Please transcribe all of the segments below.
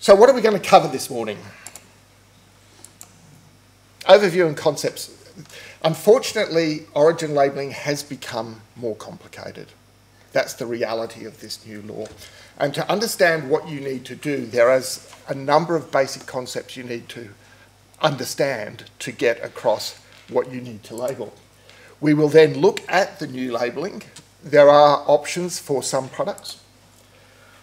So what are we going to cover this morning? Overview and concepts. Unfortunately, origin labelling has become more complicated. That's the reality of this new law. And to understand what you need to do, there is a number of basic concepts you need to understand to get across what you need to label. We will then look at the new labelling. There are options for some products.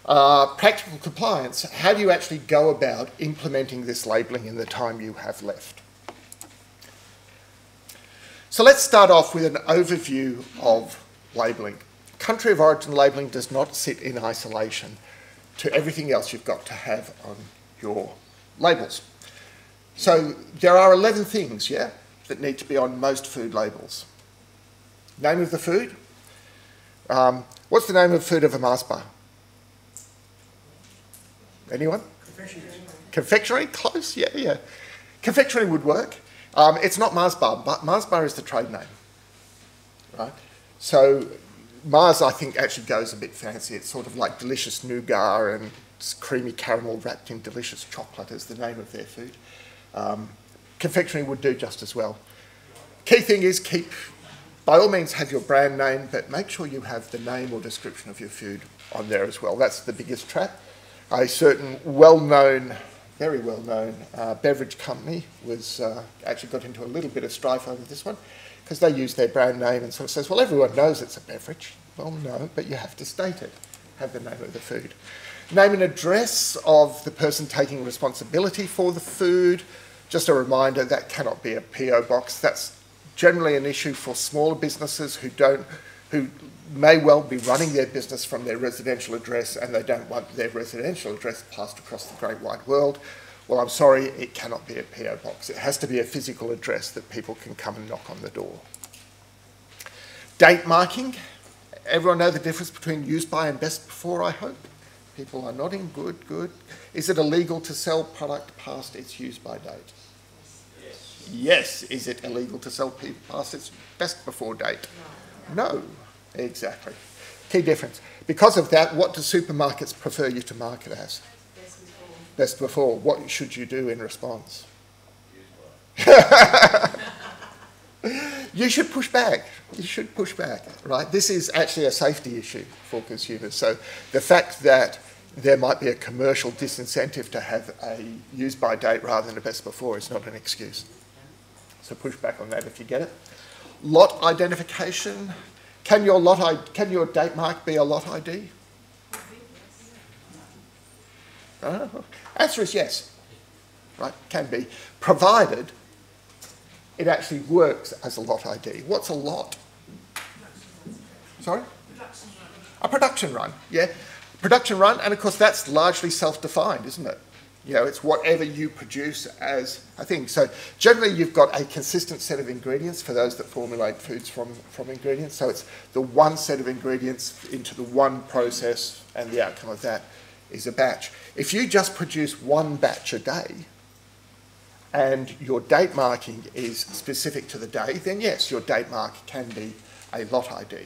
Uh, practical compliance, how do you actually go about implementing this labelling in the time you have left? So let's start off with an overview of labelling. Country of origin labelling does not sit in isolation to everything else you've got to have on your labels. So there are 11 things, yeah, that need to be on most food labels. Name of the food. Um, what's the name of food of a Mars bar? Anyone? Confectionery. Confectionery? Close, yeah, yeah. Confectionery would work. Um, it's not Mars bar, but Mars bar is the trade name, right? So Mars, I think, actually goes a bit fancy. It's sort of like delicious nougat and creamy caramel wrapped in delicious chocolate is the name of their food. Um, confectionery would do just as well. Key thing is keep, by all means, have your brand name, but make sure you have the name or description of your food on there as well. That's the biggest trap. A certain well-known, very well-known uh, beverage company was uh, actually got into a little bit of strife over this one because they use their brand name and sort of says, well, everyone knows it's a beverage. Well, no, but you have to state it, have the name of the food. Name and address of the person taking responsibility for the food. Just a reminder, that cannot be a PO box. That's generally an issue for smaller businesses who don't, who may well be running their business from their residential address and they don't want their residential address passed across the great wide world. Well, I'm sorry, it cannot be a PO box. It has to be a physical address that people can come and knock on the door. Date marking. Everyone know the difference between used by and best before, I hope? People are nodding. Good, good. Is it illegal to sell product past its use by date? Yes. Yes. Is it illegal to sell past its best before date? No. no. Exactly. Key difference. Because of that, what do supermarkets prefer you to market as? best before. Best before. What should you do in response? you should push back. You should push back, right? This is actually a safety issue for consumers. So the fact that there might be a commercial disincentive to have a use by date rather than a best before is not an excuse. So push back on that if you get it. Lot identification. Can your lot can your date mark be a lot ID? Uh, answer is yes. Right? Can be. Provided it actually works as a lot ID. What's a lot? Sorry? A production run, yeah. Production run, and of course that's largely self-defined, isn't it? You know, it's whatever you produce as a thing. So generally you've got a consistent set of ingredients for those that formulate foods from, from ingredients. So it's the one set of ingredients into the one process and the outcome of that is a batch. If you just produce one batch a day and your date marking is specific to the day, then yes, your date mark can be a lot ID.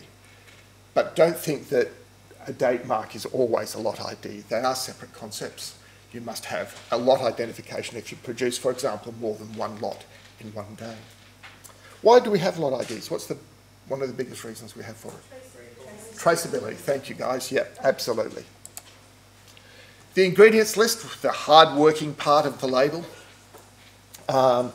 But don't think that a date mark is always a lot ID. They are separate concepts. You must have a lot identification if you produce, for example, more than one lot in one day. Why do we have lot IDs? What's the one of the biggest reasons we have for it? Traceability. Thank you, guys. Yeah, absolutely. The ingredients list, the hard-working part of the label. Um,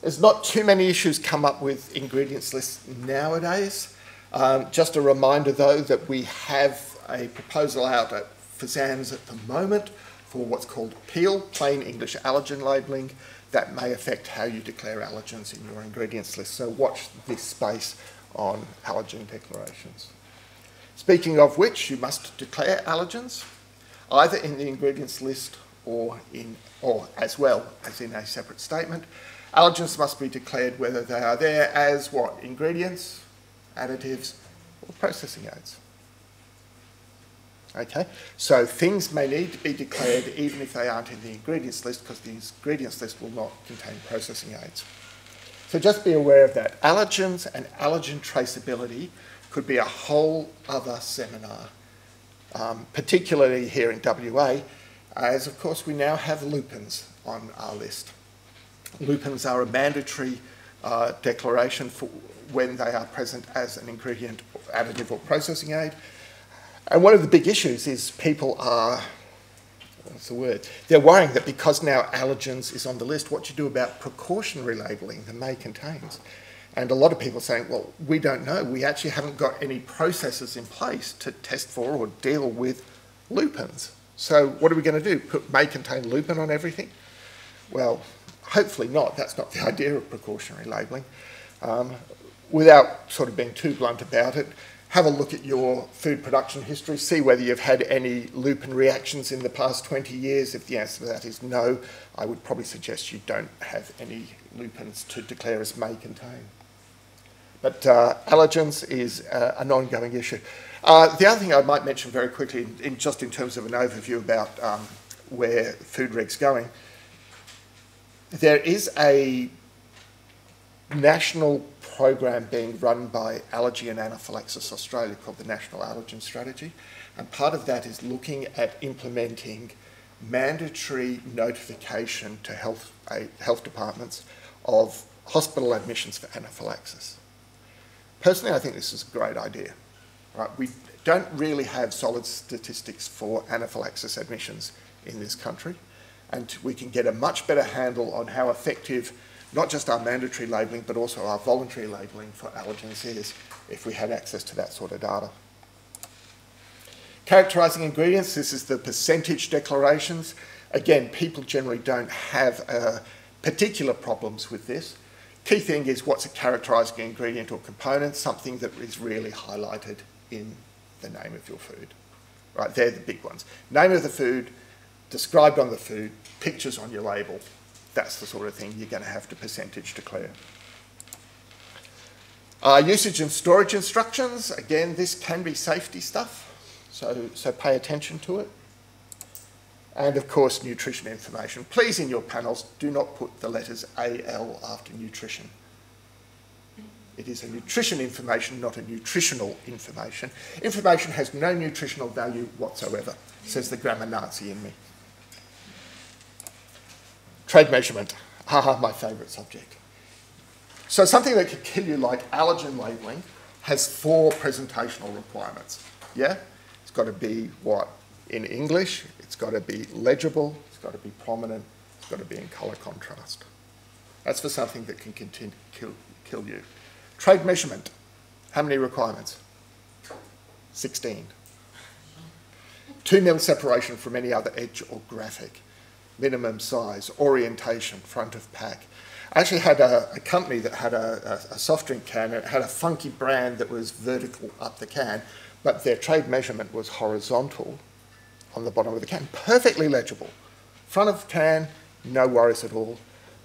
there's not too many issues come up with ingredients lists nowadays. Um, just a reminder though that we have a proposal out at FSANZ at the moment for what's called PEAL, Plain English Allergen Labelling, that may affect how you declare allergens in your ingredients list. So watch this space on allergen declarations. Speaking of which, you must declare allergens either in the ingredients list or, in, or as well as in a separate statement. Allergens must be declared whether they are there as what? Ingredients, additives, or processing aids. Okay, so things may need to be declared even if they aren't in the ingredients list because the ingredients list will not contain processing aids. So just be aware of that. Allergens and allergen traceability could be a whole other seminar um, particularly here in WA, as of course we now have lupins on our list. Lupins are a mandatory uh, declaration for when they are present as an ingredient, additive or processing aid. And one of the big issues is people are, what's the word? They're worrying that because now allergens is on the list, what do you do about precautionary labelling the may contains. And a lot of people saying, well, we don't know. We actually haven't got any processes in place to test for or deal with lupins. So what are we going to do? Put may contain lupin on everything? Well, hopefully not. That's not the idea of precautionary labelling. Um, without sort of being too blunt about it, have a look at your food production history, see whether you've had any lupin reactions in the past 20 years. If the answer to that is no, I would probably suggest you don't have any lupins to declare as may contain. But uh, allergens is uh, an ongoing issue. Uh, the other thing I might mention very quickly, in, in just in terms of an overview about um, where food reg's going, there is a national program being run by Allergy and Anaphylaxis Australia called the National Allergen Strategy. And part of that is looking at implementing mandatory notification to health, uh, health departments of hospital admissions for anaphylaxis. Personally, I think this is a great idea. Right? We don't really have solid statistics for anaphylaxis admissions in this country, and we can get a much better handle on how effective not just our mandatory labelling, but also our voluntary labelling for allergens is if we had access to that sort of data. Characterising ingredients, this is the percentage declarations. Again, people generally don't have uh, particular problems with this. Key thing is what's a characterising ingredient or component, something that is really highlighted in the name of your food. Right, they're the big ones. Name of the food, described on the food, pictures on your label. That's the sort of thing you're going to have to percentage declare. Uh, usage and storage instructions, again, this can be safety stuff, so, so pay attention to it. And of course, nutrition information. Please, in your panels, do not put the letters AL after nutrition. It is a nutrition information, not a nutritional information. Information has no nutritional value whatsoever, says the grammar Nazi in me. Trade measurement. Haha, my favourite subject. So something that could kill you like allergen labelling has four presentational requirements. Yeah? It's got to be what? In English, it's got to be legible, it's got to be prominent, it's got to be in colour contrast. That's for something that can continue, kill, kill you. Trade measurement. How many requirements? 16. 2 mil separation from any other edge or graphic. Minimum size, orientation, front of pack. I actually had a, a company that had a, a, a, soft drink can. It had a funky brand that was vertical up the can, but their trade measurement was horizontal on the bottom of the can. Perfectly legible. Front of can, no worries at all.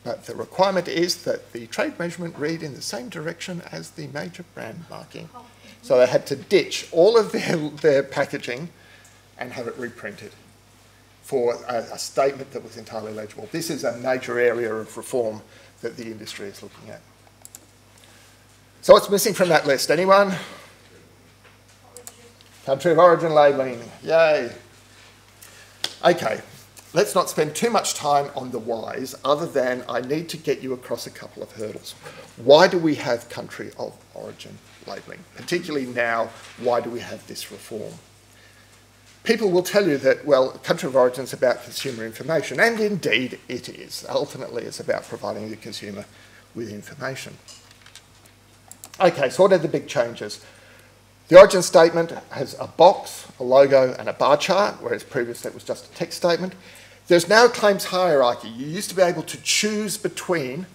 But the requirement is that the trade measurement read in the same direction as the major brand marking. So they had to ditch all of their, their packaging and have it reprinted for a, a, statement that was entirely legible. This is a major area of reform that the industry is looking at. So what's missing from that list? Anyone? Country of origin labelling. Yay. Okay, let's not spend too much time on the whys other than I need to get you across a couple of hurdles. Why do we have country of origin labelling? Particularly now, why do we have this reform? People will tell you that, well, country of origin is about consumer information, and indeed it is. Ultimately, it's about providing the consumer with information. Okay, so what are the big changes? The origin statement has a box, a logo, and a bar chart, whereas previously it was just a text statement. There's now a claims hierarchy. You used to be able to choose between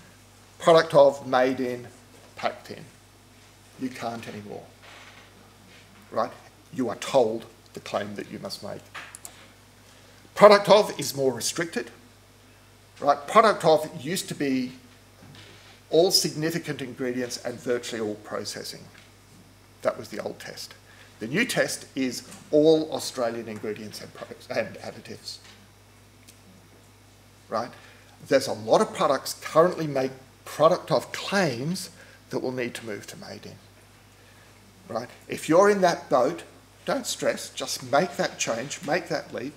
product of, made in, packed in. You can't anymore. Right? You are told the claim that you must make. Product of is more restricted. Right? Product of used to be all significant ingredients and virtually all processing. That was the old test. The new test is all Australian ingredients and, products and additives. Right? There's a lot of products currently make product of claims that will need to move to made in. Right? If you're in that boat, don't stress, just make that change, make that leap,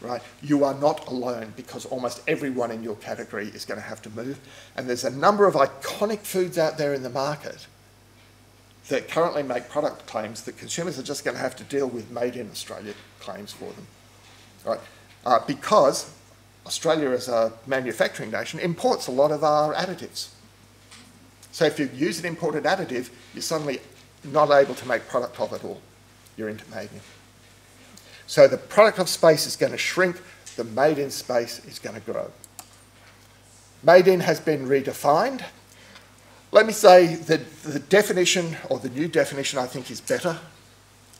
right? You are not alone because almost everyone in your category is going to have to move. And there's a number of iconic foods out there in the market that currently make product claims that consumers are just going to have to deal with made in Australia claims for them, right? Uh, because Australia as a manufacturing nation imports a lot of our additives. So if you use an imported additive, you're suddenly not able to make product of it all. You're into. So the product of space is going to shrink, the made in space is going to grow. Made in has been redefined. Let me say that the definition, or the new definition, I think is better,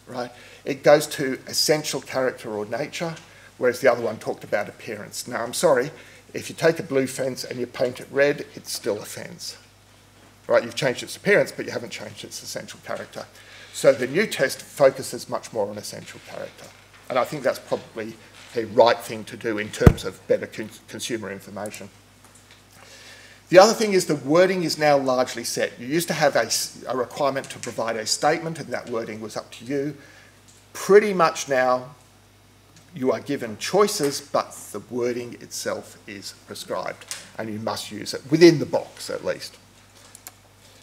right? It goes to essential character or nature, whereas the other one talked about appearance. Now, I'm sorry, if you take a blue fence and you paint it red, it's still a fence. Right, you've changed its appearance, but you haven't changed its essential character. So the new test focuses much more on essential character. And I think that's probably the right thing to do in terms of better con consumer information. The other thing is the wording is now largely set. You used to have a, a, requirement to provide a statement and that wording was up to you. Pretty much now you are given choices but the wording itself is prescribed and you must use it within the box at least.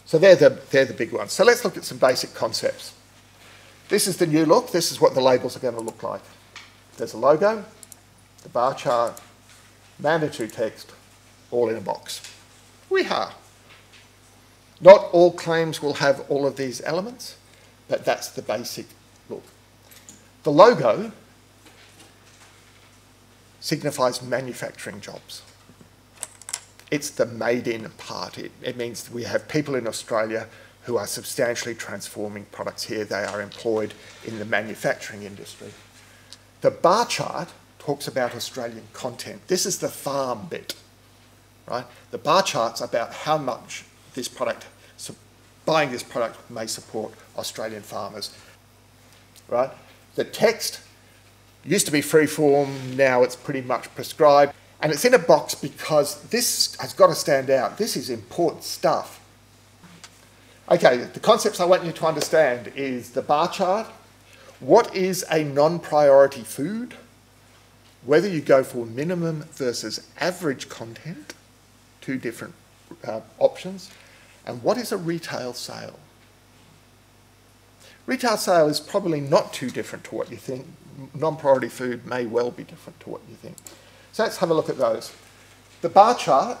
So they're the, they're the big ones. So let's look at some basic concepts. This is the new look. This is what the labels are going to look like. There's a logo, the bar chart, mandatory text, all in a box. We are. Not all claims will have all of these elements, but that's the basic look. The logo signifies manufacturing jobs. It's the made in part. It, it means we have people in Australia who are substantially transforming products here. They are employed in the manufacturing industry. The bar chart talks about Australian content. This is the farm bit, right? The bar chart's about how much this product, so buying this product may support Australian farmers, right? The text used to be free form, now it's pretty much prescribed. And it's in a box because this has got to stand out. This is important stuff. Okay, the concepts I want you to understand is the bar chart. What is a non-priority food? Whether you go for minimum versus average content, two different uh, options. And what is a retail sale? Retail sale is probably not too different to what you think. Non-priority food may well be different to what you think. So let's have a look at those. The bar chart,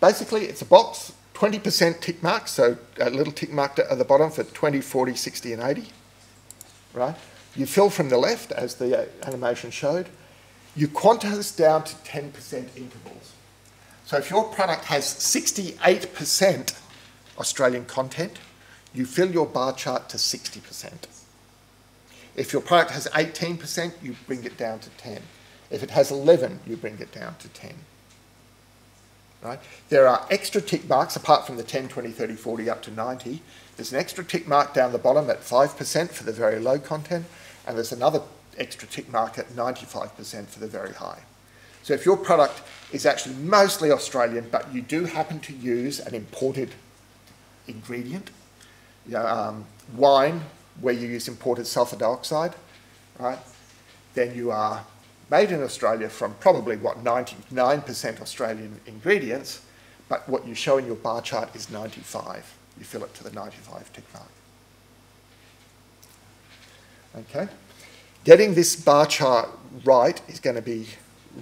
basically it's a box, 20% tick mark, so a little tick mark at the bottom for 20, 40, 60 and 80, right? You fill from the left, as the uh, animation showed. You quantize down to 10% intervals. So if your product has 68% Australian content, you fill your bar chart to 60%. If your product has 18%, you bring it down to 10. If it has 11, you bring it down to 10. Right? There are extra tick marks, apart from the 10, 20, 30, 40, up to 90. There's an extra tick mark down the bottom at 5% for the very low content, and there's another extra tick mark at 95% for the very high. So if your product is actually mostly Australian, but you do happen to use an imported ingredient, you know, um, wine, where you use imported sulfur dioxide, right, then you are made in Australia from probably, what, 99% Australian ingredients, but what you show in your bar chart is 95. You fill it to the 95 tick mark. Okay? Getting this bar chart right is going to be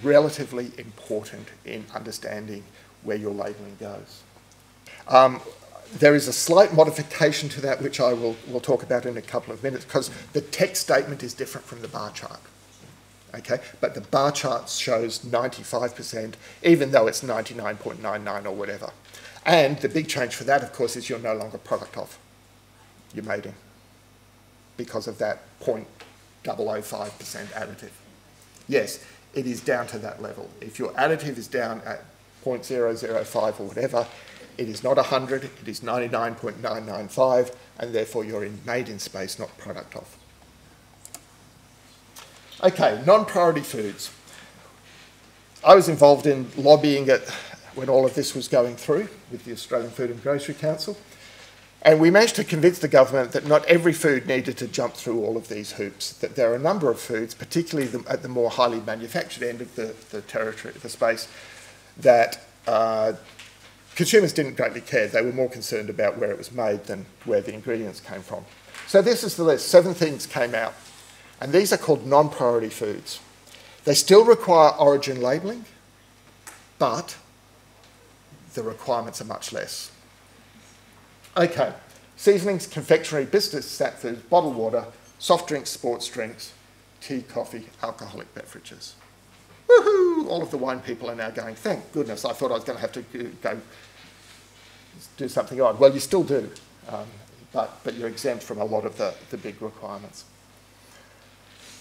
relatively important in understanding where your labelling goes. Um, there is a slight modification to that which I will, will talk about in a couple of minutes because the text statement is different from the bar chart okay? But the bar chart shows 95%, even though it's 99.99 or whatever. And the big change for that, of course, is you're no longer product of. You're made in because of that 0.005% additive. Yes, it is down to that level. If your additive is down at 0.005 or whatever, it is not 100, it is 99.995, and therefore you're in made in space, not product of. Okay, non-priority foods. I was involved in lobbying it when all of this was going through with the Australian Food and Grocery Council. And we managed to convince the government that not every food needed to jump through all of these hoops, that there are a number of foods, particularly the, at the more highly manufactured end of the, the territory, the space, that uh, consumers didn't greatly care. They were more concerned about where it was made than where the ingredients came from. So this is the list. Seven things came out. And these are called non-priority foods. They still require origin labelling, but the requirements are much less. Okay, seasonings, confectionery, business sat foods, bottled water, soft drinks, sports drinks, tea, coffee, alcoholic beverages. Woohoo! All of the wine people are now going, thank goodness, I thought I was going to have to go do something odd. Well, you still do, um, but, but you're exempt from a lot of the, the big requirements.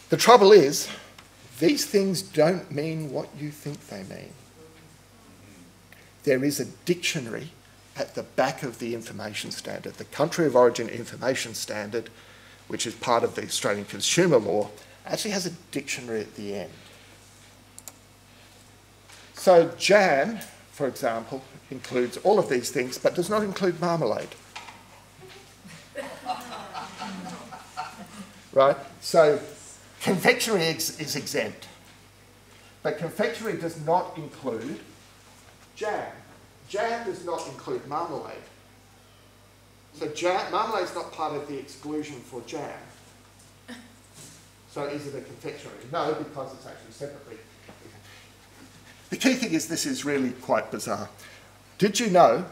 The trouble is, these things don't mean what you think they mean. There is a dictionary at the back of the information standard, the country of origin information standard, which is part of the Australian consumer law, actually has a dictionary at the end. So jam, for example, includes all of these things, but does not include marmalade. right? So confectionery is exempt, but confectionery does not include jam. Jam does not include marmalade. So jam, marmalade is not part of the exclusion for jam. So is it a confectionery? No, because it's actually separately. The key thing is this is really quite bizarre. Did you know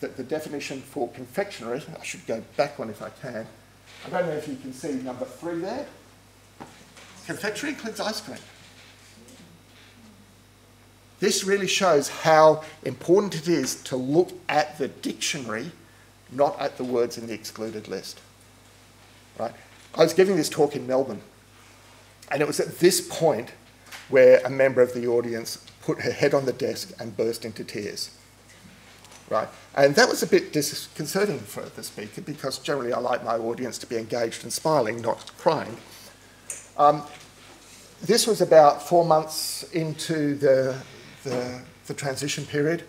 that the definition for confectionery, I should go back one if I can, I don't know if you can see number three there. Confectionery includes ice cream. This really shows how important it is to look at the dictionary, not at the words in the excluded list. Right? I was giving this talk in Melbourne, and it was at this point where a member of the audience put her head on the desk and burst into tears. Right? And that was a bit disconcerting for the speaker because generally I like my audience to be engaged and smiling, not crying. Um, this was about four months into the the, the transition period,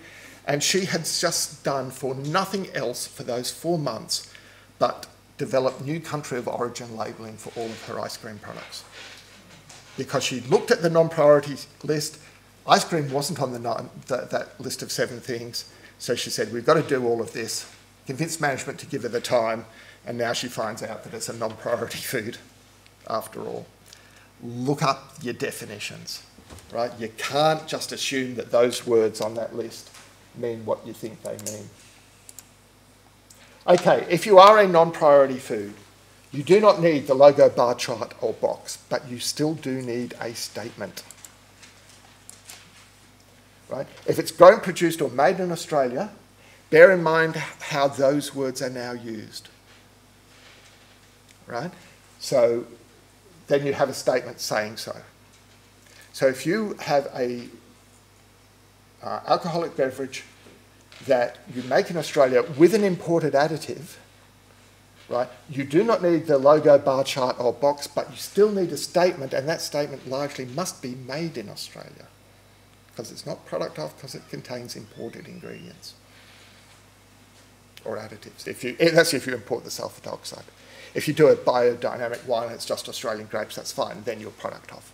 and she had just done for nothing else for those four months but develop new country of origin labelling for all of her ice cream products. Because she looked at the non-priority list, ice cream wasn't on the, the, that list of seven things, so she said, we've got to do all of this, convinced management to give her the time, and now she finds out that it's a non-priority food after all. Look up your definitions right? You can't just assume that those words on that list mean what you think they mean. Okay, if you are a non-priority food, you do not need the logo bar chart or box, but you still do need a statement. Right? If it's grown, produced or made in Australia, bear in mind how those words are now used. Right? So then you have a statement saying so. So if you have a uh, alcoholic beverage that you make in Australia with an imported additive, right, you do not need the logo, bar chart or box, but you still need a statement, and that statement largely must be made in Australia because it's not product of because it contains imported ingredients or additives. If you, that's if you import the sulfur dioxide. If you do a biodynamic wine, it's just Australian grapes, that's fine, then you're product of.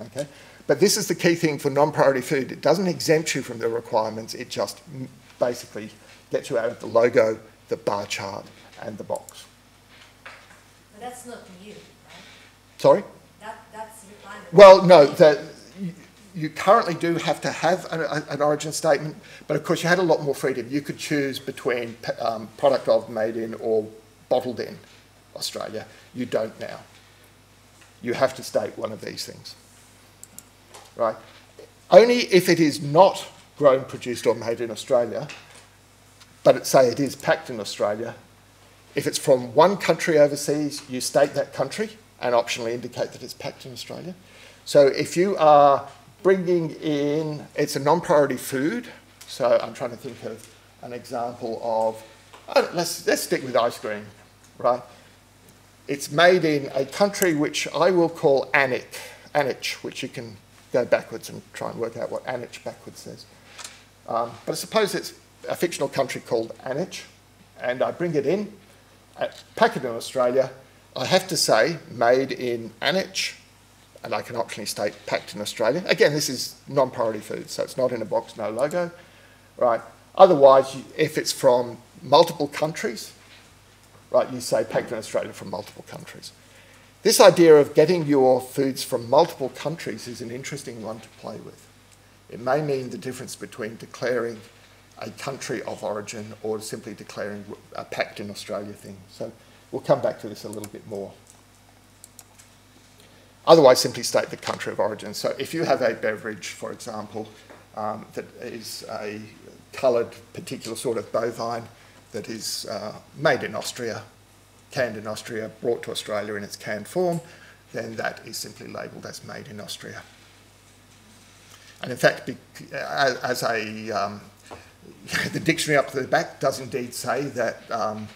Okay? But this is the key thing for non-priority food. It doesn't exempt you from the requirements, it just basically gets you out of the logo, the bar chart, and the box. But that's not you, right? Sorry? That. Well, no, the, you currently do have to have an, an, origin statement, but of course you had a lot more freedom. You could choose between um, product of, made in, or bottled in Australia. You don't now. You have to state one of these things right? Only if it is not grown, produced or made in Australia, but it, say it is packed in Australia, if it's from one country overseas, you state that country and optionally indicate that it's packed in Australia. So if you are bringing in, it's a non-priority food, so I'm trying to think of an example of, oh, let's, let's stick with ice cream, right? It's made in a country which I will call Anich, ANIC, which you can go backwards and try and work out what Anich backwards says. Um, but I suppose it's a fictional country called Anich, and I bring it in, uh, pack it in Australia. I have to say, made in Anich, and I can optionally state packed in Australia. Again, this is non-priority food, so it's not in a box, no logo, right? Otherwise, if it's from multiple countries, right, you say packed in Australia from multiple countries. This idea of getting your foods from multiple countries is an interesting one to play with. It may mean the difference between declaring a country of origin or simply declaring a packed in Australia thing. So we'll come back to this a little bit more. Otherwise, simply state the country of origin. So if you have a beverage, for example, um, that is a coloured particular sort of bovine that is uh, made in Austria, canned in Austria, brought to Australia in its canned form, then that is simply labelled as made in Austria. And in fact, as a um, the dictionary up to the back does indeed say that um,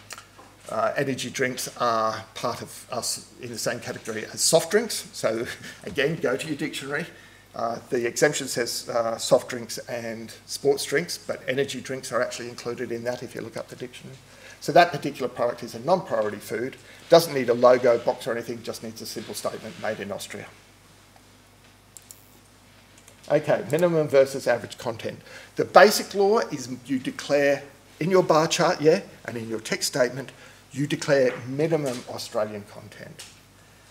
uh, energy drinks are part of us in the same category as soft drinks. So again, go to your dictionary. Uh, the exemption says uh, soft drinks and sports drinks, but energy drinks are actually included in that if you look up the dictionary. So that particular product is a non-priority food, doesn't need a logo, box or anything, just needs a simple statement made in Austria. Okay, minimum versus average content. The basic law is you declare in your bar chart, yeah, and in your text statement, you declare minimum Australian content.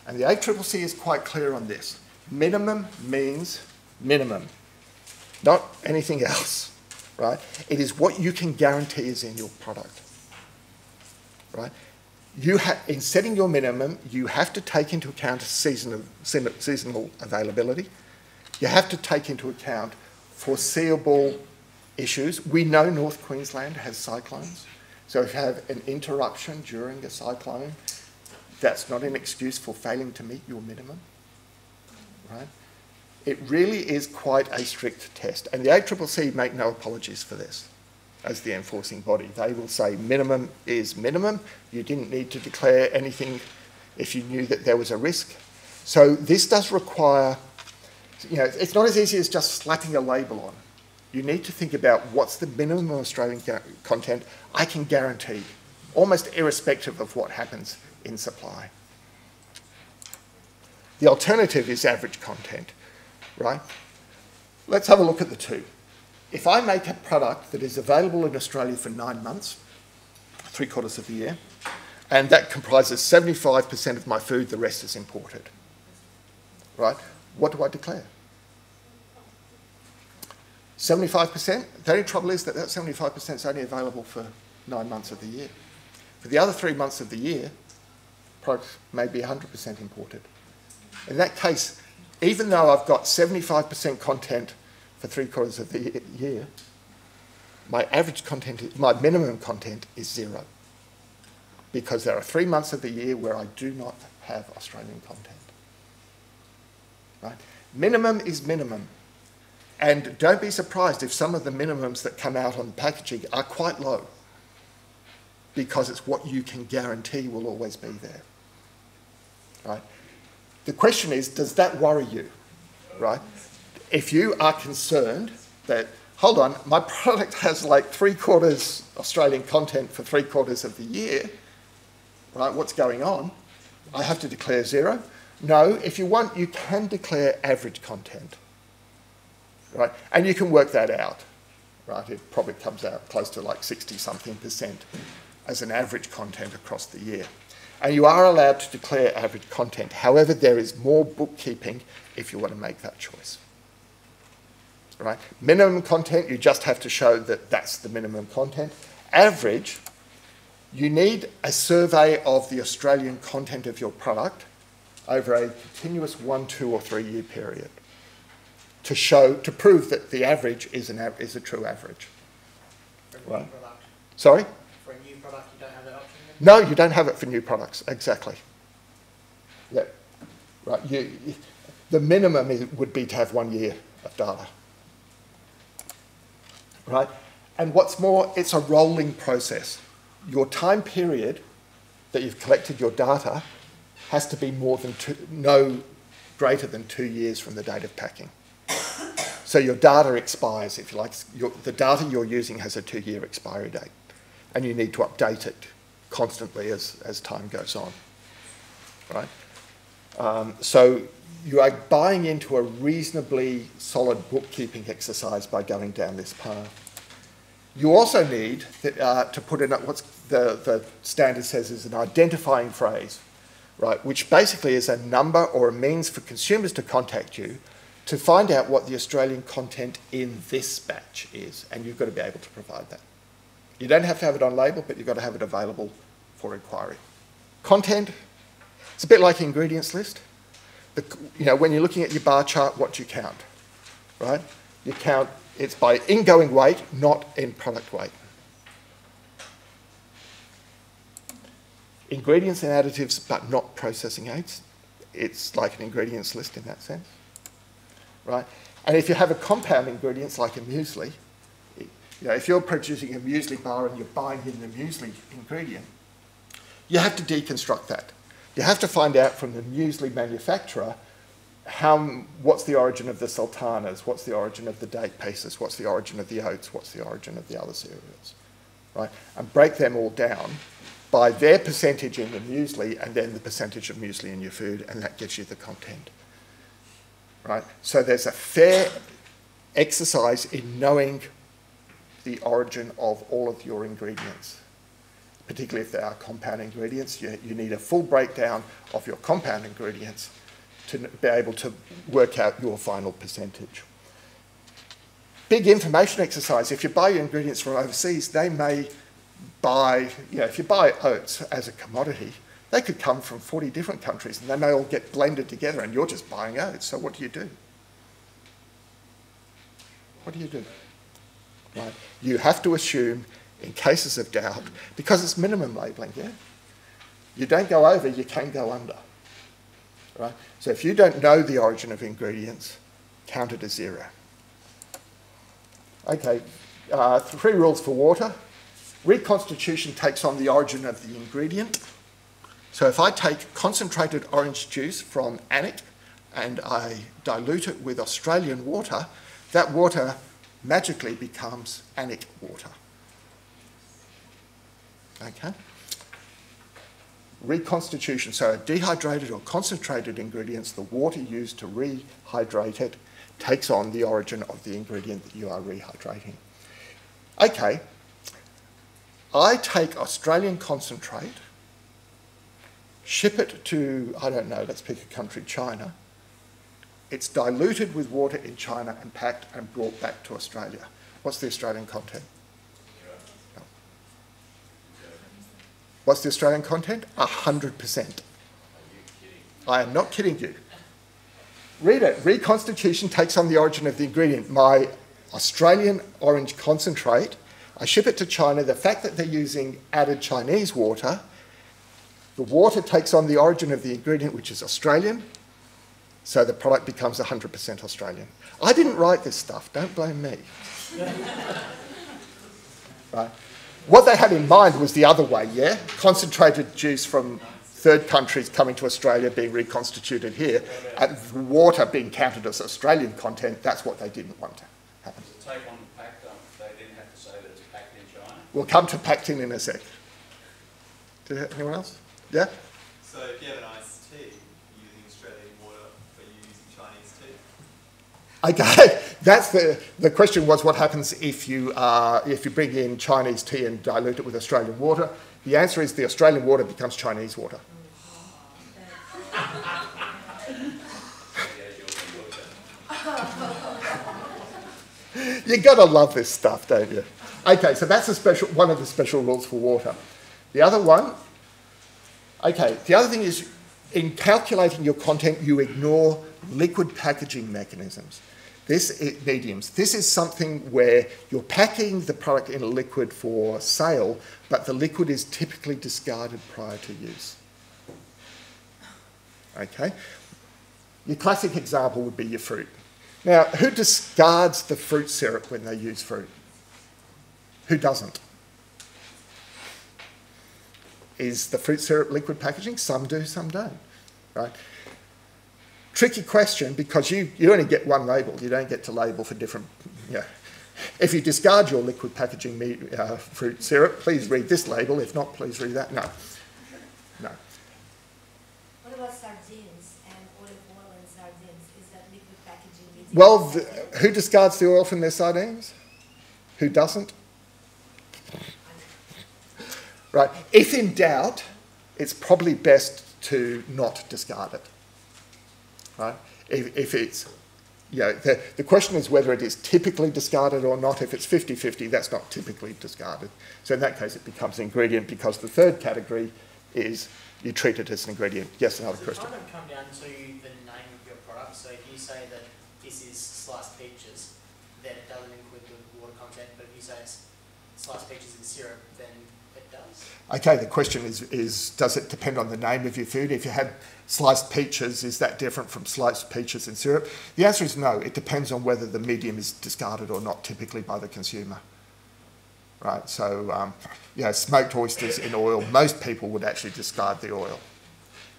And the ACCC is quite clear on this. Minimum means minimum, not anything else, right? It is what you can guarantee is in your product, right? You in setting your minimum, you have to take into account seasonal, seasonal availability, you have to take into account foreseeable issues. We know North Queensland has cyclones. So if you have an interruption during a cyclone, that's not an excuse for failing to meet your minimum, right? It really is quite a strict test. And the ACCC make no apologies for this as the enforcing body. They will say minimum is minimum. You didn't need to declare anything if you knew that there was a risk. So this does require you know, it's not as easy as just slapping a label on. You need to think about what's the minimum Australian content I can guarantee, almost irrespective of what happens in supply. The alternative is average content, right? Let's have a look at the two. If I make a product that is available in Australia for nine months, three quarters of the year, and that comprises 75% of my food, the rest is imported, right? what do I declare? 75%? The only trouble is that that 75% is only available for nine months of the year. For the other three months of the year, products may be 100% imported. In that case, even though I've got 75% content for three quarters of the year, my average content, my minimum content is zero. Because there are three months of the year where I do not have Australian content. Right? Minimum is minimum. And don't be surprised if some of the minimums that come out on the packaging are quite low because it's what you can guarantee will always be there. Right? The question is, does that worry you? Right? If you are concerned that, hold on, my product has like three quarters Australian content for three quarters of the year, right? What's going on? I have to declare zero. No, if you want, you can declare average content, right? And you can work that out, right? It probably comes out close to like 60 something percent as an average content across the year. And you are allowed to declare average content. However, there is more bookkeeping if you want to make that choice. Right? Minimum content, you just have to show that that's the minimum content. Average, you need a survey of the Australian content of your product over a continuous one, two, or three year period to show, to prove that the average is, an, is a true average. Right. Sorry? For a new product, you don't have that option? No, you don't have it for new products, exactly. Yeah. Right. You, the minimum is, would be to have one year of data. Right? And what's more, it's a rolling process. Your time period that you've collected your data has to be more than two, no greater than two years from the date of packing. So your data expires, if you like. Your, the data you're using has a two-year expiry date, and you need to update it constantly as, as time goes on, right? Um, so you are buying into a reasonably solid bookkeeping exercise by going down this path. You also need uh, to put in what the, the standard says is an identifying phrase, right, which basically is a number or a means for consumers to contact you to find out what the Australian content in this batch is, and you've got to be able to provide that. You don't have to have it on label, but you've got to have it available for inquiry. Content, it's a bit like ingredients list. The, you know, when you're looking at your bar chart, what do you count, right? You count, it's by ingoing weight, not in product weight. Ingredients and additives, but not processing aids. It's like an ingredients list in that sense, right? And if you have a compound ingredient like a muesli, you know, if you're producing a muesli bar and you're buying in the muesli ingredient, you have to deconstruct that. You have to find out from the muesli manufacturer how, what's the origin of the sultanas, what's the origin of the date pieces, what's the origin of the oats, what's the origin of the other cereals, right? And break them all down by their percentage in the muesli and then the percentage of muesli in your food, and that gives you the content, right? So there's a fair exercise in knowing the origin of all of your ingredients particularly if they are compound ingredients. You, you need a full breakdown of your compound ingredients to be able to work out your final percentage. Big information exercise. If you buy your ingredients from overseas, they may buy, you know, if you buy oats as a commodity, they could come from 40 different countries and they may all get blended together and you're just buying oats. So what do you do? What do you do? Right. You have to assume in cases of doubt because it's minimum labelling, yeah? You don't go over, you can go under. Right? So if you don't know the origin of ingredients, count it as zero. Okay, uh, three rules for water. Reconstitution takes on the origin of the ingredient. So if I take concentrated orange juice from Annick and I dilute it with Australian water, that water magically becomes Annick water. Okay? Reconstitution, so dehydrated or concentrated ingredients, the water used to rehydrate it takes on the origin of the ingredient that you are rehydrating. Okay, I take Australian concentrate, ship it to, I don't know, let's pick a country, China. It's diluted with water in China and packed and brought back to Australia. What's the Australian content? What's the Australian content? 100%. I am not kidding you. Read it. Reconstitution takes on the origin of the ingredient. My Australian orange concentrate, I ship it to China. The fact that they're using added Chinese water, the water takes on the origin of the ingredient, which is Australian, so the product becomes 100% Australian. I didn't write this stuff, don't blame me. right? What they had in mind was the other way, yeah? Concentrated juice from third countries coming to Australia being reconstituted here, and water being counted as Australian content, that's what they didn't want to happen. take on packed, um, they didn't have to say that it's packed in China? We'll come to packed in in a sec. Did anyone else? Yeah? So if you have an iced tea, you're using Australian water, but you're using Chinese tea? Okay, that's the, the question was what happens if you, uh, if you bring in Chinese tea and dilute it with Australian water. The answer is the Australian water becomes Chinese water. you gotta love this stuff, don't you? Okay, so that's a special, one of the special rules for water. The other one, okay, the other thing is in calculating your content, you ignore liquid packaging mechanisms. This mediums. This is something where you're packing the product in a liquid for sale, but the liquid is typically discarded prior to use. Okay? Your classic example would be your fruit. Now, who discards the fruit syrup when they use fruit? Who doesn't? Is the fruit syrup liquid packaging? Some do, some don't. Right? tricky question because you, you only get one label. You don't get to label for different, yeah. If you discard your liquid packaging meat, uh, fruit syrup, please read this label. If not, please read that. No. No. What about sardines and olive oil and sardines? Is that liquid packaging? Well, the, who discards the oil from their sardines? Who doesn't? Right. If in doubt, it's probably best to not discard it. Right. If, if it's, you know, the, the question is whether it is typically discarded or not. If it's 50-50, that's not typically discarded. So in that case, it becomes an ingredient because the third category is you treat it as an ingredient. Yes, another Does it question. kind of come down to the name of your product? So if you say that this is sliced peaches, then it doesn't include the water content, but if you say it's sliced peaches in syrup, then it does? Okay, the question is, is does it depend on the name of your food? If you had sliced peaches, is that different from sliced peaches in syrup? The answer is no. It depends on whether the medium is discarded or not, typically by the consumer. Right, so, um, know, smoked oysters in oil, most people would actually discard the oil,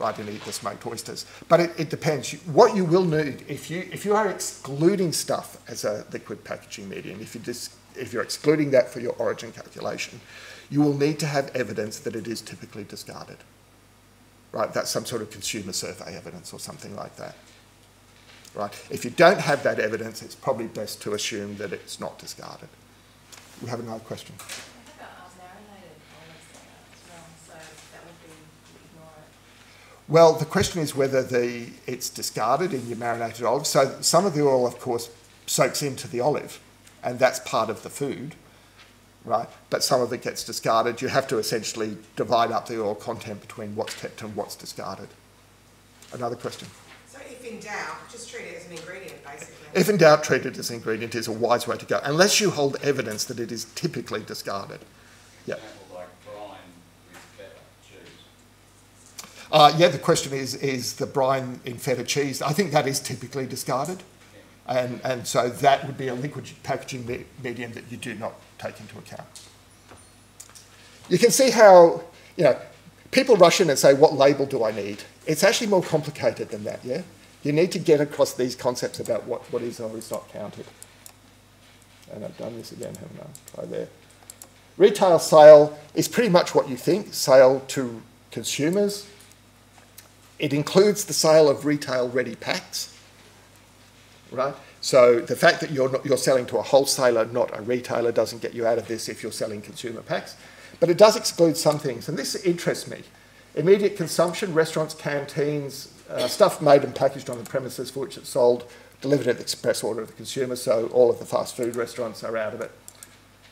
right, and eat the smoked oysters. But it, it depends. What you will need, if you, if you are excluding stuff as a liquid packaging medium, if, you dis, if you're excluding that for your origin calculation, you will need to have evidence that it is typically discarded. Right, that's some sort of consumer survey evidence or something like that. Right, if you don't have that evidence, it's probably best to assume that it's not discarded. We have another question. I think I was marinated olives there as well, so that would be ignore it. Well, the question is whether the it's discarded in your marinated olive. So some of the oil, of course, soaks into the olive, and that's part of the food, right? But some of it gets discarded. You have to essentially divide up the oil content between what's kept and what's discarded. Another question. So if in doubt, just treat it as an ingredient, basically. If in doubt, treat it as an ingredient is a wise way to go, unless you hold evidence that it is typically discarded. Yeah. Example like brine with feta cheese. Uh, yeah, the question is, is the brine in feta cheese? I think that is typically discarded. And, and so that would be a liquid packaging me- medium that you do not take into account. You can see how, you know, people rush in and say, what label do I need? It's actually more complicated than that, yeah? You need to get across these concepts about what, what is or is not counted. And I've done this again, haven't I? Try there. Retail sale is pretty much what you think, sale to consumers. It includes the sale of retail ready packs, right? So the fact that you're, not, you're selling to a wholesaler, not a retailer, doesn't get you out of this if you're selling consumer packs. But it does exclude some things, and this interests me. Immediate consumption, restaurants, canteens, uh, stuff made and packaged on the premises for which it's sold, delivered at the express order of the consumer, so all of the fast food restaurants are out of it.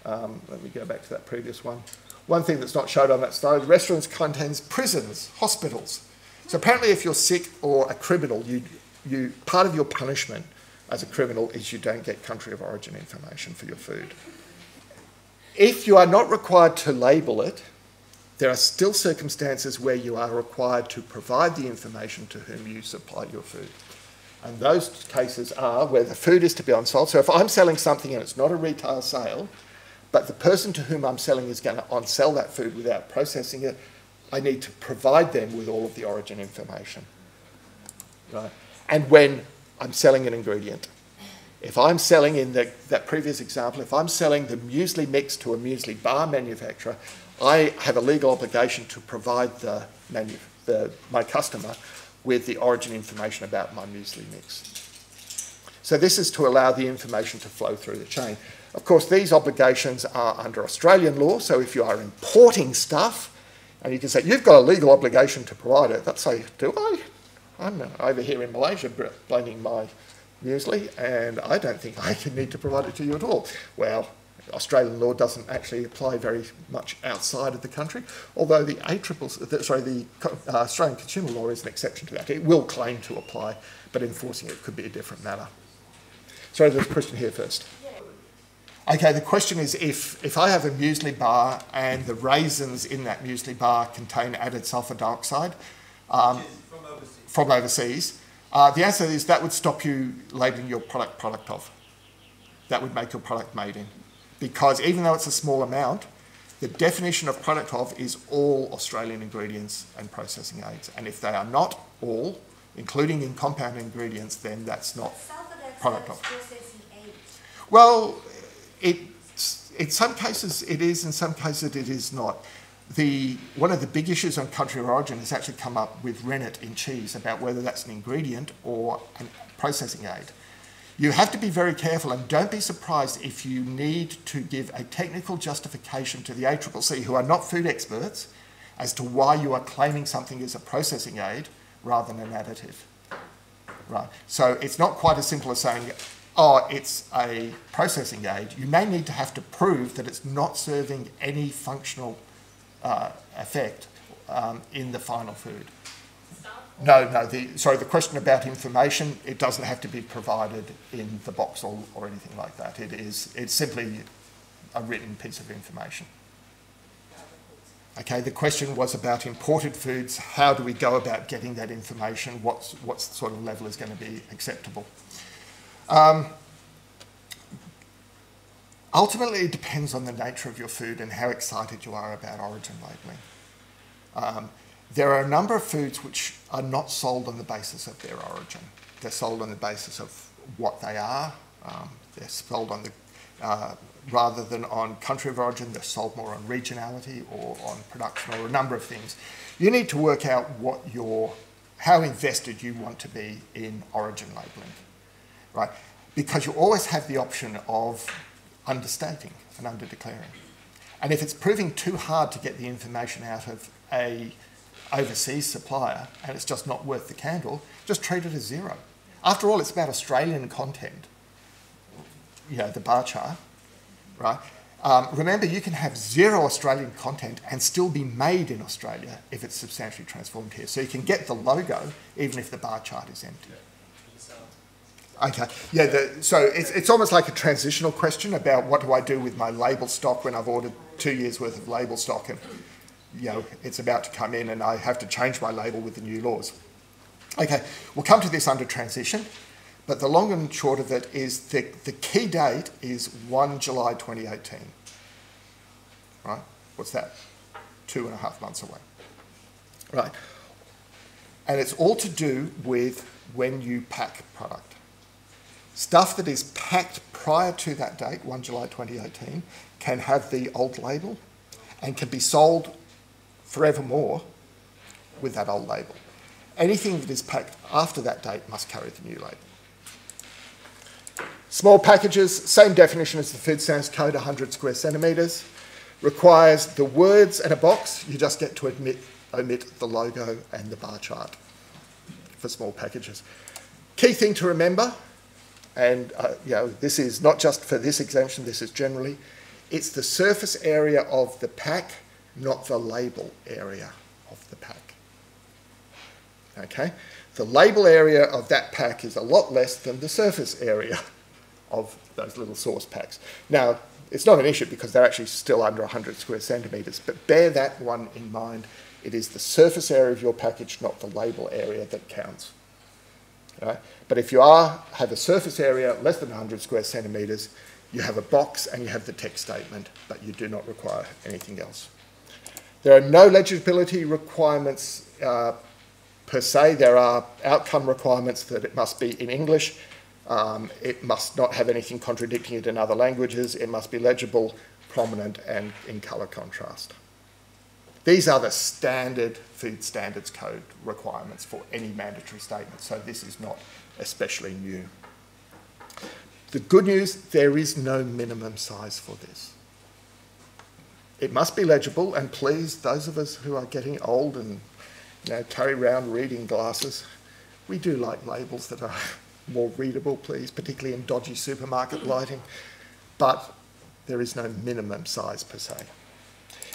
Um, let me go back to that previous one. One thing that's not showed on that slide, restaurants contains prisons, hospitals. So apparently if you're sick or a criminal, you, you, part of your punishment as a criminal is you don't get country of origin information for your food. If you are not required to label it, there are still circumstances where you are required to provide the information to whom you supply your food. And those cases are where the food is to be on sold. So if I'm selling something and it's not a retail sale, but the person to whom I'm selling is going to on sell that food without processing it, I need to provide them with all of the origin information. Right? And when I'm selling an ingredient, if I'm selling in the, that previous example, if I'm selling the muesli mix to a muesli bar manufacturer, I have a legal obligation to provide the, the, my customer with the origin information about my muesli mix. So this is to allow the information to flow through the chain. Of course, these obligations are under Australian law, so if you are importing stuff, and you can say, you've got a legal obligation to provide it, that's say, do I? I'm over here in Malaysia blending my muesli, and I don't think I can need to provide it to you at all. Well, Australian law doesn't actually apply very much outside of the country, although the ACCC, sorry, the uh, Australian consumer law is an exception to that. It will claim to apply, but enforcing it could be a different matter. Sorry, there's a question here first. Okay, the question is if, if I have a muesli bar and the raisins in that muesli bar contain added sulfur dioxide um, from overseas. uh, the answer is that would stop you labelling your product product of. That would make your product made in. Because even though it's a small amount, the definition of product of is all Australian ingredients and processing aids. And if they are not all, including in compound ingredients, then that's not Product of- Well, it's, in some cases it is, in some cases it is not. The, one of the big issues on country of origin has actually come up with rennet in cheese about whether that's an ingredient or a processing aid. You have to be very careful and don't be surprised if you need to give a technical justification to the ACCC, who are not food experts, as to why you are claiming something is a processing aid rather than an additive. Right. So it's not quite as simple as saying, oh, it's a processing aid. You may need to have to prove that it's not serving any functional uh, effect um, in the final food. No, no. The, sorry, the question about information, it doesn't have to be provided in the box or, or anything like that. It is, it's simply a written piece of information. Okay, the question was about imported foods. How do we go about getting that information? What's, what sort of level is going to be acceptable? Um, ultimately, it depends on the nature of your food and how excited you are about origin labelling. Um, there are a number of foods which are not sold on the basis of their origin. They're sold on the basis of what they are. Um, they're sold on the uh, rather than on country of origin. They're sold more on regionality or on production or a number of things. You need to work out what your how invested you want to be in origin labelling, right? Because you always have the option of understating and underdeclaring. And if it's proving too hard to get the information out of a overseas supplier and it's just not worth the candle, just treat it as zero. After all, it's about Australian content, you know, the bar chart, right? Um, remember, you can have zero Australian content and still be made in Australia if it's substantially transformed here. So you can get the logo even if the bar chart is empty. Okay, yeah, the, so it's, it's almost like a transitional question about what do I do with my label stock when I've ordered two years worth of label stock and, you know, it's about to come in and I have to change my label with the new laws. Okay, we'll come to this under transition, but the long and short of it is the, the key date is 1 July 2018. Right? What's that? Two and a half months away. Right. And it's all to do with when you pack product. Stuff that is packed prior to that date, 1 July 2018, can have the old label and can be sold forevermore with that old label. Anything that is packed after that date must carry the new label. Small packages, same definition as the Food Standards Code, 100 square centimetres. Requires the words and a box, you just get to admit, omit the logo and the bar chart for small packages. Key thing to remember, and uh, you know, this is not just for this exemption, this is generally, it's the surface area of the pack, not the label area of the pack. Okay? The label area of that pack is a lot less than the surface area of those little sauce packs. Now, it's not an issue because they're actually still under 100 square centimetres, but bear that one in mind. It is the surface area of your package, not the label area, that counts. Right? But if you are have a surface area less than 100 square centimetres, you have a box and you have the text statement, but you do not require anything else. There are no legibility requirements uh, per se. There are outcome requirements that it must be in English. Um, it must not have anything contradicting it in other languages. It must be legible, prominent, and in colour contrast. These are the standard Food Standards Code requirements for any mandatory statement, so this is not especially new. The good news, there is no minimum size for this. It must be legible, and please, those of us who are getting old and you know, carry around reading glasses, we do like labels that are more readable, please, particularly in dodgy supermarket lighting, but there is no minimum size per se.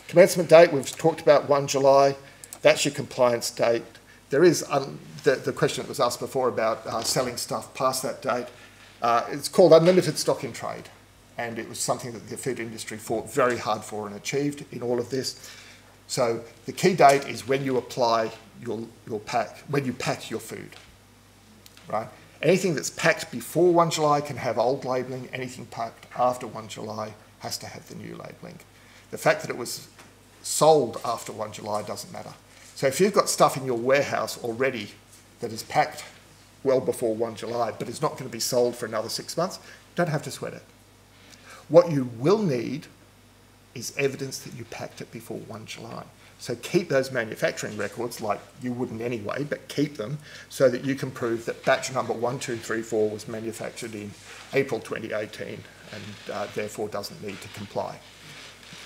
Commencement date, we've talked about 1 July, that's your compliance date. There is um, the, the question that was asked before about uh, selling stuff past that date. Uh, it's called unlimited stock in trade, and it was something that the food industry fought very hard for and achieved in all of this. So the key date is when you apply your, your pack, when you pack your food, right? Anything that's packed before 1 July can have old labelling. Anything packed after 1 July has to have the new labelling. The fact that it was sold after 1 July doesn't matter. So if you've got stuff in your warehouse already that is packed well before 1 July, but is not going to be sold for another six months, don't have to sweat it. What you will need is evidence that you packed it before 1 July. So keep those manufacturing records like you wouldn't anyway, but keep them so that you can prove that batch number 1234 was manufactured in April 2018 and uh, therefore doesn't need to comply.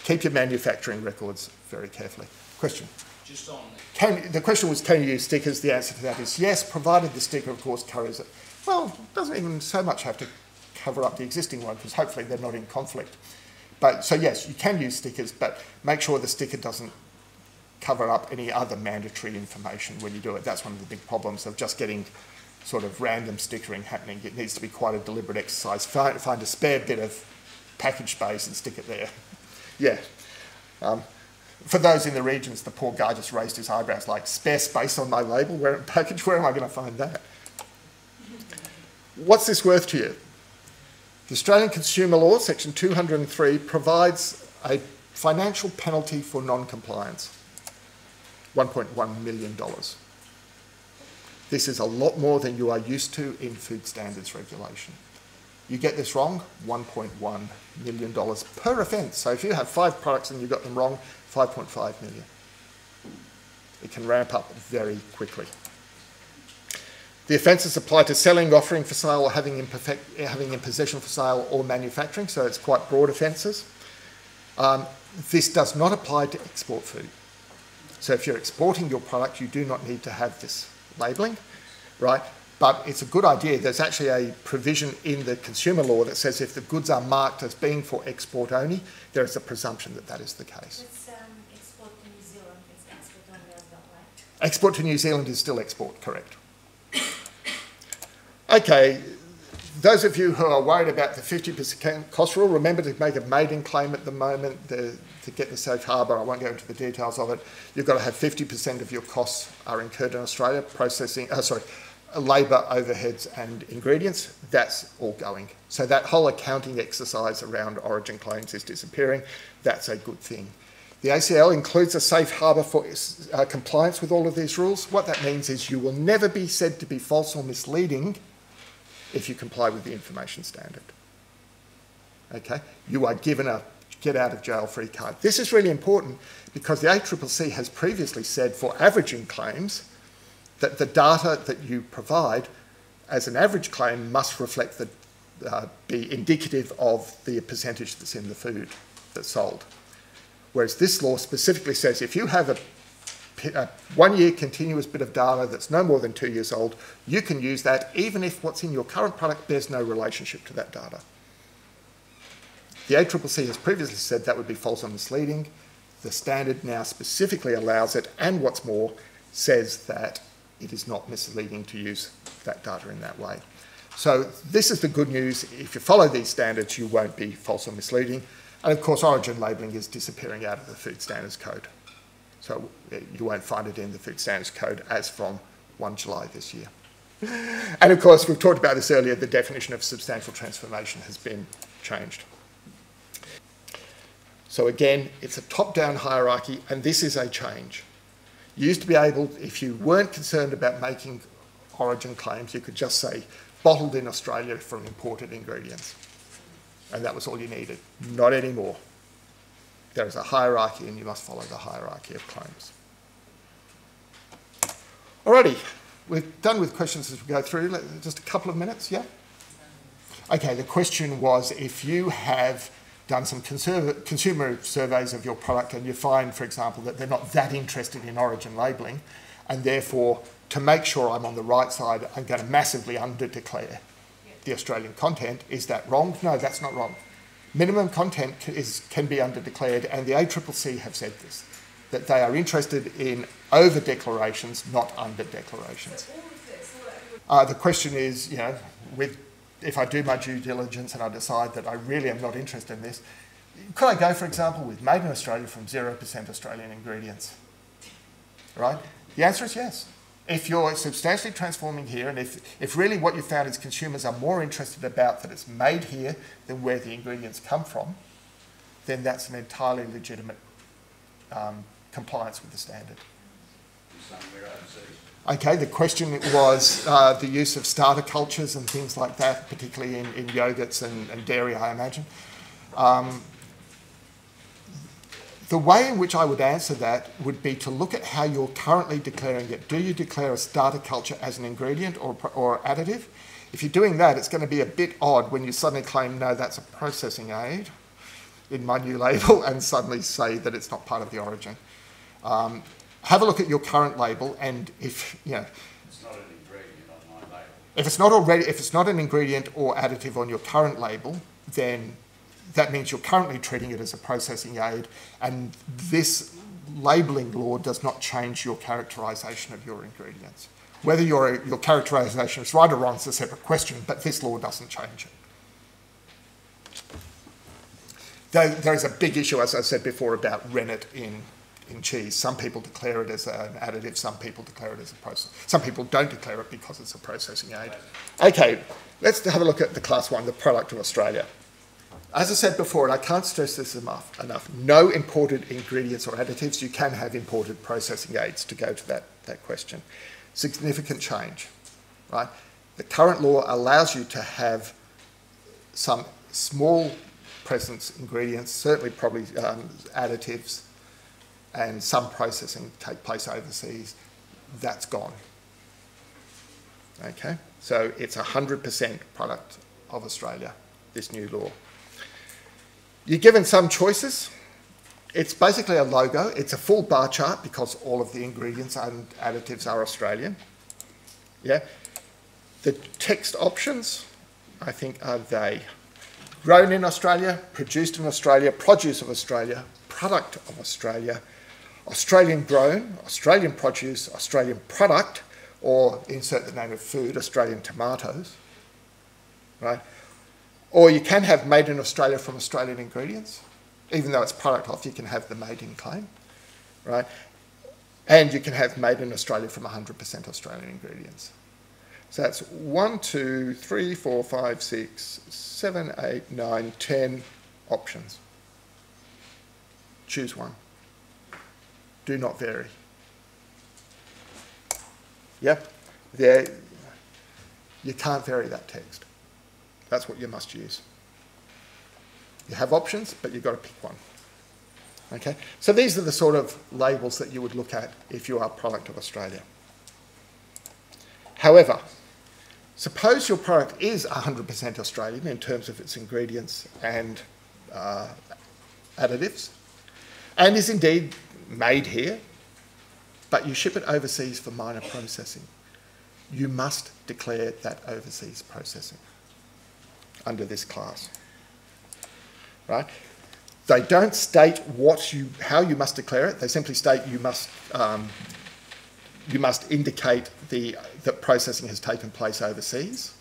Keep your manufacturing records very carefully. Question? Just on, Can, the question was, can you use stickers? The answer to that is yes, provided the sticker, of course, covers it. Well, doesn't even so much have to cover up the existing one because hopefully they're not in conflict. But so yes, you can use stickers, but make sure the sticker doesn't cover up any other mandatory information when you do it. That's one of the big problems of just getting sort of random stickering happening. It needs to be quite a deliberate exercise. Find, find a spare bit of package space and stick it there. Yeah. Um, for those in the regions, the poor guy just raised his eyebrows like, spare space on my label, where package, where am I going to find that? What's this worth to you? The Australian Consumer Law, section 203, provides a financial penalty for non-compliance. $1.1 million. This is a lot more than you are used to in food standards regulation. You get this wrong, $1.1 million per offence. So if you have five products and you got them wrong, 5.5 million. It can ramp up very quickly. The offences apply to selling, offering for sale, or having in, having in possession for sale or manufacturing, so it's quite broad offences. Um, this does not apply to export food. So if you're exporting your product, you do not need to have this labelling, right? But it's a good idea. There's actually a provision in the consumer law that says if the goods are marked as being for export only, there is a presumption that that is the case. It's um, export to New Zealand, it's export only right? Export to New Zealand is still export, correct. Okay, those of you who are worried about the 50% cost rule, remember to make a maiden claim at the moment the, to get the safe harbour. I won't go into the details of it. You've got to have 50% of your costs are incurred in Australia, processing, uh, sorry, labour, overheads and ingredients. That's all going. So that whole accounting exercise around origin claims is disappearing. That's a good thing. The ACL includes a safe harbour for uh, compliance with all of these rules. What that means is you will never be said to be false or misleading if you comply with the information standard. Okay? You are given a get out of jail free card. This is really important because the ACCC has previously said for averaging claims that the data that you provide as an average claim must reflect the, uh, be indicative of the percentage that's in the food that's sold. Whereas this law specifically says if you have a a one year continuous bit of data that's no more than two years old, you can use that even if what's in your current product bears no relationship to that data. The ACCC has previously said that would be false and misleading. The standard now specifically allows it, and what's more, says that it is not misleading to use that data in that way. So this is the good news. If you follow these standards, you won't be false or misleading. And of course, origin labelling is disappearing out of the Food Standards Code. So uh, you won't find it in the Food Standards Code as from 1 July this year. And of course, we've talked about this earlier, the definition of substantial transformation has been changed. So again, it's a top-down hierarchy, and this is a change. You used to be able, if you weren't concerned about making origin claims, you could just say, bottled in Australia from imported ingredients. And that was all you needed. Not anymore. There is a hierarchy and you must follow the hierarchy of claims. Alrighty, we're done with questions as we go through. Just a couple of minutes, yeah? Okay, the question was if you have done some consumer surveys of your product and you find, for example, that they're not that interested in origin labelling, and therefore, to make sure I'm on the right side, I'm going to massively under-declare the Australian content. Is that wrong? No, that's not wrong. Minimum content is, can be under-declared, and the ACCC have said this, that they are interested in over-declarations, not under-declarations. Uh, the question is, you know, with, if I do my due diligence and I decide that I really am not interested in this, could I go, for example, with made in Australia from 0% Australian ingredients? Right? The answer is yes if you're substantially transforming here, and if, if really what you found is consumers are more interested about that it's made here than where the ingredients come from, then that's an entirely legitimate um, compliance with the standard. Okay, the question was uh, the use of starter cultures and things like that, particularly in, in yogurts and, and dairy, I imagine. Um, the way in which I would answer that would be to look at how you're currently declaring it. Do you declare a starter culture as an ingredient or, or additive? If you're doing that, it's going to be a bit odd when you suddenly claim, no, that's a processing aid in my new label and suddenly say that it's not part of the origin. Um, have a look at your current label and if, you know, It's not an ingredient on my label. if it's not already, if it's not an ingredient or additive on your current label, then that means you're currently treating it as a processing aid, and this labelling law does not change your characterisation of your ingredients. Whether your, your characterisation is right or wrong is a separate question, but this law doesn't change it. There, there is a big issue, as I said before, about rennet in, in cheese. Some people declare it as an additive, some people declare it as a process. Some people don't declare it because it's a processing aid. Okay, let's have a look at the class one, the product of Australia. As I said before, and I can't stress this enough, enough, no imported ingredients or additives. You can have imported processing aids to go to that, that question. Significant change, right? The current law allows you to have some small presence ingredients, certainly probably um, additives, and some processing take place overseas. That's gone. Okay, so it's 100% product of Australia, this new law. You're given some choices. It's basically a logo. It's a full bar chart because all of the ingredients and additives are Australian. Yeah. The text options, I think, are they. Grown in Australia, produced in Australia, produce of Australia, product of Australia, Australian grown, Australian produce, Australian product, or insert the name of food, Australian tomatoes, right? Or you can have made in Australia from Australian ingredients. Even though it's product off, you can have the made in claim, right? And you can have made in Australia from 100% Australian ingredients. So that's one, two, three, four, five, six, seven, eight, nine, ten options. Choose one. Do not vary. Yep, there, you can't vary that text. That's what you must use. You have options, but you've got to pick one. Okay, so these are the sort of labels that you would look at if you are a product of Australia. However, suppose your product is 100% Australian in terms of its ingredients and uh, additives, and is indeed made here, but you ship it overseas for minor processing. You must declare that overseas processing under this class. Right? They don't state what you, how you must declare it. They simply state you must, um, you must indicate the, that processing has taken place overseas.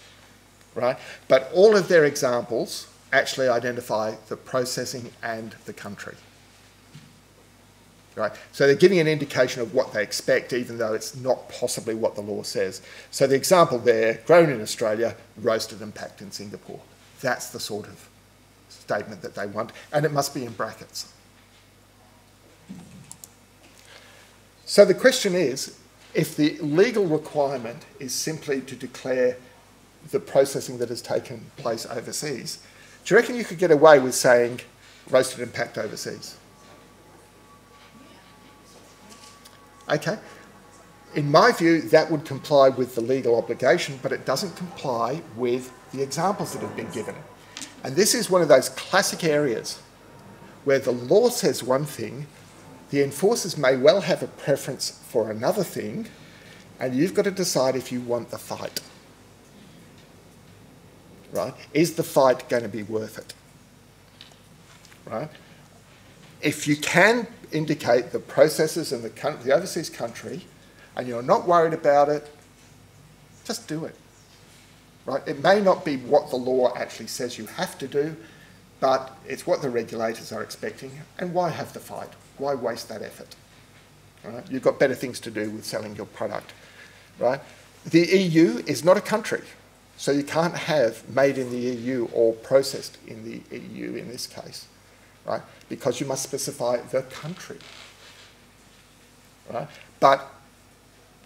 Right? But all of their examples actually identify the processing and the country. Right? So they're giving an indication of what they expect, even though it's not possibly what the law says. So the example there, grown in Australia, roasted and packed in Singapore. That's the sort of statement that they want, and it must be in brackets. So the question is, if the legal requirement is simply to declare the processing that has taken place overseas, do you reckon you could get away with saying roasted and packed overseas? Okay. In my view, that would comply with the legal obligation, but it doesn't comply with the examples that have been given. And this is one of those classic areas where the law says one thing, the enforcers may well have a preference for another thing, and you've got to decide if you want the fight. Right? Is the fight going to be worth it? Right? If you can indicate the processes in the, country, the overseas country and you're not worried about it, just do it. Right? It may not be what the law actually says you have to do, but it's what the regulators are expecting. And why have the fight? Why waste that effort? Right? You've got better things to do with selling your product. Right? The EU is not a country, so you can't have made in the EU or processed in the EU in this case, right? Because you must specify the country, right? But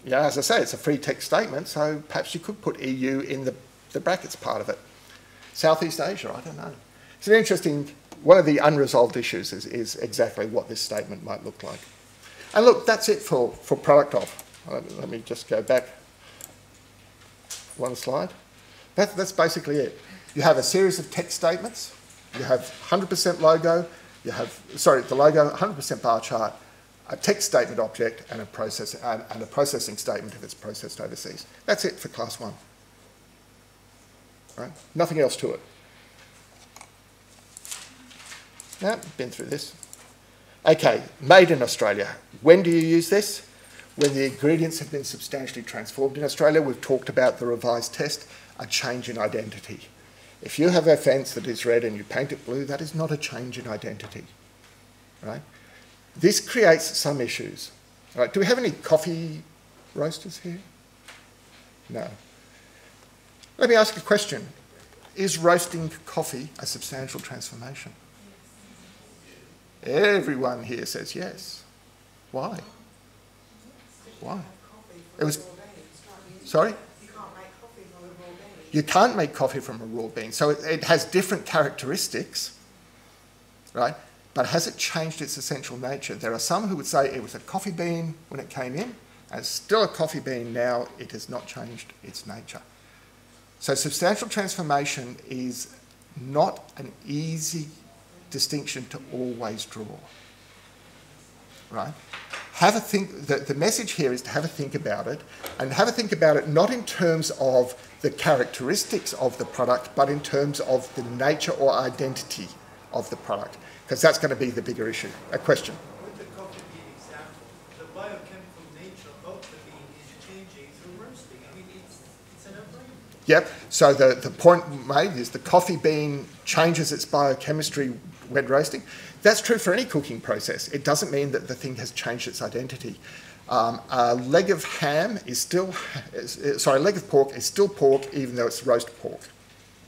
yeah, as I say, it's a free text statement, so perhaps you could put EU in the, the brackets part of it. Southeast Asia, I don't know. It's an interesting, one of the unresolved issues is, is exactly what this statement might look like. And look, that's it for, for product of. Let, let me just go back one slide. That, that's basically it. You have a series of text statements. You have 100% logo. You have, sorry, the logo, 100% bar chart, a text statement object, and a, process, and, and a processing statement if it's processed overseas. That's it for class one. Right? Nothing else to it. Yeah, been through this. Okay, made in Australia. When do you use this? When the ingredients have been substantially transformed in Australia. We've talked about the revised test, a change in identity. If you have a fence that is red and you paint it blue, that is not a change in identity. Right? This creates some issues. Right? Do we have any coffee roasters here? No. Let me ask a question. Is roasting coffee a substantial transformation? Everyone here says yes. Why? Why? It was. Sorry? You can't make coffee from a raw bean. You can't make coffee from a raw bean. So it, it has different characteristics, right? But has it changed its essential nature? There are some who would say it was a coffee bean when it came in, and still a coffee bean now, it has not changed its nature. So substantial transformation is not an easy distinction to always draw. Right? Have a think, the, the message here is to have a think about it, and have a think about it not in terms of the characteristics of the product, but in terms of the nature or identity of the product, because that's going to be the bigger issue. A question. With the coffee bean example, the biochemical nature of the bean is changing through roasting. I mean, it's, it's a no-brainer. Yep. So the, the point made is the coffee bean changes its biochemistry when roasting. That's true for any cooking process. It doesn't mean that the thing has changed its identity. Um, a leg of ham is still, sorry, a leg of pork is still pork even though it's roast pork,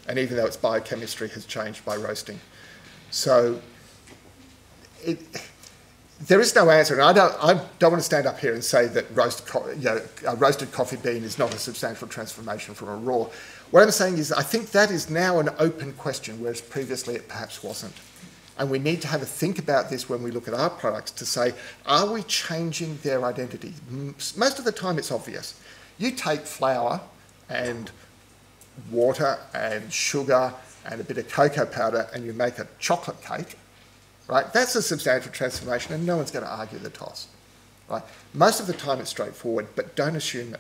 and even though its biochemistry has changed by roasting. So it, there is no answer, and I don't, I don't want to stand up here and say that roast you know, a roasted coffee bean is not a substantial transformation from a raw. What I'm saying is, I think that is now an open question, whereas previously it perhaps wasn't. And we need to have a think about this when we look at our products to say, are we changing their identity? Most of the time it's obvious. You take flour and water and sugar and a bit of cocoa powder and you make a chocolate cake, right? That's a substantial transformation and no one's going to argue the toss, right? Most of the time it's straightforward, but don't assume it,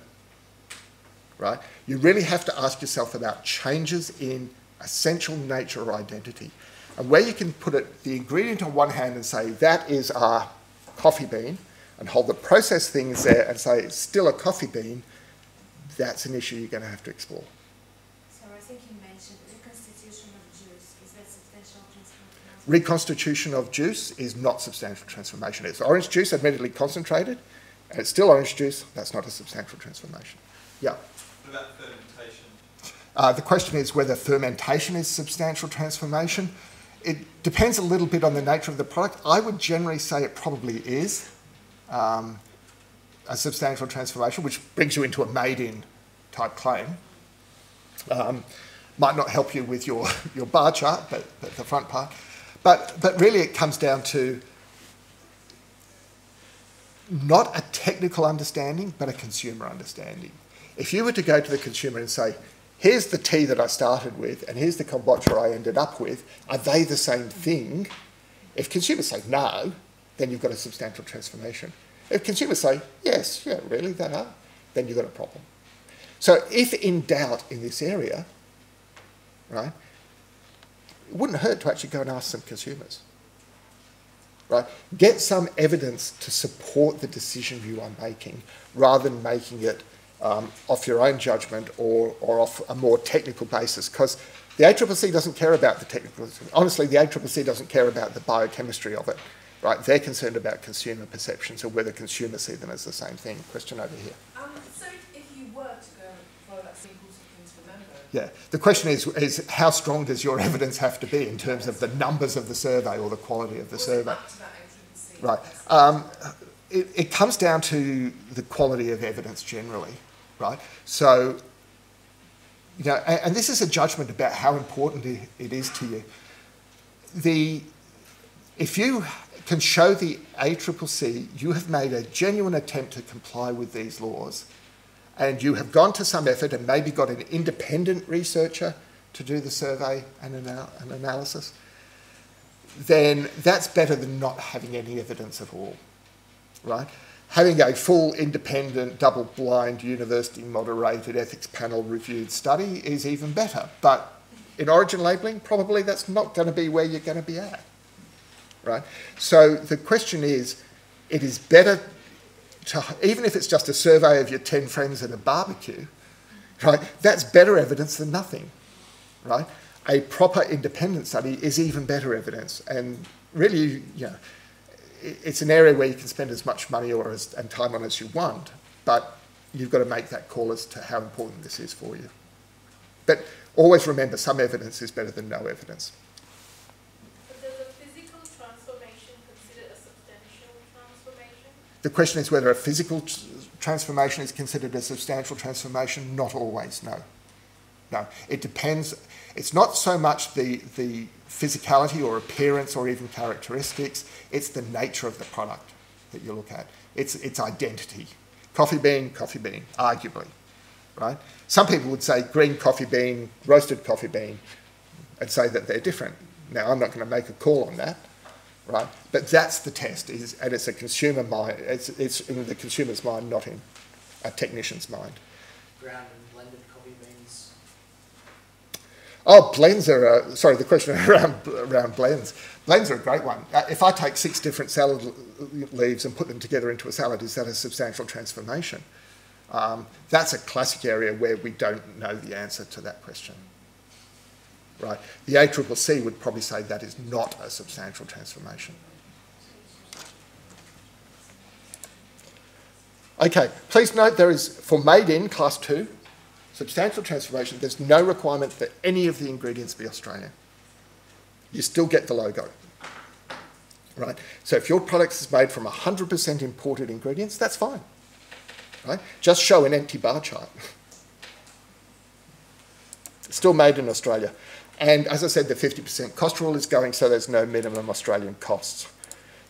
right? You really have to ask yourself about changes in essential nature or identity. And where you can put it, the ingredient on one hand and say, that is our coffee bean, and hold the process things there and say, it's still a coffee bean, that's an issue you're going to have to explore. So I think you mentioned reconstitution of juice, is that substantial transformation? Reconstitution of juice is not substantial transformation. It's orange juice admittedly concentrated, and it's still orange juice, that's not a substantial transformation. Yeah. What about fermentation? Uh, the question is whether fermentation is substantial transformation. It depends a little bit on the nature of the product. I would generally say it probably is um, a substantial transformation, which brings you into a made in type claim. Um, might not help you with your, your bar chart, but, but the front part. But, but really, it comes down to not a technical understanding, but a consumer understanding. If you were to go to the consumer and say, here's the tea that I started with, and here's the kombucha I ended up with, are they the same thing? If consumers say no, then you've got a substantial transformation. If consumers say, yes, yeah, really, they are, then you've got a problem. So if in doubt in this area, right, it wouldn't hurt to actually go and ask some consumers. Right? Get some evidence to support the decision you are making rather than making it um, off your own judgment or, or off a more technical basis. Because the ACCC doesn't care about the technical. Honestly, the ACCC doesn't care about the biochemistry of it. Right? They're concerned about consumer perceptions and whether consumers see them as the same thing. Question over here. Um, so if you were to go follow that simple thing to remember, Yeah. The question is, is how strong does your evidence have to be in terms of the numbers of the survey or the quality of the survey? up to that Right. Um, it, it comes down to the quality of evidence generally, right? So, you know, and, and this is a judgment about how important it, is to you. The, if you can show the ACCC you have made a genuine attempt to comply with these laws, and you have gone to some effort and maybe got an independent researcher to do the survey and, anal- and analysis, then that's better than not having any evidence at all, right? Having a full, independent, double-blind, university moderated ethics panel reviewed study is even better. But in origin labelling, probably that's not going to be where you're going to be at, right? So the question is, it is better to, even if it's just a survey of your 10 friends at a barbecue, right, that's better evidence than nothing, right? A proper independent study is even better evidence. And really, you know, it's an area where you can spend as much money or as, and time on as you want, but you've got to make that call as to how important this is for you. But always remember, some evidence is better than no evidence. But does a physical transformation considered a substantial transformation? The question is whether a physical transformation is considered a substantial transformation. Not always, no. No, it depends. It's not so much the, the physicality or appearance or even characteristics, it's the nature of the product that you look at. It's its identity. Coffee bean, coffee bean, arguably, right? Some people would say green coffee bean, roasted coffee bean, and say that they're different. Now, I'm not going to make a call on that, right? But that's the test, is, and it's a consumer mind, it's, it's in the consumer's mind, not in a technician's mind. Ground and blended coffee beans. Oh, blends are, uh, sorry, the question around, around blends. Blends are a great one. Uh, if I take six different salad leaves and put them together into a salad, is that a substantial transformation? Um, that's a classic area where we don't know the answer to that question. Right? The ACCC would probably say that is not a substantial transformation. Okay, please note there is, for made in class two, substantial transformation, there's no requirement that any of the ingredients be Australian. You still get the logo. Right? So if your product is made from 100% imported ingredients, that's fine. Right? Just show an empty bar chart. Still made in Australia. And as I said, the 50% cost rule is going, so there's no minimum Australian costs.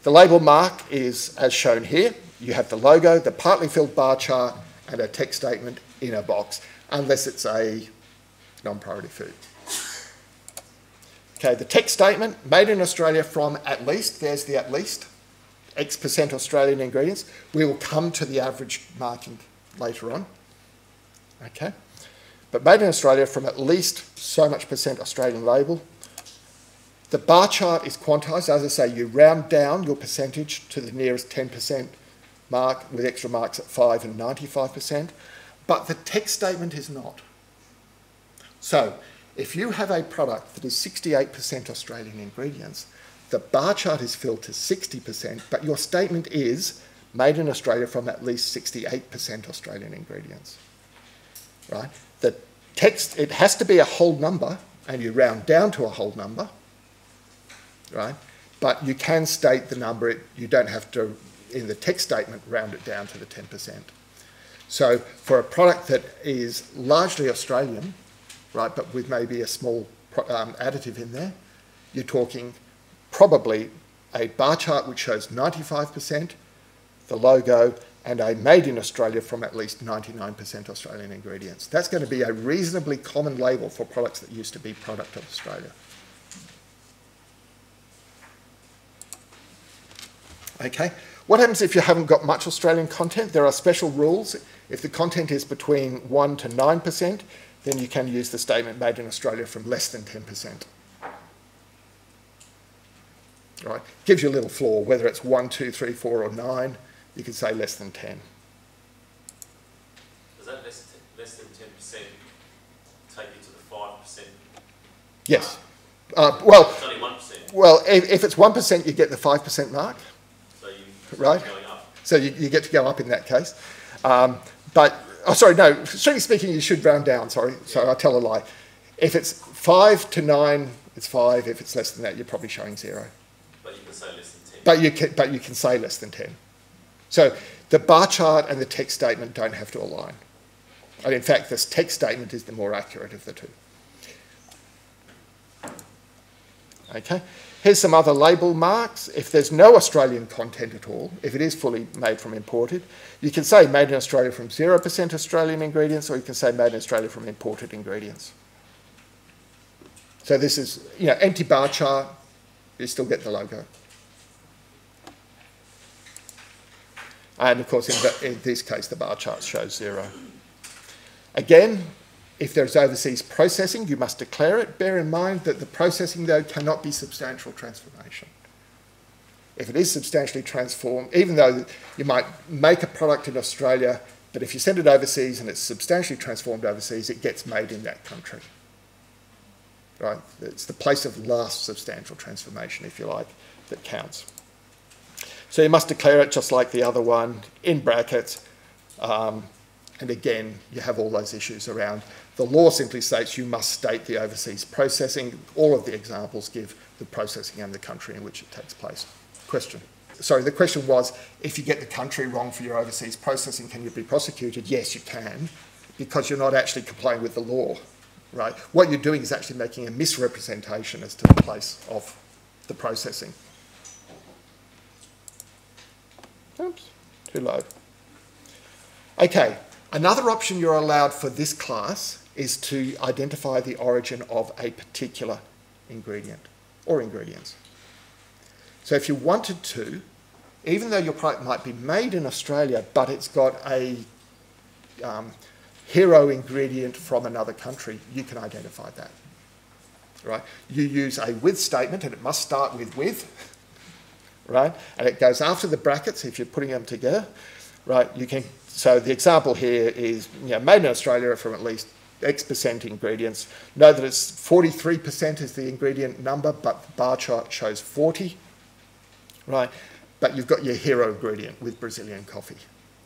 The label mark is as shown here. You have the logo, the partly filled bar chart, and a text statement in a box, unless it's a non-priority food. Okay, the text statement, made in Australia from at least, there's the at least, X percent Australian ingredients. We will come to the average marking later on. Okay, but made in Australia from at least so much percent Australian label. The bar chart is quantized. As I say, you round down your percentage to the nearest 10% mark with extra marks at 5 and 95%, but the text statement is not. So, if you have a product that is 68% Australian ingredients, the bar chart is filled to 60%, but your statement is made in Australia from at least 68% Australian ingredients. Right? The text, it has to be a whole number, and you round down to a whole number, right? But you can state the number, it, you don't have to, in the text statement, round it down to the 10%. So for a product that is largely Australian, right, but with maybe a small um, additive in there, you're talking probably a bar chart which shows 95%, the logo, and a made in Australia from at least 99% Australian ingredients. That's going to be a reasonably common label for products that used to be product of Australia. Okay, what happens if you haven't got much Australian content? There are special rules. If the content is between 1 to 9%, then you can use the statement made in Australia from less than 10%. Right, gives you a little floor, whether it's 1, 2, 3, 4 or 9, you can say less than 10. Does that less, less than ten percent take you to the five percent? Yes. Uh, well, It's only one percent, well, if, if it's 1%, you get the 5% mark. Right. So you, you get to go up in that case. Um, but, oh, sorry, no, strictly speaking, you should round down, sorry. So I tell a lie. If it's 5 to 9, it's 5. If it's less than that, you're probably showing 0. But you can say less than ten. But you can, but you can say less than 10. So the bar chart and the text statement don't have to align. And in fact, this text statement is the more accurate of the two. Okay, here's some other label marks. If there's no Australian content at all, if it is fully made from imported, you can say made in Australia from 0% Australian ingredients, or you can say made in Australia from imported ingredients. So this is, you know, empty bar chart, you still get the logo. And of course, in, the, in this case, the bar chart shows zero. Again, if there's overseas processing, you must declare it. Bear in mind that the processing, though, cannot be substantial transformation. If it is substantially transformed, even though you might make a product in Australia, but if you send it overseas and it's substantially transformed overseas, it gets made in that country. Right? It's the place of last substantial transformation, if you like, that counts. So you must declare it just like the other one in brackets. Um, and again, you have all those issues around the law simply states you must state the overseas processing. All of the examples give the processing and the country in which it takes place. Question. Sorry, the question was if you get the country wrong for your overseas processing, can you be prosecuted? Yes, you can, because you're not actually complying with the law, right? What you're doing is actually making a misrepresentation as to the place of the processing. Oops, too low. Okay, another option you're allowed for this class is to identify the origin of a particular ingredient or ingredients. So if you wanted to, even though your product might be made in Australia, but it's got a um, hero ingredient from another country, you can identify that. Right? You use a with statement, and it must start with with, right? And it goes after the brackets if you're putting them together, right? You can. So the example here is you know, made in Australia from at least X percent ingredients. Know that it's 43% is the ingredient number, but the bar chart shows 40, right? But you've got your hero ingredient with Brazilian coffee,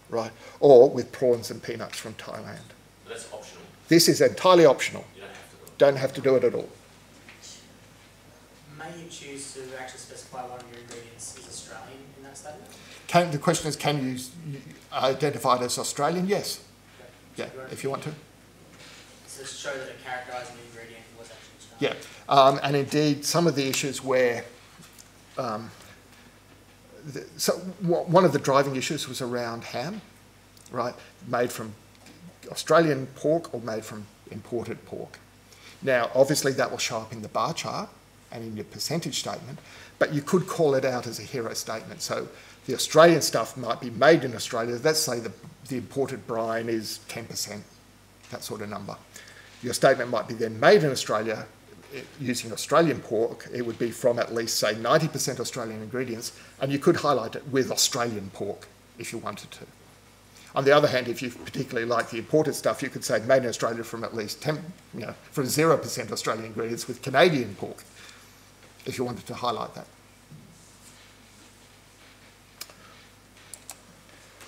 right? Or with prawns and peanuts from Thailand. But that's optional. This is entirely optional. You don't have to do it. Don't have to do it at all. May you choose to actually specify one of your ingredients is Australian in that statement? Can, the question is, can you identify it as Australian? Yes. Yeah, Do if you want to. Show that a characterising ingredient was actually Yeah, um, and indeed, some of the issues where, um, the, so w- one of the driving issues was around ham, right? Made from Australian pork or made from imported pork. Now, obviously, that will show up in the bar chart and in your percentage statement, but you could call it out as a hero statement. So the Australian stuff might be made in Australia. Let's say the, the imported brine is 10%, that sort of number. Your statement might be then made in Australia eh, using Australian pork. It would be from at least, say, 90% Australian ingredients, and you could highlight it with Australian pork if you wanted to. On the other hand, if you particularly like the imported stuff, you could say made in Australia from at least 10, you know, from 0% Australian ingredients with Canadian pork, if you wanted to highlight that.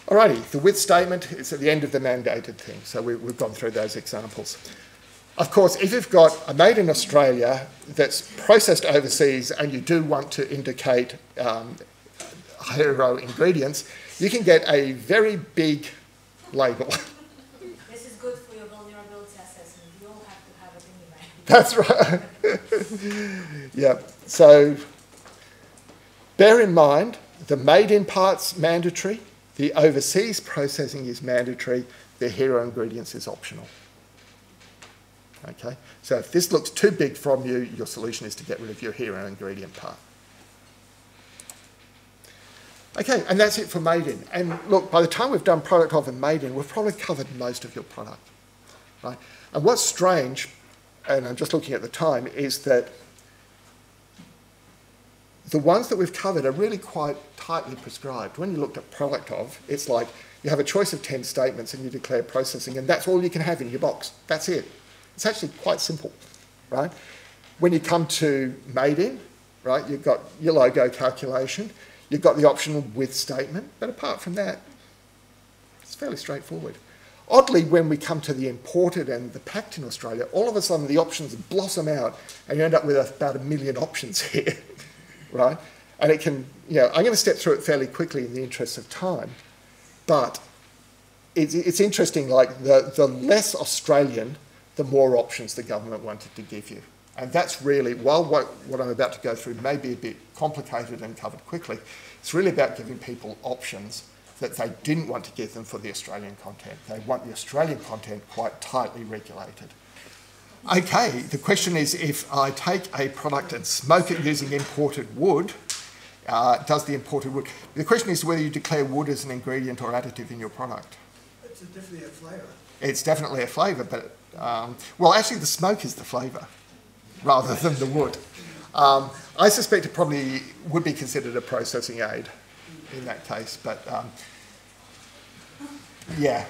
Alrighty, the with statement is at the end of the mandated thing, so we, we've gone through those examples. Of course, if you've got a made in Australia that's processed overseas and you do want to indicate um, hero ingredients, you can get a very big label. This is good for your vulnerability assessment. You all have to have it anyway. That's right. yeah. So bear in mind the made in parts mandatory, the overseas processing is mandatory, the hero ingredients is optional. Okay, so if this looks too big from you, your solution is to get rid of your hero ingredient part. Okay, and that's it for made in. And look, by the time we've done product of and made in, we've probably covered most of your product. Right? And what's strange, and I'm just looking at the time, is that the ones that we've covered are really quite tightly prescribed. When you looked at product of, it's like you have a choice of 10 statements and you declare processing, and that's all you can have in your box. That's it. It's actually quite simple, right? When you come to made in, right, you've got your logo calculation, you've got the optional with statement, but apart from that, it's fairly straightforward. Oddly, when we come to the imported and the packed in Australia, all of a sudden the options blossom out and you end up with about a million options here, right? And it can, you know, I'm going to step through it fairly quickly in the interest of time, but it's, it's interesting, like the, the less Australian, the more options the government wanted to give you. And that's really, while what, what I'm about to go through may be a bit complicated and covered quickly, it's really about giving people options that they didn't want to give them for the Australian content. They want the Australian content quite tightly regulated. Okay, the question is if I take a product and smoke it using imported wood, uh, does the imported wood... The question is whether you declare wood as an ingredient or additive in your product. It's definitely a flavour. It's definitely a flavour, but... Um, well, actually the smoke is the flavour rather than the wood. Um, I suspect it probably would be considered a processing aid in that case, but um, yeah,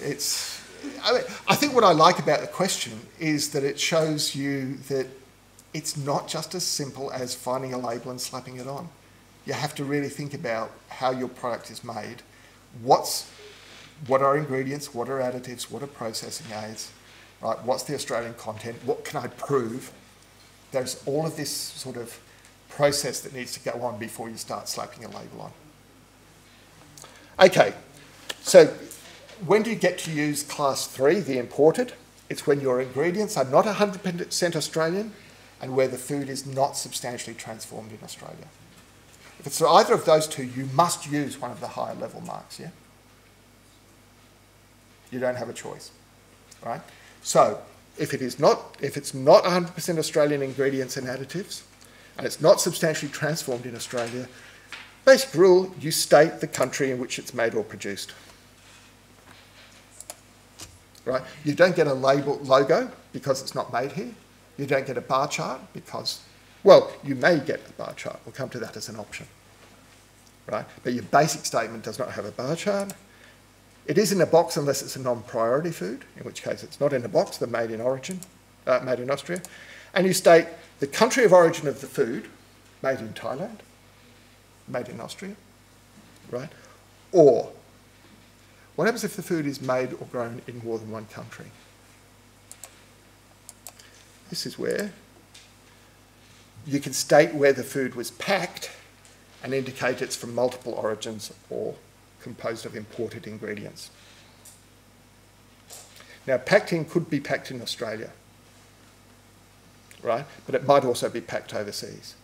it's. I, mean, I think what I like about the question is that it shows you that it's not just as simple as finding a label and slapping it on. You have to really think about how your product is made, what's, what are ingredients, what are additives, what are processing aids, right? What's the Australian content? What can I prove? There's all of this sort of process that needs to go on before you start slapping a label on. Okay, so when do you get to use class three, the imported? It's when your ingredients are not 100% Australian and where the food is not substantially transformed in Australia. If it's either of those two, you must use one of the higher level marks, yeah? You don't have a choice, right? So if it is not, if it's not 100% Australian ingredients and additives, and it's not substantially transformed in Australia, basic rule, you state the country in which it's made or produced. Right? You don't get a label logo because it's not made here. You don't get a bar chart because, well, you may get a bar chart. We'll come to that as an option. Right? But your basic statement does not have a bar chart. It is in a box unless it's a non-priority food, in which case it's not in a box, they're made in origin, uh, made in Austria. And you state the country of origin of the food, made in Thailand, made in Austria, right? Or, what happens if the food is made or grown in more than one country? This is where you can state where the food was packed and indicate it's from multiple origins or composed of imported ingredients. Now, packed in could be packed in Australia, right? But it might also be packed overseas.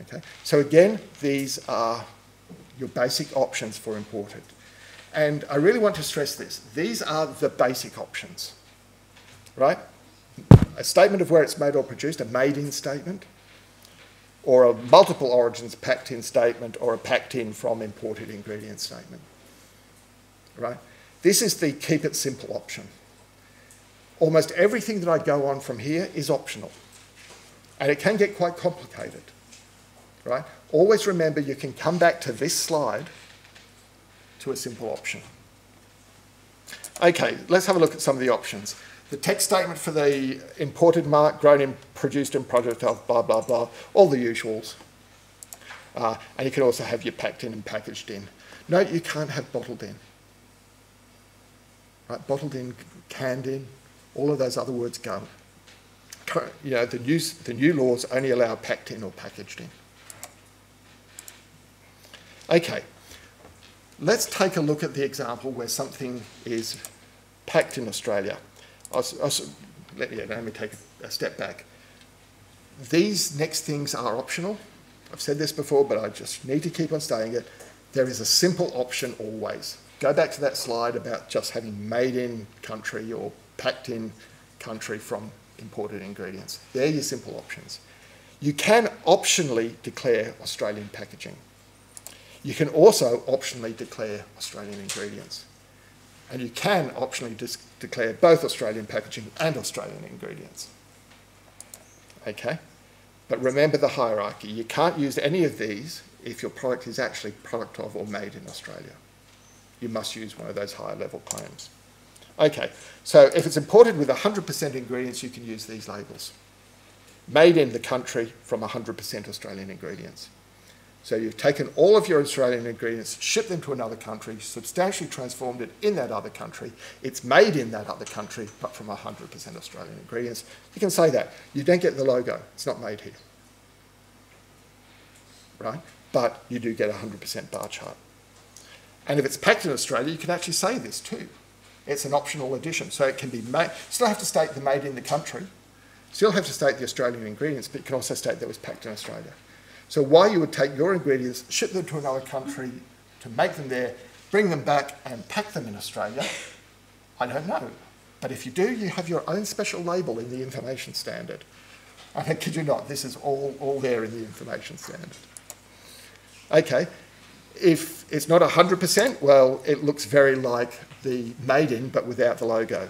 Okay, so again, these are your basic options for imported. And I really want to stress this. These are the basic options, right? A statement of where it's made or produced, a made-in statement, or a multiple origins packed in statement or a packed in from imported ingredient statement. Right? This is the keep it simple option. Almost everything that I go on from here is optional. And it can get quite complicated. Right? Always remember you can come back to this slide to a simple option. Okay, let's have a look at some of the options the text statement for the imported mark, grown in, produced in product of, blah, blah, blah, all the usuals. Uh, and you can also have your packed in and packaged in. Note you can't have bottled in. Right, bottled in, canned in, all of those other words go. You know, the new, the new laws only allow packed in or packaged in. Okay, let's take a look at the example where something is packed in Australia. I'll, I'll, let, yeah, let me take a step back. These next things are optional. I've said this before, but I just need to keep on saying it. There is a simple option always. Go back to that slide about just having made in country or packed in country from imported ingredients. They're your simple options. You can optionally declare Australian packaging. You can also optionally declare Australian ingredients. And you can optionally declare both Australian packaging and Australian ingredients. Okay? But remember the hierarchy. You can't use any of these if your product is actually product of or made in Australia. You must use one of those higher level claims. Okay, so if it's imported with 100% ingredients, you can use these labels. Made in the country from 100% Australian ingredients. So you've taken all of your Australian ingredients, shipped them to another country, substantially transformed it in that other country. It's made in that other country, but from 100% Australian ingredients. You can say that. You don't get the logo. It's not made here. right? But you do get a 100% bar chart. And if it's packed in Australia, you can actually say this too. It's an optional addition, so it can be made, still have to state the made in the country, still have to state the Australian ingredients, but you can also state that it was packed in Australia. So why you would take your ingredients, ship them to another country to make them there, bring them back and pack them in Australia, I don't know. But if you do, you have your own special label in the information standard. And I kid you not, this is all, all there in the information standard. Okay, if it's not 100%, well, it looks very like the made in, but without the logo.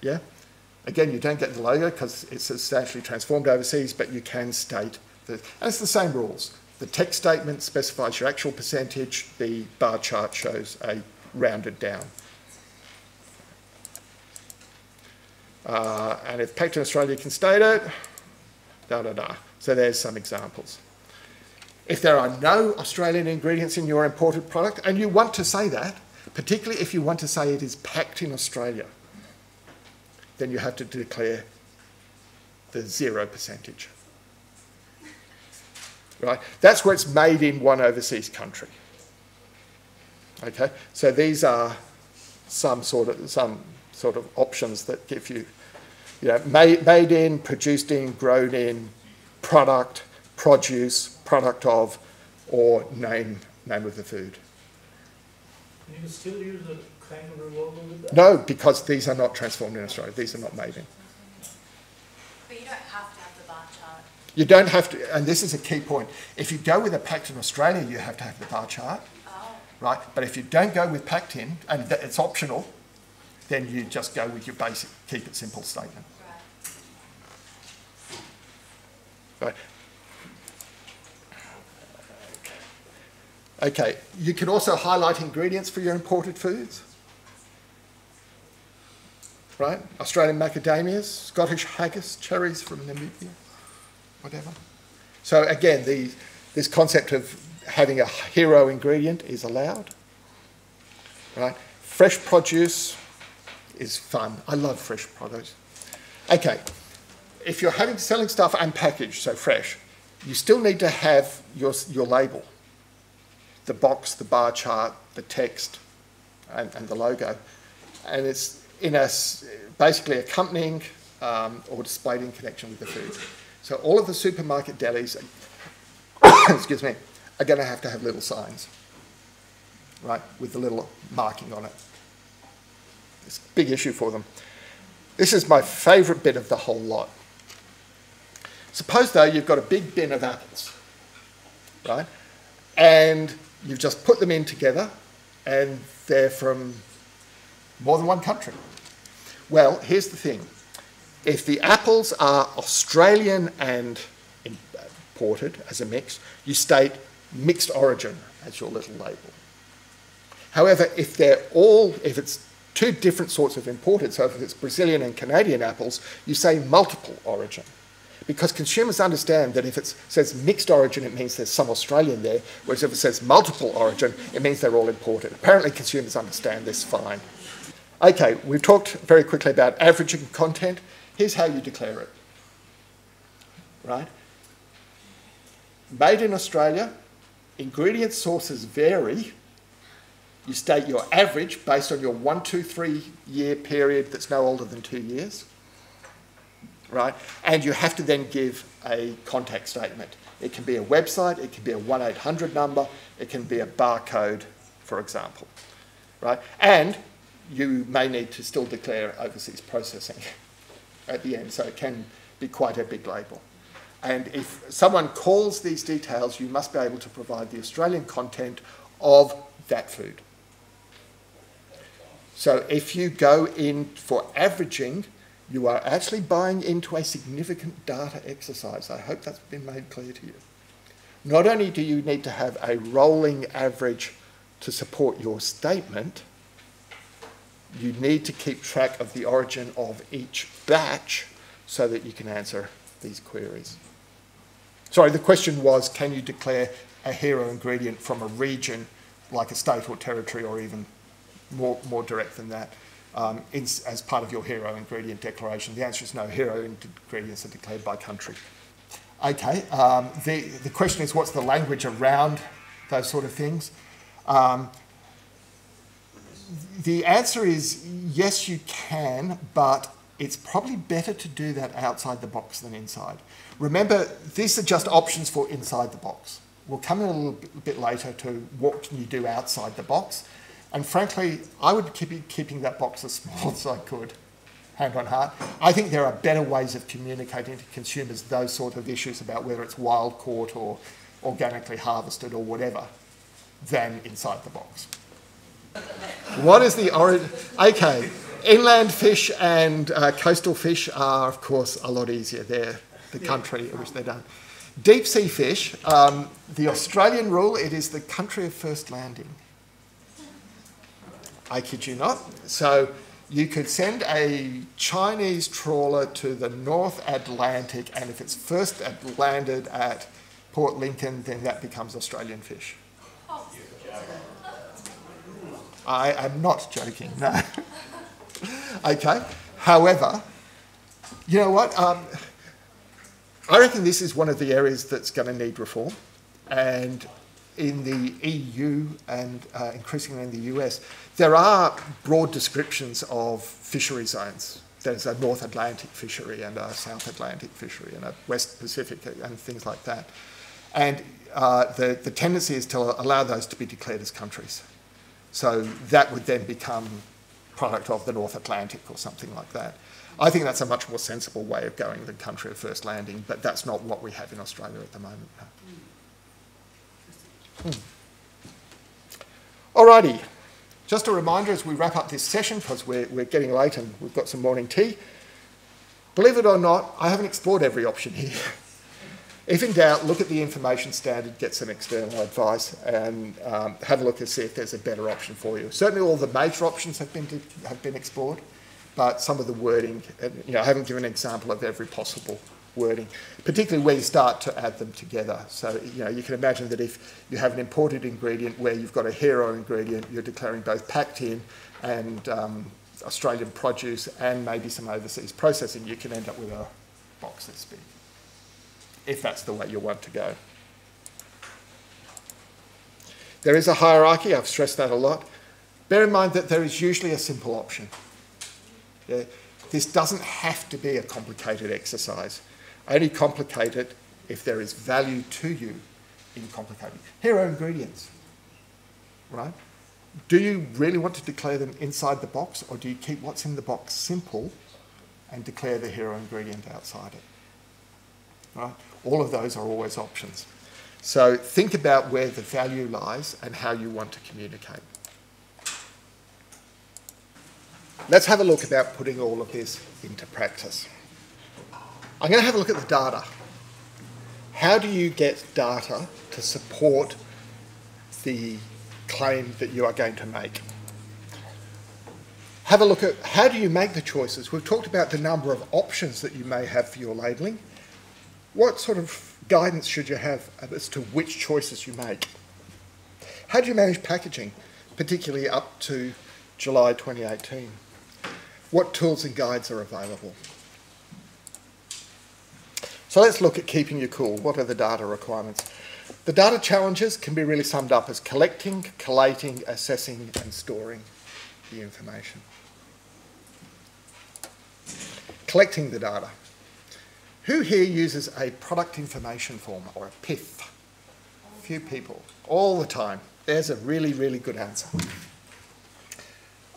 Yeah? Again, you don't get the logo because it's substantially transformed overseas, but you can state. And it's the same rules. The text statement specifies your actual percentage, the bar chart shows a rounded down. Uh, and if packed in Australia can state it, da da da. So there's some examples. If there are no Australian ingredients in your imported product, and you want to say that, particularly if you want to say it is packed in Australia, then you have to declare the zero percentage. Right? That's where it's made in one overseas country. Okay? So these are some sort of some sort of options that give you, you know, made, made in, produced in, grown in, product, produce, product of, or name name of the food. Can You still use a kangaroo logo with that? No, because these are not transformed in Australia. These are not made in. But you don't have to have the bar chart. You don't have to, and this is a key point. If you go with a packed in Australia, you have to have the bar chart, Oh, right? But if you don't go with packed in, and it's optional, then you just go with your basic keep it simple statement. right. Right. Okay, you can also highlight ingredients for your imported foods. Right? Australian macadamias, Scottish haggis, cherries from Namibia, whatever. So again, the, this concept of having a hero ingredient is allowed. Right? Fresh produce is fun. I love fresh produce. Okay, if you're having selling stuff unpackaged, so fresh, you still need to have your, your label the box, the bar chart, the text, and, and the logo. And it's in a, basically accompanying um, or displayed in connection with the food. So all of the supermarket delis, excuse me, are going to have to have little signs, right, with the little marking on it. It's a big issue for them. This is my favourite bit of the whole lot. Suppose, though, you've got a big bin of apples, right? And you've just put them in together and they're from more than one country. Well, here's the thing. If the apples are Australian and imported as a mix, you state mixed origin as your little label. However, if they're all, if it's two different sorts of imported, so if it's Brazilian and Canadian apples, you say multiple origin. Because consumers understand that if it says mixed origin, it means there's some Australian there, whereas if it says multiple origin, it means they're all imported. Apparently, consumers understand this fine. Okay, we've talked very quickly about averaging content. Here's how you declare it. Right? Made in Australia, ingredient sources vary. You state your average based on your one, two, three year period that's no older than two years right? And you have to then give a contact statement. It can be a website, it can be a 1 800 number, it can be a barcode, for example, right? And you may need to still declare overseas processing at the end, so it can be quite a big label. And if someone calls these details, you must be able to provide the Australian content of that food. So if you go in for averaging, you are actually buying into a significant data exercise. I hope that's been made clear to you. Not only do you need to have a rolling average to support your statement, you need to keep track of the origin of each batch so that you can answer these queries. Sorry, the question was can you declare a hero ingredient from a region like a state or territory or even more, more direct than that? um, in, as part of your hero ingredient declaration? The answer is no. Hero ingredients are declared by country. Okay, um, the, the question is what's the language around those sort of things? Um, the answer is yes, you can, but it's probably better to do that outside the box than inside. Remember, these are just options for inside the box. We'll come in a little bit later to what can you do outside the box. And frankly, I would keep keeping that box as small as I could, hand on heart. I think there are better ways of communicating to consumers those sort of issues about whether it's wild caught or organically harvested or whatever than inside the box. What is the origin? Okay, inland fish and uh, coastal fish are, of course, a lot easier. They're the country in which they're done. Deep sea fish, um, the Australian rule, it is the country of first landing. I kid you not. So you could send a Chinese trawler to the North Atlantic, and if it's first landed at Port Lincoln, then that becomes Australian fish. I am not joking, no. okay, however, you know what? Um, I reckon this is one of the areas that's going to need reform. And in the EU and uh, increasingly in the US, there are broad descriptions of fishery zones. There's a North Atlantic fishery and a South Atlantic fishery and a West Pacific and things like that. And uh, the, the tendency is to allow those to be declared as countries. So that would then become product of the North Atlantic or something like that. I think that's a much more sensible way of going than country of first landing, but that's not what we have in Australia at the moment. Hmm. Alrighty, just a reminder as we wrap up this session, because we're, we're getting late and we've got some morning tea. Believe it or not, I haven't explored every option here. If in doubt, look at the information standard, get some external advice, and um, have a look and see if there's a better option for you. Certainly, all the major options have been have been explored, but some of the wording, you know, I haven't given an example of every possible wording, particularly where you start to add them together. So, you know, you can imagine that if you have an imported ingredient where you've got a hero ingredient, you're declaring both packed in and um, Australian produce and maybe some overseas processing, you can end up with a box this big if that's the way you want to go. There is a hierarchy, I've stressed that a lot. Bear in mind that there is usually a simple option. Yeah? This doesn't have to be a complicated exercise. Only complicate it if there is value to you in complicating. Here are ingredients, right? Do you really want to declare them inside the box or do you keep what's in the box simple and declare the hero ingredient outside it? Right? All of those are always options. So think about where the value lies and how you want to communicate. Let's have a look about putting all of this into practice. I'm going to have a look at the data. How do you get data to support the claim that you are going to make? Have a look at how do you make the choices. We've talked about the number of options that you may have for your labelling. What sort of guidance should you have as to which choices you make? How do you manage packaging, particularly up to July 2018? What tools and guides are available? So let's look at keeping you cool. What are the data requirements? The data challenges can be really summed up as collecting, collating, assessing and storing the information. Collecting the data. Who here uses a product information form or a PIF? Few people, all the time. There's a really, really good answer.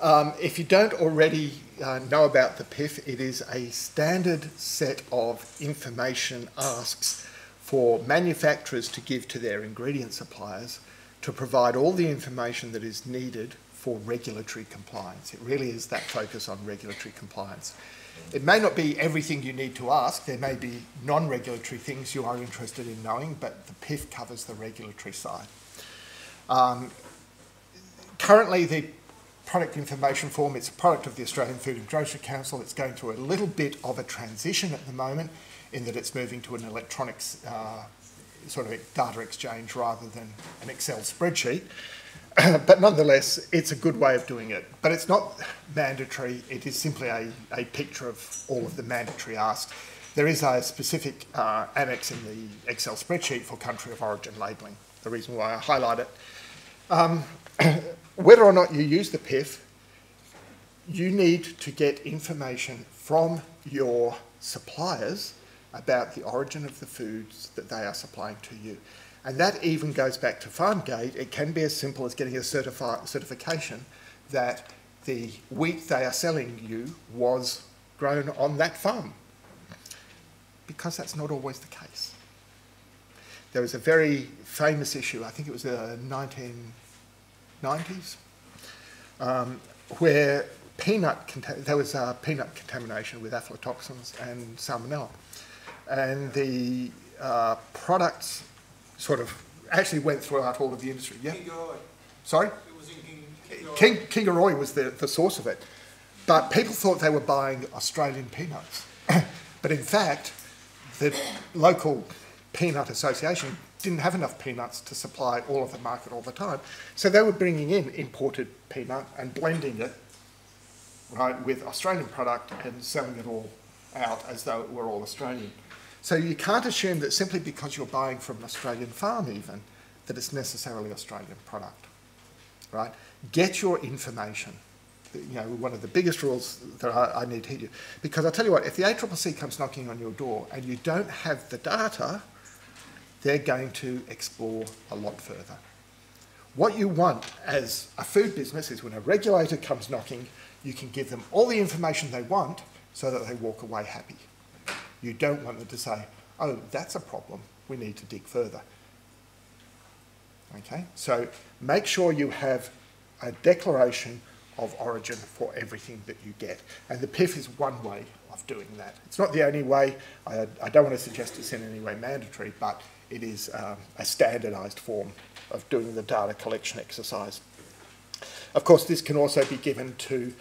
Um, if you don't already uh, know about the PIF, it is a standard set of information asks for manufacturers to give to their ingredient suppliers to provide all the information that is needed for regulatory compliance. It really is that focus on regulatory compliance. It may not be everything you need to ask. There may be non-regulatory things you are interested in knowing, but the PIF covers the regulatory side. Um, currently, the product information form, it's a product of the Australian Food and Grocery Council. It's going through a little bit of a transition at the moment in that it's moving to an electronic uh, sort of data exchange rather than an Excel spreadsheet. but nonetheless, it's a good way of doing it. But it's not mandatory, it is simply a, a picture of all of the mandatory asks. there is a specific uh, annex in the Excel spreadsheet for country of origin labelling, the reason why I highlight it. Um, whether or not you use the PIF, you need to get information from your suppliers about the origin of the foods that they are supplying to you. And that even goes back to FarmGate. It can be as simple as getting a certifi certification that the wheat they are selling you was grown on that farm. Because that's not always the case. There was a very famous issue, I think it was the 1990s, um, where peanut there was uh, peanut contamination with aflatoxins and salmonella. And the uh, products sort of actually went throughout all of the industry. Yeah. Sorry? It was in King, King, Kingaroy was the, the source of it. But people thought they were buying Australian peanuts. but in fact, the local peanut association didn't have enough peanuts to supply all of the market all the time. So they were bringing in imported peanut and blending it right, with Australian product and selling it all out as though it were all Australian. So you can't assume that simply because you're buying from an Australian farm even, that it's necessarily Australian product, right? Get your information. You know, one of the biggest rules that I, I need you. Because I'll tell you what, if the ACCC comes knocking on your door and you don't have the data, they're going to explore a lot further. What you want as a food business is when a regulator comes knocking, you can give them all the information they want so that they walk away happy. You don't want them to say, oh, that's a problem, we need to dig further. Okay, so make sure you have a declaration of origin for everything that you get. And the PIF is one way of doing that. It's not the only way. I, I don't want to suggest it's in any way mandatory, but it is um, a standardised form of doing the data collection exercise. Of course, this can also be given to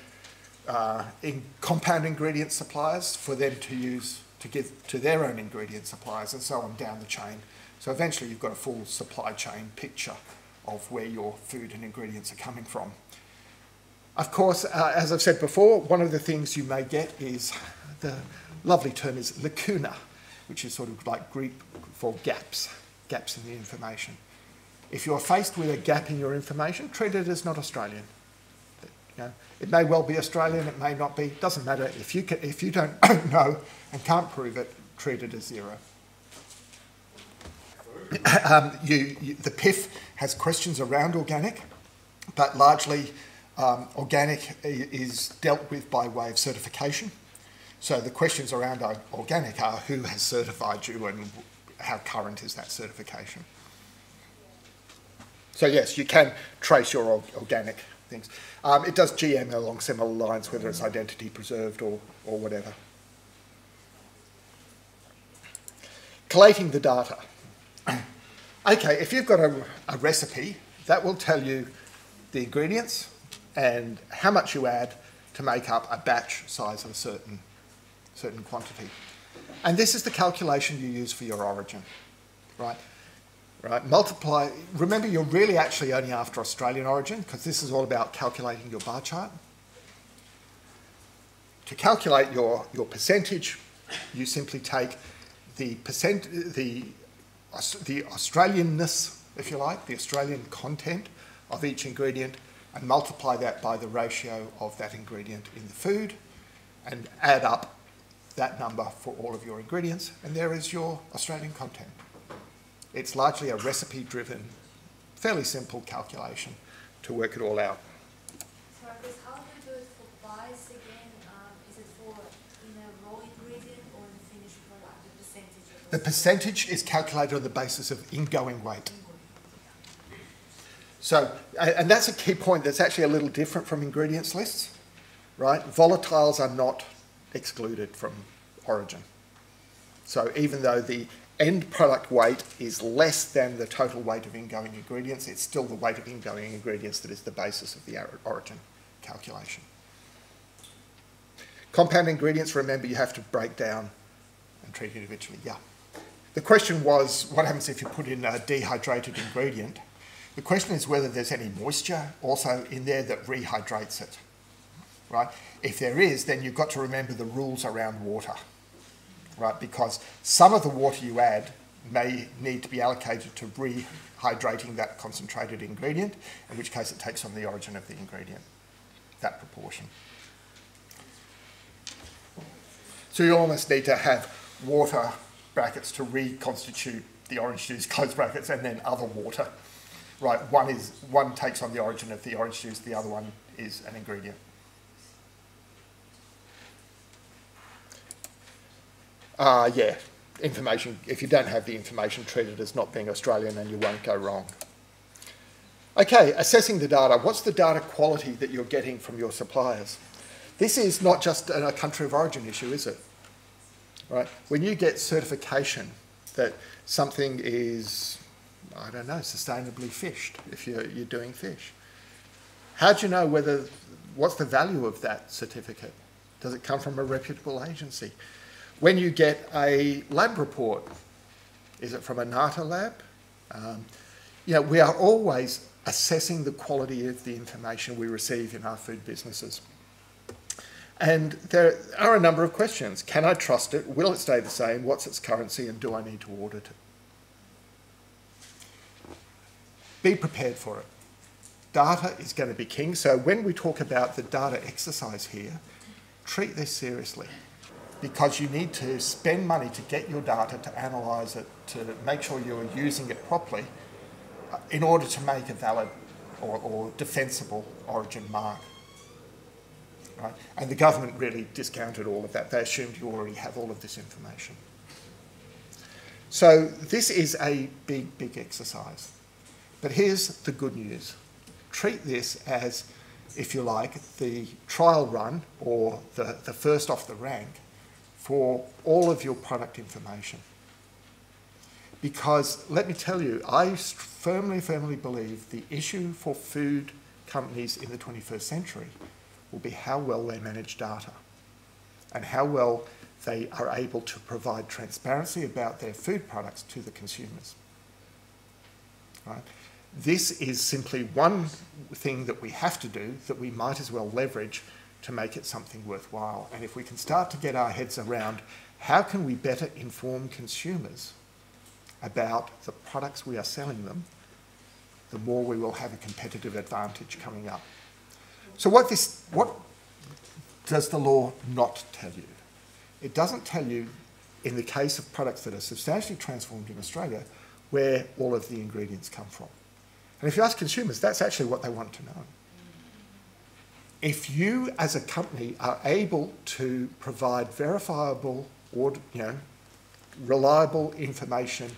uh, in compound ingredient suppliers for them to use to give to their own ingredient suppliers and so on down the chain. So eventually you've got a full supply chain picture of where your food and ingredients are coming from. Of course, uh, as I've said before, one of the things you may get is the lovely term is lacuna, which is sort of like Greek for gaps, gaps in the information. If you're faced with a gap in your information, treat it as not Australian. Know, it may well be Australian, it may not be, doesn't matter. If you, can, if you don't know and can't prove it, treat it as zero. um, you, you, the PIF has questions around organic, but largely um, organic is dealt with by way of certification. So the questions around organic are who has certified you and how current is that certification. So yes, you can trace your organic things. Um, it does GM along similar lines, whether it's identity preserved or, or whatever. Collating the data. okay, if you've got a, a recipe, that will tell you the ingredients and how much you add to make up a batch size of a certain, certain quantity. And this is the calculation you use for your origin, right? Right? Multiply, remember you're really actually only after Australian origin because this is all about calculating your bar chart. To calculate your, your percentage, you simply take the percent, the, the Australianness, if you like, the Australian content of each ingredient and multiply that by the ratio of that ingredient in the food and add up that number for all of your ingredients and there is your Australian content. It's largely a recipe-driven, fairly simple calculation to work it all out. So I how do you do it for pies again? Um, is it for in a raw ingredient or in the finished product, the percentage? The percentage is calculated on the basis of ingoing weight. So, and that's a key point that's actually a little different from ingredients lists, right? Volatiles are not excluded from origin. So even though the end product weight is less than the total weight of ingoing ingredients, it's still the weight of ingoing ingredients that is the basis of the origin calculation. Compound ingredients, remember you have to break down and treat individually, yeah. The question was, what happens if you put in a dehydrated ingredient? The question is whether there's any moisture also in there that rehydrates it, right? If there is, then you've got to remember the rules around water right? Because some of the water you add may need to be allocated to rehydrating that concentrated ingredient, in which case it takes on the origin of the ingredient, that proportion. So you almost need to have water brackets to reconstitute the orange juice, close brackets, and then other water. Right, one is one takes on the origin of the orange juice, the other one is an ingredient. Uh, yeah, information, if you don't have the information, treat it as not being Australian and you won't go wrong. Okay, assessing the data. What's the data quality that you're getting from your suppliers? This is not just a country of origin issue, is it? Right? When you get certification that something is, I don't know, sustainably fished, if you're, you're doing fish, how do you know whether, what's the value of that certificate? Does it come from a reputable agency? When you get a lab report, is it from a NATA lab? Um, you know, we are always assessing the quality of the information we receive in our food businesses. And there are a number of questions. Can I trust it? Will it stay the same? What's its currency? And do I need to audit it? Be prepared for it. Data is going to be king. So when we talk about the data exercise here, treat this seriously because you need to spend money to get your data, to analyse it, to make sure you're using it properly uh, in order to make a valid or, or defensible origin mark. Right? And the government really discounted all of that. They assumed you already have all of this information. So this is a big, big exercise. But here's the good news. Treat this as, if you like, the trial run or the, the first off the rank for all of your product information. Because let me tell you, I firmly, firmly believe the issue for food companies in the 21st century will be how well they manage data and how well they are able to provide transparency about their food products to the consumers. Right? This is simply one thing that we have to do that we might as well leverage to make it something worthwhile. And if we can start to get our heads around how can we better inform consumers about the products we are selling them, the more we will have a competitive advantage coming up. So what this what does the law not tell you? It doesn't tell you in the case of products that are substantially transformed in Australia where all of the ingredients come from. And if you ask consumers, that's actually what they want to know if you as a company are able to provide verifiable or you know reliable information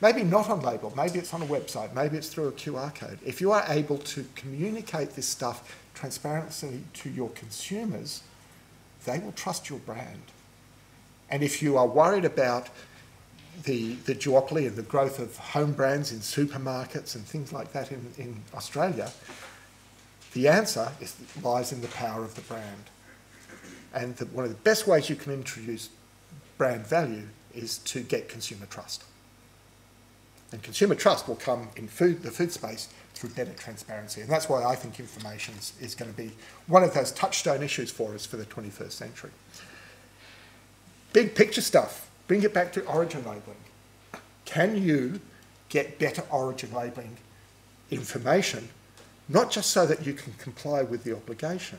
maybe not on label maybe it's on a website maybe it's through a qr code if you are able to communicate this stuff transparently to your consumers they will trust your brand. And if you are worried about the, the duopoly and the growth of home brands in supermarkets and things like that in, in Australia, the answer is, lies in the power of the brand. And the, one of the best ways you can introduce brand value is to get consumer trust. And consumer trust will come in food, the food space through better transparency. And that's why I think information is, going to be one of those touchstone issues for us for the 21st century. Big picture stuff, bring it back to origin labelling. Can you get better origin labelling information not just so that you can comply with the obligation,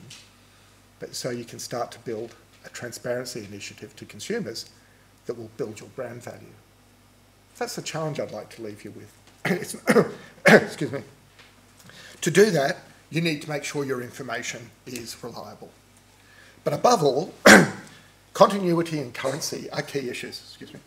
but so you can start to build a transparency initiative to consumers that will build your brand value. That's the challenge I'd like to leave you with. excuse me. To do that, you need to make sure your information is reliable. But above all, continuity and currency are key issues. Excuse me.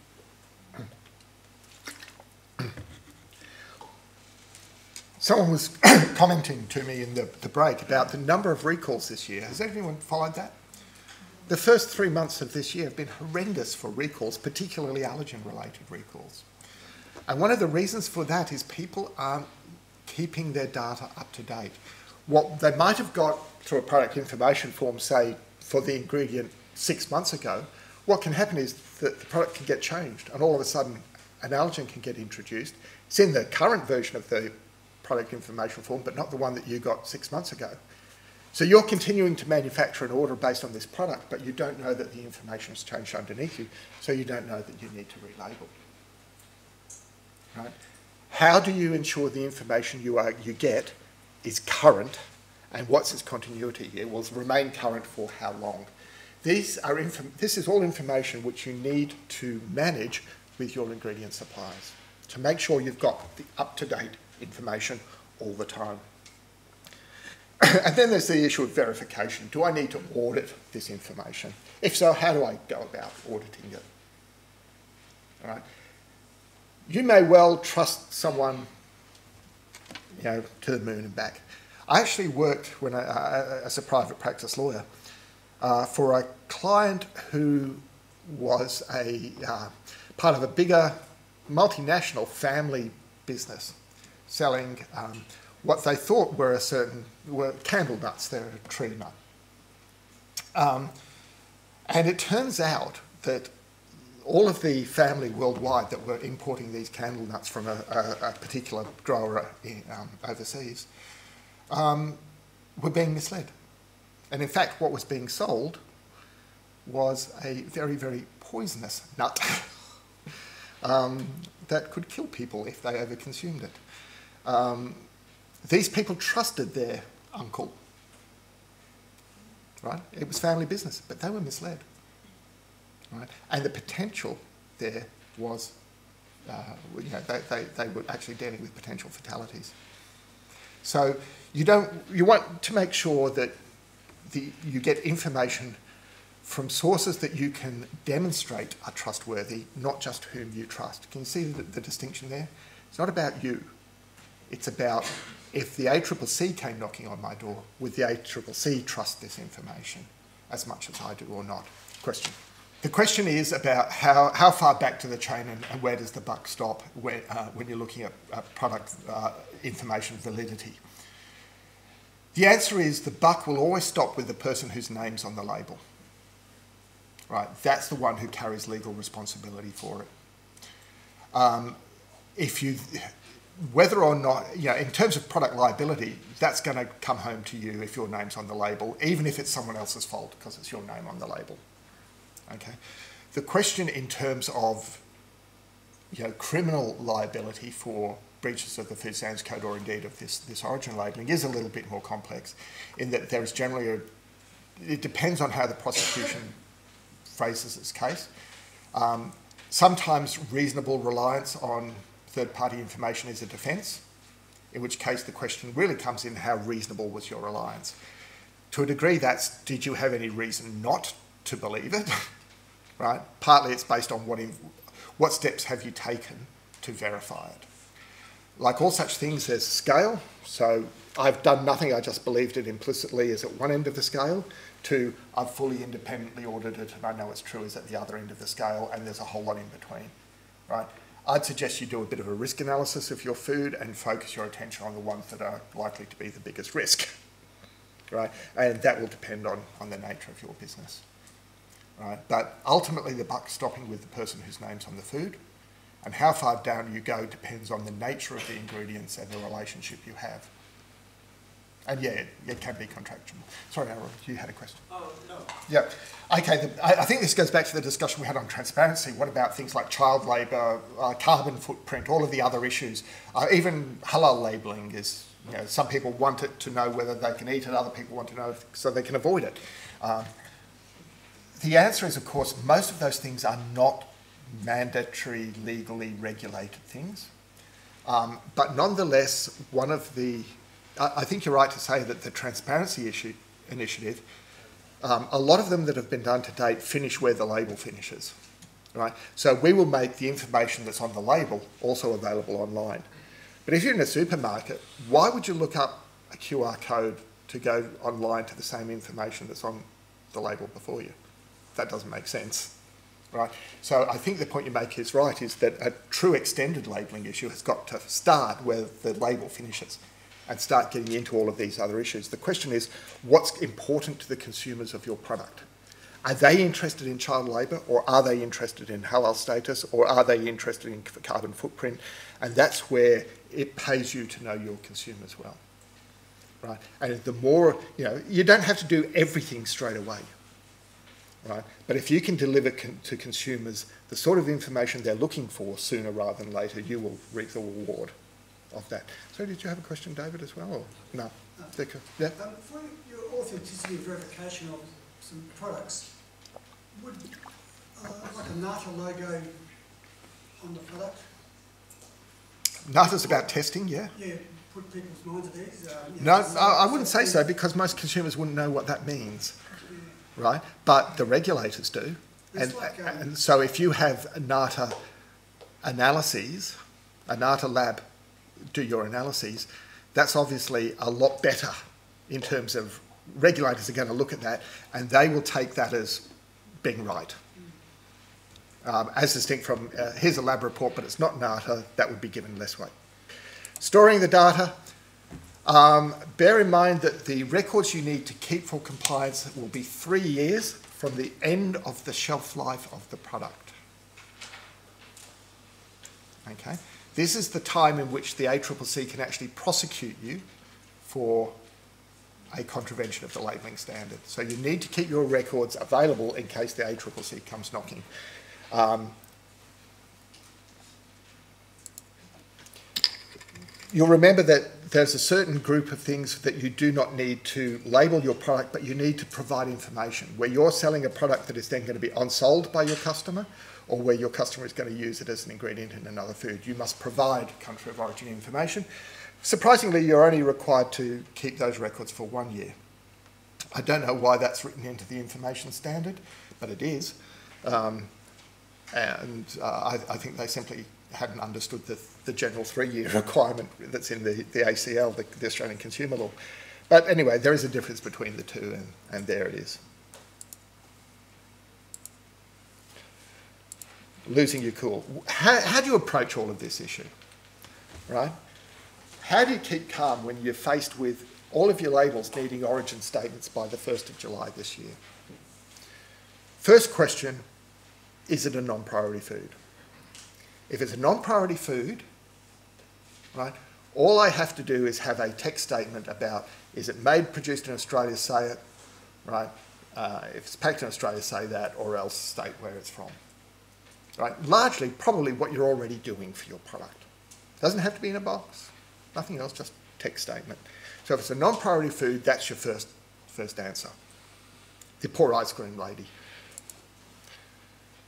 Someone was commenting to me in the, the break about the number of recalls this year. Has anyone followed that? The first three months of this year have been horrendous for recalls, particularly allergen related recalls. And one of the reasons for that is people aren't keeping their data up to date. What they might have got through a product information form, say, for the ingredient six months ago, what can happen is that the product can get changed and all of a sudden an allergen can get introduced. It's in the current version of the product information form, but not the one that you got six months ago. So you're continuing to manufacture an order based on this product, but you don't know that the information has changed underneath you, so you don't know that you need to relabel. Right? How do you ensure the information you, are, you get is current, and what's its continuity? It will remain current for how long? These are this is all information which you need to manage with your ingredient suppliers to make sure you've got the up-to-date information all the time. and then there's the issue of verification. Do I need to audit this information? If so, how do I go about auditing it? All right. You may well trust someone, you know, to the moon and back. I actually worked when I, uh, as a private practice lawyer uh, for a client who was a uh, part of a bigger multinational family business selling um, what they thought were a certain were candle nuts. They're a tree nut. Um, and it turns out that all of the family worldwide that were importing these candle nuts from a, a, a particular grower in, um, overseas um, were being misled. And in fact, what was being sold was a very, very poisonous nut um, that could kill people if they overconsumed it. Um, these people trusted their uncle, right? It was family business, but they were misled, right? And the potential there was, uh, you know, they, they, they were actually dealing with potential fatalities. So you don't, you want to make sure that the, you get information from sources that you can demonstrate are trustworthy, not just whom you trust. Can you see the, the distinction there? It's not about you. It's about if the ACCC came knocking on my door, would the ACCC trust this information as much as I do or not? Question. The question is about how, how far back to the chain and, and where does the buck stop uh, when you're looking at uh, product uh, information validity. The answer is the buck will always stop with the person whose name's on the label. Right, that's the one who carries legal responsibility for it. Um, if you, whether or not, you know, in terms of product liability, that's going to come home to you if your name's on the label, even if it's someone else's fault because it's your name on the label. Okay. The question in terms of, you know, criminal liability for breaches of the Food Standards Code or indeed of this, this origin labelling is a little bit more complex in that there is generally a, it depends on how the prosecution phrases its case. Um, sometimes reasonable reliance on third-party information is a defence, in which case the question really comes in how reasonable was your reliance. To a degree that's did you have any reason not to believe it, right? Partly it's based on what, what steps have you taken to verify it. Like all such things, there's scale. So I've done nothing, I just believed it implicitly is at one end of the scale, to I've fully independently audited it, and I know it's true is at the other end of the scale, and there's a whole lot in between, right? I'd suggest you do a bit of a risk analysis of your food and focus your attention on the ones that are likely to be the biggest risk, right? And that will depend on, on the nature of your business, right? But ultimately, the buck's stopping with the person whose name's on the food, and how far down you go depends on the nature of the ingredients and the relationship you have. And yeah, it, it can be contractual. Sorry, Aaron, you had a question. Oh, no. Yeah. Okay, the, I, I, think this goes back to the discussion we had on transparency. What about things like child labour, uh, carbon footprint, all of the other issues? Uh, even halal labelling is, you know, some people want it to know whether they can eat it, other people want to know if, so they can avoid it. Um, the answer is, of course, most of those things are not mandatory, legally regulated things. Um, but nonetheless, one of the I think you're right to say that the transparency issue, initiative, um, a lot of them that have been done to date finish where the label finishes, right? So we will make the information that's on the label also available online. But if you're in a supermarket, why would you look up a QR code to go online to the same information that's on the label before you? That doesn't make sense, right? So I think the point you make is right, is that a true extended labelling issue has got to start where the label finishes and start getting into all of these other issues. The question is, what's important to the consumers of your product? Are they interested in child labour or are they interested in halal status or are they interested in carbon footprint? And that's where it pays you to know your consumers well. right? And the more, you know, you don't have to do everything straight away, right? But if you can deliver con- to consumers the sort of information they're looking for sooner rather than later, you will reap the reward of that. So, did you have a question, David, as well? Or? No. Yeah. Um, for your authenticity verification of some products, would uh, like a NATA logo on the product, NATA's about testing, yeah. yeah, put people's minds at ease? Um, you No, know, I, I wouldn't say so because most consumers wouldn't know what that means, right? But the regulators do. And, like, um, and so if you have NATA analyses, a NATA lab do your analyses, that's obviously a lot better in terms of regulators are going to look at that and they will take that as being right. Um, as distinct from, uh, here's a lab report, but it's not NATA, that would be given less weight. Storing the data, um, bear in mind that the records you need to keep for compliance will be three years from the end of the shelf life of the product. Okay, this is the time in which the ACCC can actually prosecute you for a contravention of the labelling standard. So you need to keep your records available in case the ACCC comes knocking. Um, you'll remember that there's a certain group of things that you do not need to label your product, but you need to provide information. Where you're selling a product that is then going to be on-sold by your customer, or where your customer is going to use it as an ingredient in another food, you must provide country of origin information. Surprisingly, you're only required to keep those records for one year. I don't know why that's written into the information standard, but it is. Um, and uh, I, I think they simply hadn't understood the, the general three-year requirement that's in the, the ACL, the, the Australian Consumer Law. But anyway, there is a difference between the two, and, and there it is. Losing your cool. How, how do you approach all of this issue? Right? How do you keep calm when you're faced with all of your labels needing origin statements by the 1st of July this year? First question is it a non priority food? If it's a non priority food, right, all I have to do is have a text statement about is it made, produced in Australia, say it, right? Uh, if it's packed in Australia, say that, or else state where it's from. Right? Largely, probably what you're already doing for your product. Doesn't have to be in a box, nothing else, just text statement. So if it's a non priority food, that's your first, first answer. The poor ice cream lady.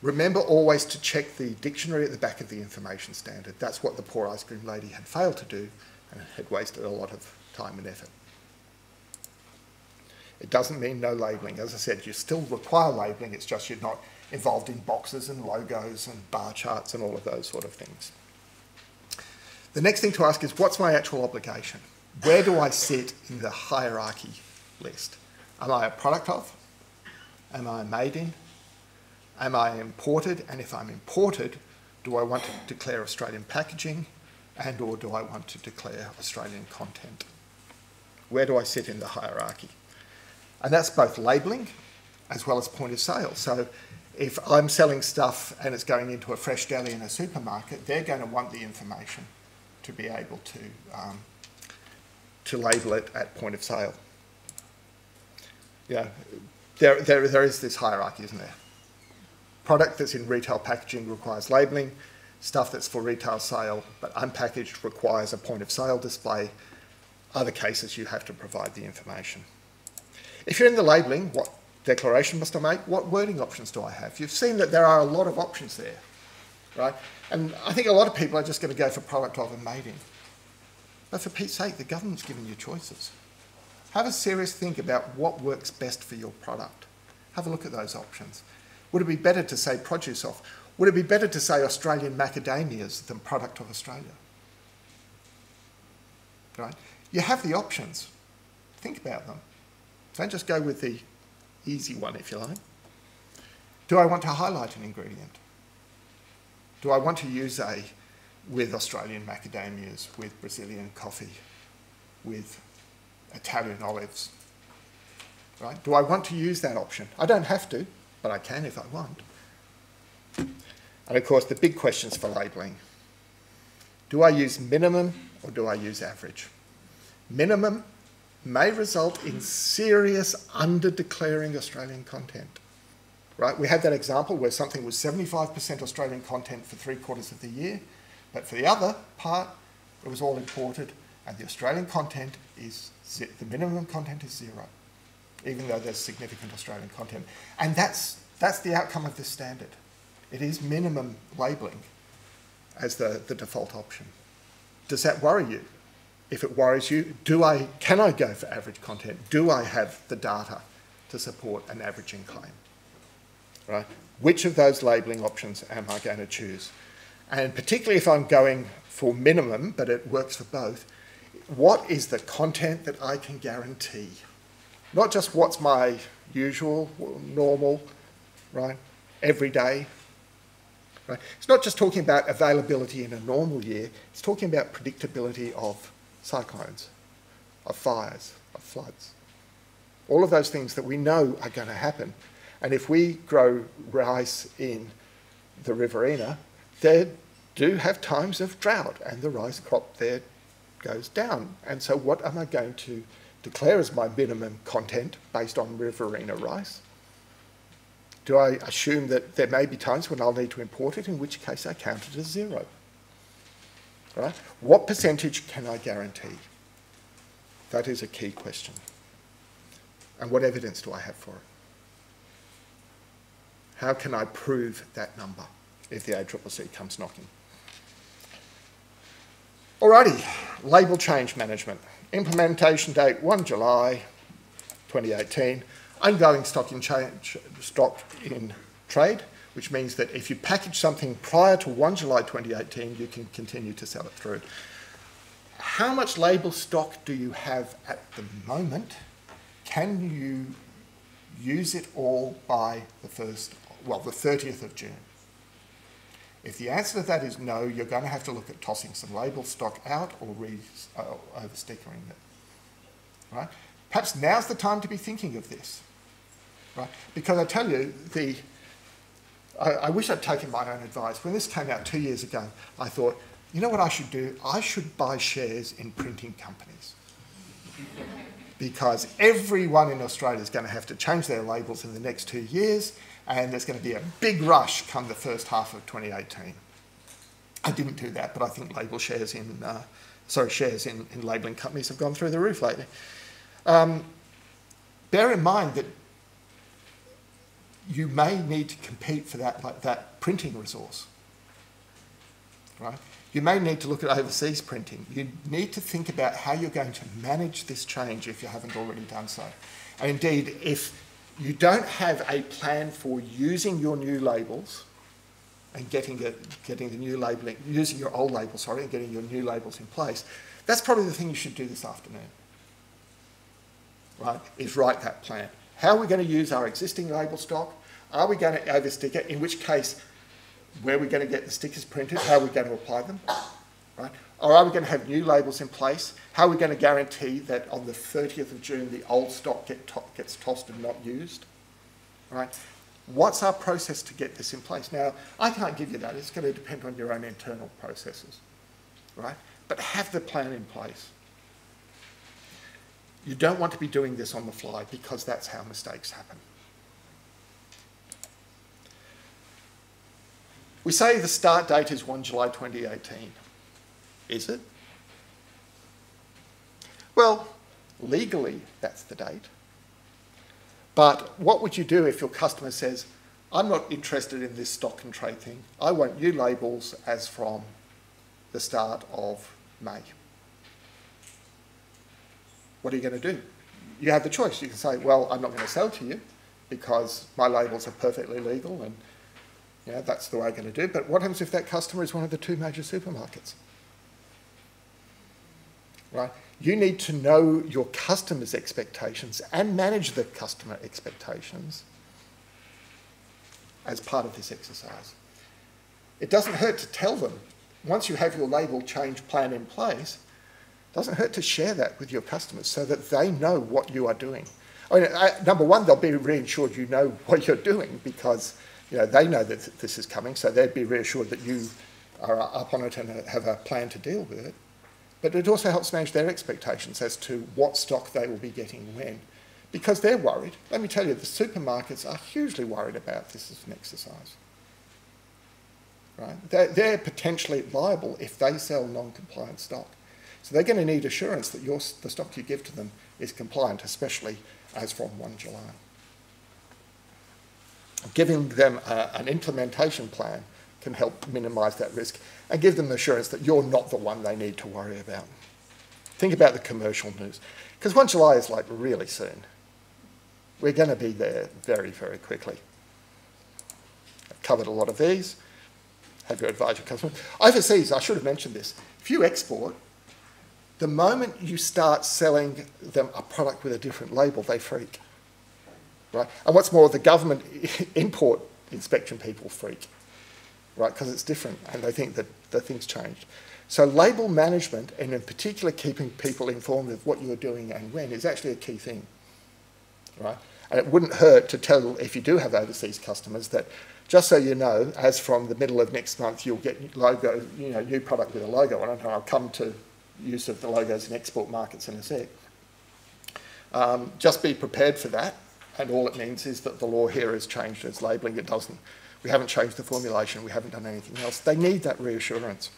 Remember always to check the dictionary at the back of the information standard. That's what the poor ice cream lady had failed to do and had wasted a lot of time and effort. It doesn't mean no labelling. As I said, you still require labelling, it's just you're not involved in boxes and logos and bar charts and all of those sort of things. The next thing to ask is what's my actual obligation? Where do I sit in the hierarchy list? Am I a product of? Am I made in? Am I imported? And if I'm imported, do I want to declare Australian packaging and or do I want to declare Australian content? Where do I sit in the hierarchy? And that's both labelling as well as point of sale. So if I'm selling stuff and it's going into a fresh deli in a supermarket, they're going to want the information to be able to, um, to label it at point of sale. Yeah, there, there, there is this hierarchy, isn't there? Product that's in retail packaging requires labelling. Stuff that's for retail sale but unpackaged requires a point of sale display. Other cases, you have to provide the information. If you're in the labelling, what declaration must I make? What wording options do I have? You've seen that there are a lot of options there, right? And I think a lot of people are just going to go for product of and made in. But for Pete's sake, the government's given you choices. Have a serious think about what works best for your product. Have a look at those options. Would it be better to say produce of? Would it be better to say Australian macadamias than product of Australia? Right? You have the options. Think about them. Don't just go with the easy one, if you like. Do I want to highlight an ingredient? Do I want to use a with Australian macadamias, with Brazilian coffee, with Italian olives? Right? Do I want to use that option? I don't have to, but I can if I want. And of course, the big questions for labelling. Do I use minimum or do I use average? Minimum may result in serious under-declaring Australian content. Right? We had that example where something was 75% Australian content for three quarters of the year, but for the other part, it was all imported, and the Australian content is, the minimum content is zero, even though there's significant Australian content. And that's, that's the outcome of this standard. It is minimum labelling as the, the default option. Does that worry you? If it worries you, do I, can I go for average content? Do I have the data to support an averaging claim? Right? Which of those labelling options am I going to choose? And particularly if I'm going for minimum, but it works for both, what is the content that I can guarantee? Not just what's my usual, normal, right, everyday. Right? It's not just talking about availability in a normal year, it's talking about predictability of cyclones, of fires, of floods. All of those things that we know are going to happen. And if we grow rice in the Riverina, there do have times of drought and the rice crop there goes down. And so what am I going to declare as my minimum content based on Riverina rice? Do I assume that there may be times when I'll need to import it, in which case I count it as zero? Right? What percentage can I guarantee? That is a key question. And what evidence do I have for it? How can I prove that number if the ACCC comes knocking? Alrighty, label change management. Implementation date 1 July 2018. Ongoing stock in change, stock in trade, which means that if you package something prior to 1 July 2018, you can continue to sell it through. How much label stock do you have at the moment? Can you use it all by the first, well, the 30th of June? If the answer to that is no, you're going to have to look at tossing some label stock out or re, uh, over stickering it. Right? Perhaps now's the time to be thinking of this. Right? Because I tell you, the I, I wish I'd taken my own advice. When this came out two years ago, I thought, you know what I should do? I should buy shares in printing companies. Because everyone in Australia is going to have to change their labels in the next two years, and there's going to be a big rush come the first half of 2018. I didn't do that, but I think label shares in, uh, sorry, shares in, in labelling companies have gone through the roof lately. Um, bear in mind that you may need to compete for that, like that printing resource, right? You may need to look at overseas printing. You need to think about how you're going to manage this change if you haven't already done so. And indeed, if you don't have a plan for using your new labels and getting, it, getting the new labelling, using your old labels, sorry, and getting your new labels in place, that's probably the thing you should do this afternoon, right, is write that plan. How are we going to use our existing label stock? Are we going to overstick it? In which case, where are we going to get the stickers printed? How are we going to apply them? Right? Or are we going to have new labels in place? How are we going to guarantee that on the 30th of June the old stock get to gets tossed and not used? Right? What's our process to get this in place? Now, I can't give you that. It's going to depend on your own internal processes. Right? But have the plan in place. You don't want to be doing this on the fly because that's how mistakes happen. We say the start date is 1 July 2018. Is it? Well, legally, that's the date. But what would you do if your customer says, I'm not interested in this stock and trade thing. I want new labels as from the start of May. What are you going to do? You have the choice. You can say, well, I'm not going to sell to you because my labels are perfectly legal and yeah, that's the way I'm going to do. it. But what happens if that customer is one of the two major supermarkets? Right? You need to know your customers' expectations and manage the customer expectations as part of this exercise. It doesn't hurt to tell them, once you have your label change plan in place, doesn't hurt to share that with your customers so that they know what you are doing. I mean, I, number one, they'll be reassured you know what you're doing because you know, they know that this is coming, so they'd be reassured that you are up on it and have a plan to deal with it. but it also helps manage their expectations as to what stock they will be getting when. Because they're worried. Let me tell you, the supermarkets are hugely worried about this as an exercise. Right? They're, they're potentially liable if they sell non-compliant stock. So they're going to need assurance that your, the stock you give to them is compliant, especially as from 1 July. Giving them a, an implementation plan can help minimise that risk and give them assurance that you're not the one they need to worry about. Think about the commercial news. Because 1 July is like really soon. We're going to be there very, very quickly. I've covered a lot of these. Have your advise your customers. Overseas, I should have mentioned this. If you export, the moment you start selling them a product with a different label, they freak. Right? And what's more, the government import inspection people freak, right? Because it's different and they think that the things changed. So label management, and in particular keeping people informed of what you're doing and when, is actually a key thing, right? And it wouldn't hurt to tell, if you do have overseas customers, that just so you know, as from the middle of next month, you'll get logo, you know, new product with a logo on it, and I'll come to use of the logos in export markets in a sec. Um, just be prepared for that, and all it means is that the law here has changed its labelling. It doesn't. We haven't changed the formulation. We haven't done anything else. They need that reassurance.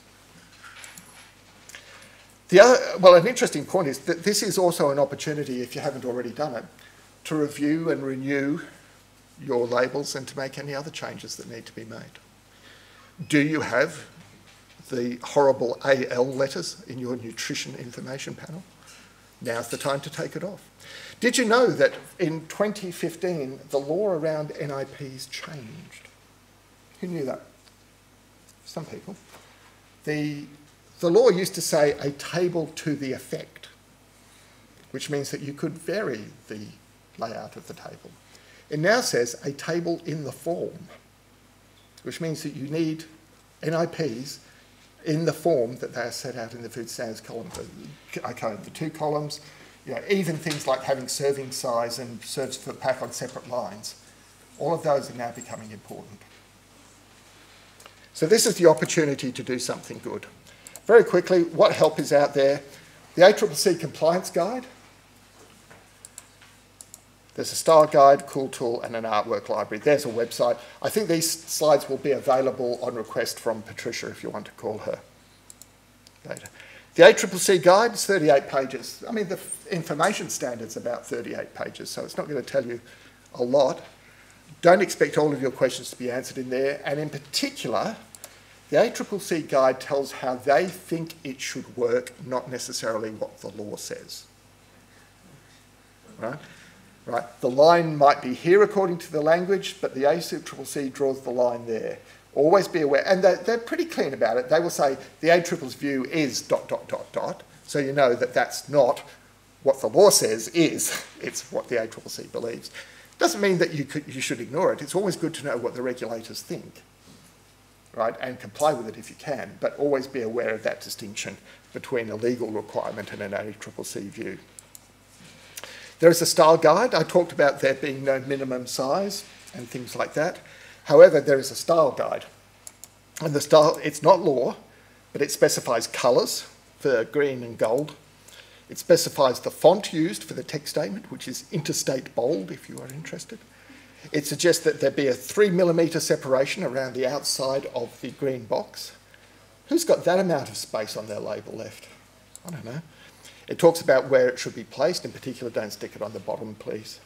The other, well, an interesting point is that this is also an opportunity, if you haven't already done it, to review and renew your labels and to make any other changes that need to be made. Do you have the horrible AL letters in your nutrition information panel? Now's the time to take it off. Did you know that in 2015 the law around NIPs changed? Who knew that? Some people. The, the law used to say a table to the effect, which means that you could vary the layout of the table. It now says a table in the form, which means that you need NIPs in the form that they are set out in the food standards column. Okay, the two columns, you know, even things like having serving size and serves for pack on separate lines, all of those are now becoming important. So this is the opportunity to do something good. Very quickly, what help is out there? The ACCC Compliance Guide, there's a style guide, cool tool, and an artwork library. There's a website. I think these slides will be available on request from Patricia if you want to call her later. The ACCC guide is 38 pages. I mean, the information standard's about 38 pages, so it's not going to tell you a lot. Don't expect all of your questions to be answered in there, and in particular, the ACCC guide tells how they think it should work, not necessarily what the law says. Right? Right? The line might be here according to the language, but the ACCC draws the line there. Always be aware, and they're, they're pretty clean about it. They will say the ACCC's view is dot, dot, dot, dot, so you know that that's not what the law says is, it's what the ACCC believes. Doesn't mean that you, could, you should ignore it. It's always good to know what the regulators think, right, and comply with it if you can, but always be aware of that distinction between a legal requirement and an ACCC view. There is a style guide. I talked about there being no minimum size and things like that. However, there is a style guide. And the style, it's not law, but it specifies colours for green and gold. It specifies the font used for the text statement, which is interstate bold if you are interested. It suggests that there be a three millimetre separation around the outside of the green box. Who's got that amount of space on their label left? I don't know. It talks about where it should be placed. In particular, don't stick it on the bottom, please.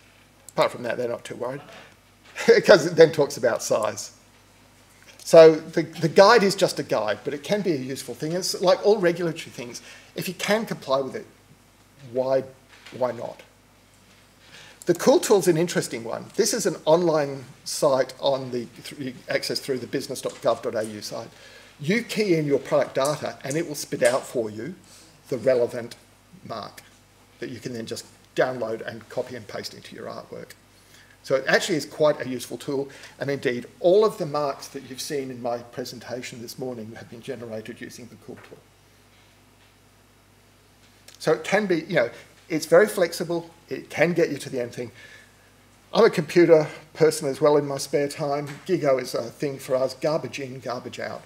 Apart from that, they're not too worried. because it then talks about size. So the, the guide is just a guide, but it can be a useful thing. It's like all regulatory things. If you can comply with it, why, why not? The Cool Tool is an interesting one. This is an online site on the access through the business.gov.au site. You key in your product data and it will spit out for you the relevant mark that you can then just download and copy and paste into your artwork. So it actually is quite a useful tool, and indeed, all of the marks that you've seen in my presentation this morning have been generated using the Cool tool. So it can be, you know, it's very flexible, it can get you to the end thing. I'm a computer person as well in my spare time. Gigo is a thing for us, garbage in, garbage out,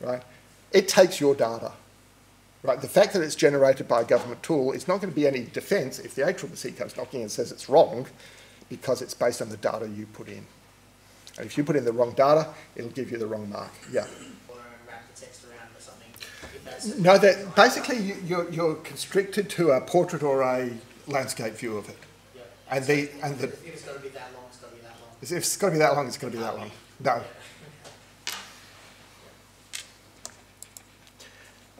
right? It takes your data Right, the fact that it's generated by a government tool is not going to be any defence if the ACCC comes knocking and says it's wrong because it's based on the data you put in. And if you put in the wrong data, it'll give you the wrong mark. Yeah. Or wrap the text around or something. No, that basically you, you're, you're constricted to a portrait or a landscape view of it. yeah. And the and the if it's got to be that long, it's got to be that long. if it's got to be that long, it's got to be that long. No.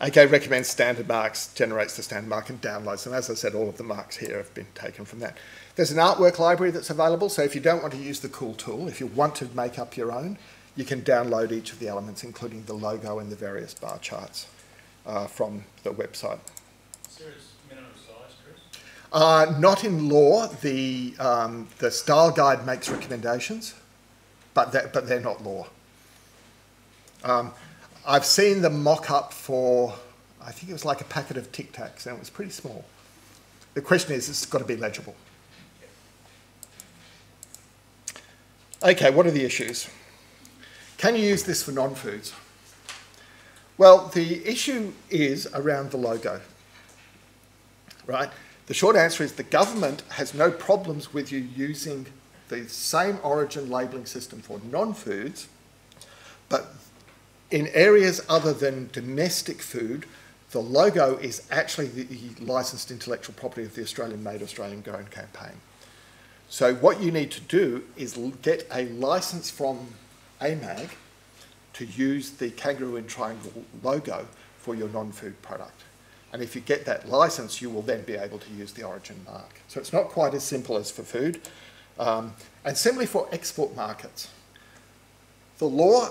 OK recommends standard marks, generates the standard mark and downloads them. As I said, all of the marks here have been taken from that. There's an artwork library that's available, so if you don't want to use the cool tool, if you want to make up your own, you can download each of the elements, including the logo and the various bar charts uh, from the website. Is minimum size, Chris? Uh, not in law. The, um, the style guide makes recommendations, but, that, but they're not law. Um, I've seen the mock up for, I think it was like a packet of Tic Tacs, and it was pretty small. The question is, it's got to be legible. Okay, what are the issues? Can you use this for non foods? Well, the issue is around the logo, right? The short answer is the government has no problems with you using the same origin labelling system for non foods, but in areas other than domestic food, the logo is actually the licensed intellectual property of the Australian Made Australian Grown campaign. So what you need to do is get a license from AMAG to use the kangaroo and triangle logo for your non-food product. And if you get that license, you will then be able to use the origin mark. So it's not quite as simple as for food. Um, and similarly for export markets. The law,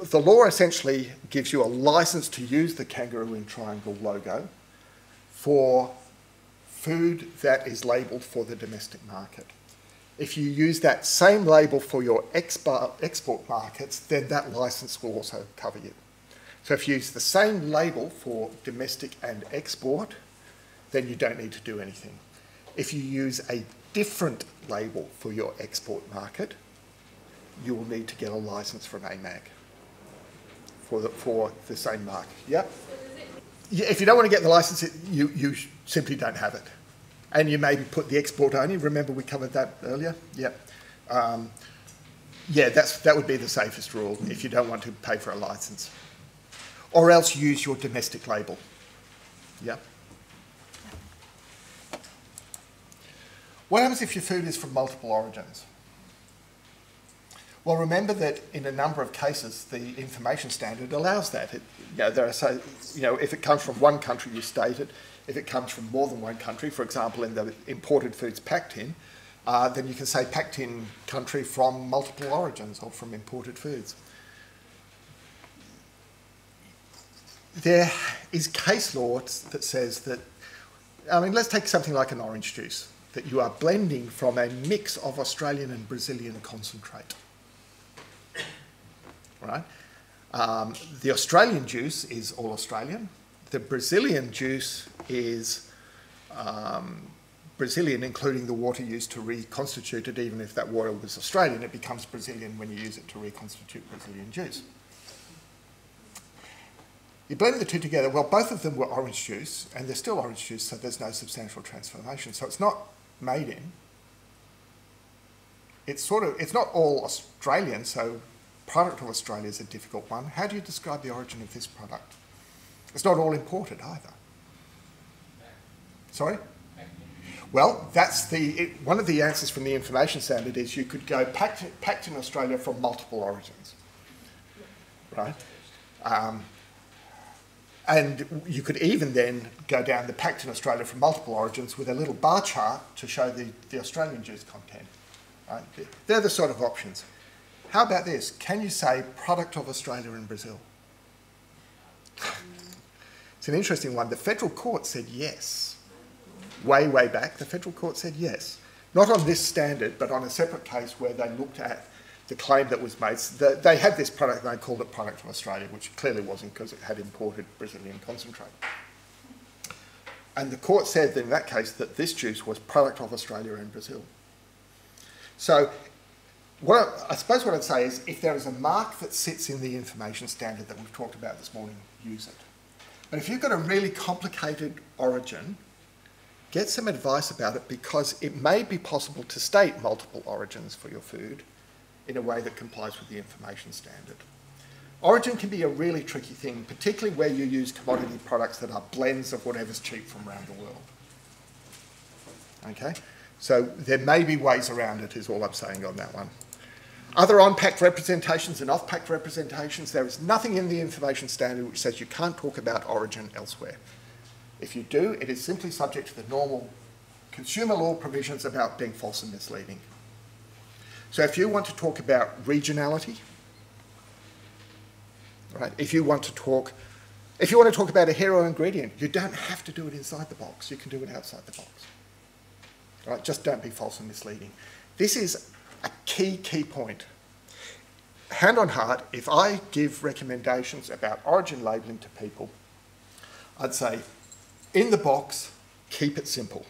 the law essentially gives you a license to use the kangaroo and triangle logo for food that is labelled for the domestic market. If you use that same label for your expo- export markets, then that license will also cover you. So if you use the same label for domestic and export, then you don't need to do anything. If you use a different label for your export market, you will need to get a license from AMAG for the, for the same mark. Yep. Yeah, if you don't want to get the license, it, you, you simply don't have it. And you maybe put the export only. Remember we covered that earlier? Yep. Um, yeah, that's, that would be the safest rule if you don't want to pay for a license. Or else use your domestic label. Yep. What happens if your food is from multiple origins? Well, remember that in a number of cases, the information standard allows that. It, you know, there are so, you know, if it comes from one country, you state it. If it comes from more than one country, for example, in the imported foods packed in, uh, then you can say packed in country from multiple origins or from imported foods. There is case law that says that, I mean, let's take something like an orange juice, that you are blending from a mix of Australian and Brazilian concentrate right? Um, the Australian juice is all Australian. The Brazilian juice is um, Brazilian, including the water used to reconstitute it. Even if that water was Australian, it becomes Brazilian when you use it to reconstitute Brazilian juice. You blend the two together, well, both of them were orange juice, and they're still orange juice, so there's no substantial transformation. So it's not made in. It's sort of, it's not all Australian, so product of Australia is a difficult one. How do you describe the origin of this product? It's not all imported either. Sorry? Well, that's the it, one of the answers from the information standard is you could go packed, packed in Australia from multiple origins, right? Um, and you could even then go down the packed in Australia from multiple origins with a little bar chart to show the, the Australian juice content. Right? They're the sort of options. How about this? Can you say product of Australia and Brazil? it's an interesting one. The federal court said yes. Way, way back, the federal court said yes. Not on this standard, but on a separate case where they looked at the claim that was made. The, they had this product and they called it product of Australia, which clearly wasn't because it had imported Brazilian concentrate. And the court said in that case that this juice was product of Australia and Brazil. So what I, I, suppose what I'd say is if there is a mark that sits in the information standard that we've talked about this morning, use it. But if you've got a really complicated origin, get some advice about it because it may be possible to state multiple origins for your food in a way that complies with the information standard. Origin can be a really tricky thing, particularly where you use commodity products that are blends of whatever's cheap from around the world. Okay? So there may be ways around it, is all I'm saying on that one. Other on-pack representations and off-pack representations, there is nothing in the information standard which says you can't talk about origin elsewhere. If you do, it is simply subject to the normal consumer law provisions about being false and misleading. So if you want to talk about regionality, right, if you want to talk, if you want to talk about a hero ingredient, you don't have to do it inside the box, you can do it outside the box. Right, just don't be false and misleading. This is a key, key point. Hand on heart, if I give recommendations about origin labelling to people, I'd say in the box, keep it simple.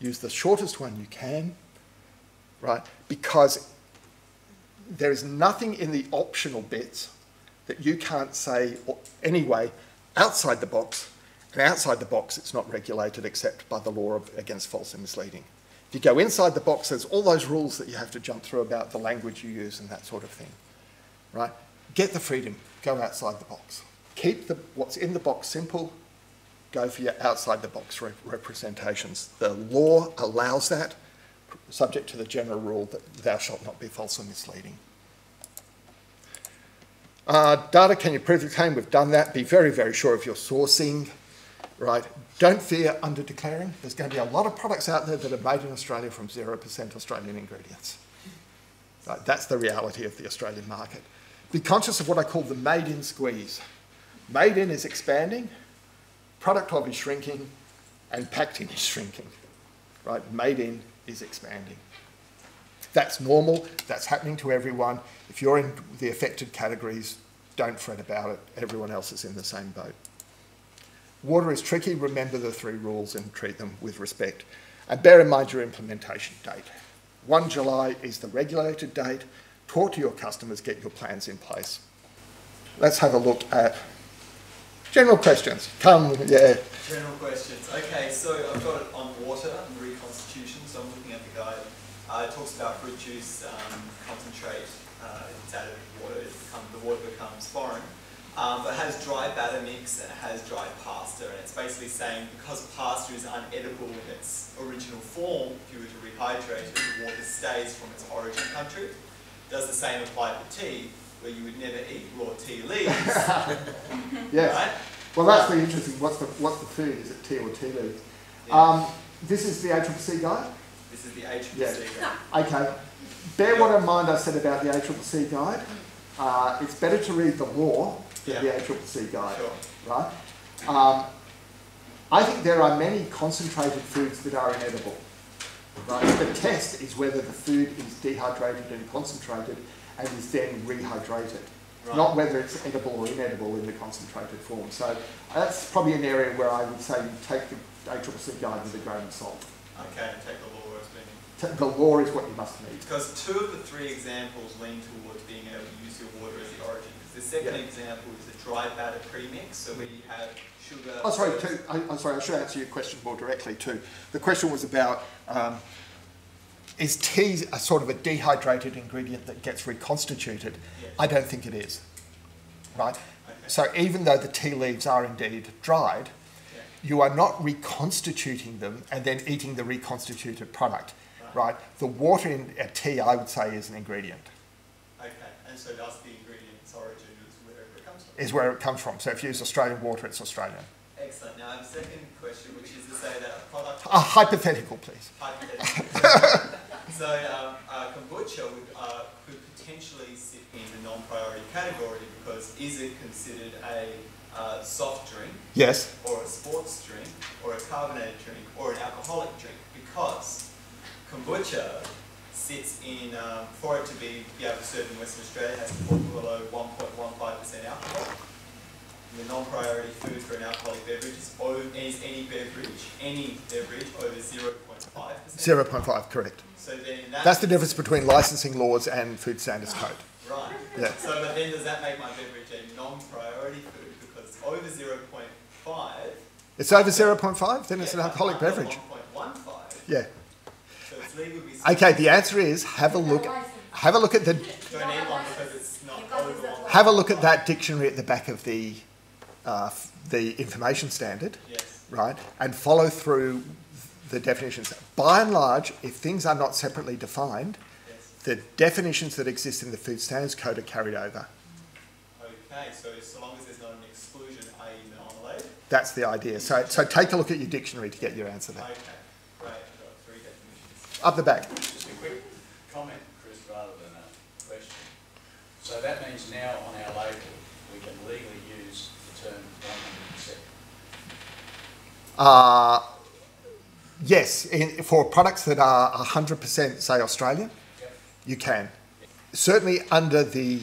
Use the shortest one you can, right? Because there is nothing in the optional bits that you can't say anyway outside the box. And outside the box, it's not regulated except by the law of, against false and misleading. If you go inside the box, there's all those rules that you have to jump through about the language you use and that sort of thing, right? Get the freedom, go outside the box. Keep the, what's in the box simple, go for your outside the box rep representations. The law allows that, subject to the general rule that thou shalt not be false or misleading. Uh, data, can you prove your claim? We've done that. Be very, very sure of your sourcing, right? Don't fear under declaring. There's going to be a lot of products out there that are made in Australia from 0% Australian ingredients. Right? That's the reality of the Australian market. Be conscious of what I call the made in squeeze. Made in is expanding, product of is shrinking, and packed in is shrinking. Right? Made in is expanding. That's normal, that's happening to everyone. If you're in the affected categories, don't fret about it. Everyone else is in the same boat. Water is tricky, remember the three rules and treat them with respect. And bear in mind your implementation date. 1 July is the regulated date. Talk to your customers, get your plans in place. Let's have a look at general questions. Come, yeah. General questions. Okay, so I've got it on water and reconstitution, so I'm looking at the guide. Uh, it talks about fruit juice, um, concentrate, uh, it's added water, become, the water becomes foreign. Um, but it has dry batter mix and it has dry pasta, and it's basically saying because pasta is unedible in its original form, if you were to rehydrate it, the water stays from its origin country. Does the same apply to tea, where you would never eat raw tea leaves? yes. Right? Well, that's the interesting. What's the what's the food? Is it tea or tea leaves? Yeah. Um, this is the ACCC guide. This is the HPC Yeah. guide. Okay. Bear what in mind I said about the ACCC guide. Uh, it's better to read the law than the Yeah. ACCC guide, Sure. right? Um, I think there are many concentrated foods that are inedible. Right? The test is whether the food is dehydrated and concentrated and is then rehydrated. Right. Not whether it's edible or inedible in the concentrated form. So that's probably an area where I would say you take the ACCC guide with a grain of salt. Okay, and take the law as being. T- The law is what you must meet. Because two of the three examples lean towards being able to use your water as the origin. the second Yeah. example is a dry batter premix, so where you have sugar. Oh, sorry, too, I, I'm sorry, I should answer your question more directly too. The question was about, um, is tea a sort of a dehydrated ingredient that gets reconstituted? Yes. I don't think it is, right? Okay. So even though the tea leaves are indeed dried. You are not reconstituting them and then eating the reconstituted product, Right. The water in a tea, I would say, is an ingredient, Okay, and so that's the ingredient's origin is wherever it comes from. is where it comes from. So if you use Australian water, it's Australian. Excellent. Now I have a second question, which is to say that a product. A hypothetical, please. Hypothetically. so um, uh, kombucha would, uh, could potentially sit in the non-priority category because is it considered a uh, soft drink Yes. or a sports drink or a carbonated drink or an alcoholic drink? Because kombucha sits in, um, for it to be, be able to serve in Western Australia, has to fall below 1.15% alcohol. The non-priority food for an alcoholic beverage is, o- is any beverage, any beverage over 0.5%. 0.5, correct. So then that That's the difference between licensing laws and food standards code. Right. Yeah. So but then does that make my beverage a non-priority food over 0.5 It's over 0.5, then it's an alcoholic beverage. 1.15, Yeah. so it's legal. Okay, the answer is have a look. Have a look at the Don't need one because it's not over have a look at that dictionary at the back of the uh, the information standard, Yes. right? And follow through the definitions. By and large, if things are not separately defined, Yes. the definitions that exist in the Food Standards Code are carried over. Okay, so That's the idea. So, so take a look at your dictionary to get your answer there. Okay, got three definitions. Up the back. Just a quick comment, Chris, rather than a question. So that means now on our label, we can legally use the term one hundred percent. Uh, yes, in, for products that are 100% say Australian, Yep. you can. Certainly under the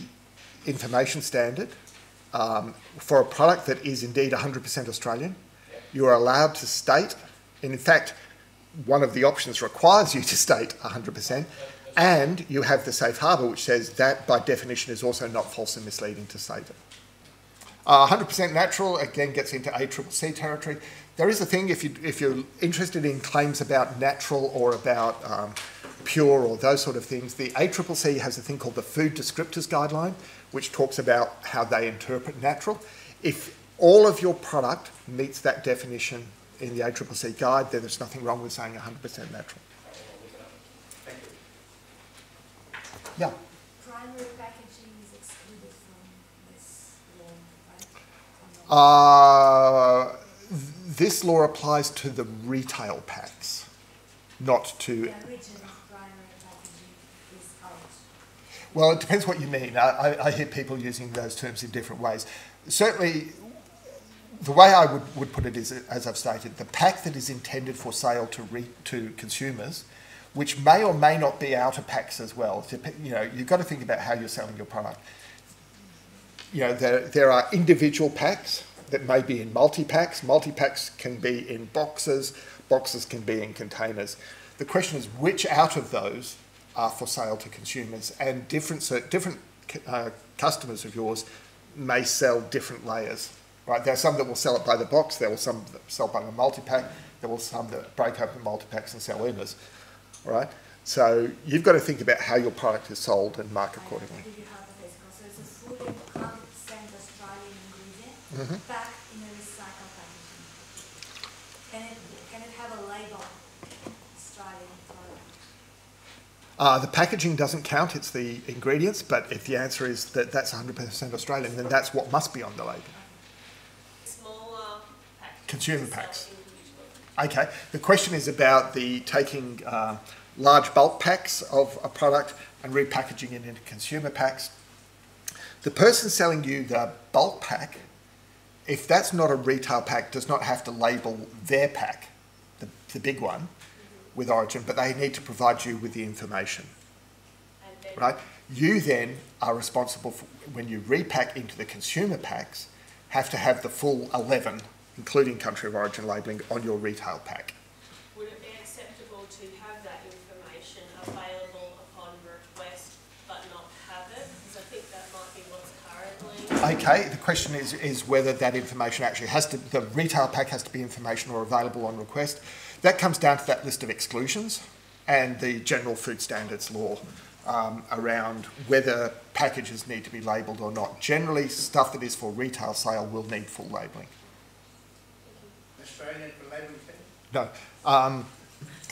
information standard, um, for a product that is indeed 100% Australian, you are allowed to state, and in fact, one of the options requires you to state 100%, and you have the safe harbour, which says that by definition is also not false and misleading to state it. Uh, 100% natural again gets into ACCC territory. There is a thing if you if you're interested in claims about natural or about um, pure or those sort of things. The ACCC has a thing called the Food Descriptors Guideline, which talks about how they interpret natural. If all of your product meets that definition in the ACCC guide, then there's nothing wrong with saying 100% natural. Thank you. Yeah. Primary packaging is excluded from this law, right? Uh, th- this law applies to the retail packs, not to original primary packaging is out. Well, it depends what you mean. I, I, hear people using those terms in different ways. Certainly, the way I would, would put it is, as I've stated, the pack that is intended for sale to re, to consumers, which may or may not be outer packs as well. You know, you've got to think about how you're selling your product. You know, there, there are individual packs that may be in multi-packs. Multi-packs can be in boxes. Boxes can be in containers. The question is which out of those are for sale to consumers, and different different uh, customers of yours may sell different layers. Right? There are some that will sell it by the box. There will some that sell by the multi-pack. There will some that break open multi-packs and sell inners. Right? So you've got to think about how your product is sold and mark accordingly. I'll give you hypothetical. So it's a fully 100% Australian ingredient Mhm. packed in a recycled packaging. Can it, can it have a label, Australian product? Uh, the packaging doesn't count, it's the ingredients, but if the answer is that that's 100% Australian, then that's what must be on the label. Smaller packages. Consumer packs. Okay, the question is about the taking uh, large bulk packs of a product and repackaging it into consumer packs. The person selling you the bulk pack, if that's not a retail pack, does not have to label their pack, the, the big one, with origin, but they need to provide you with the information. Then right? You then are responsible for, when you repack into the consumer packs, have to have the full 11, including country of origin labelling, on your retail pack. would it be acceptable to have that information available upon request but not have it? Because I think that might be what's currently. Okay, the question is, is whether that information actually has to, the retail pack has to be information or available on request. That comes down to that list of exclusions and the general food standards law um, around whether packages need to be labelled or not. Generally, stuff that is for retail sale will need full labelling. Australian for labelling? No. Um,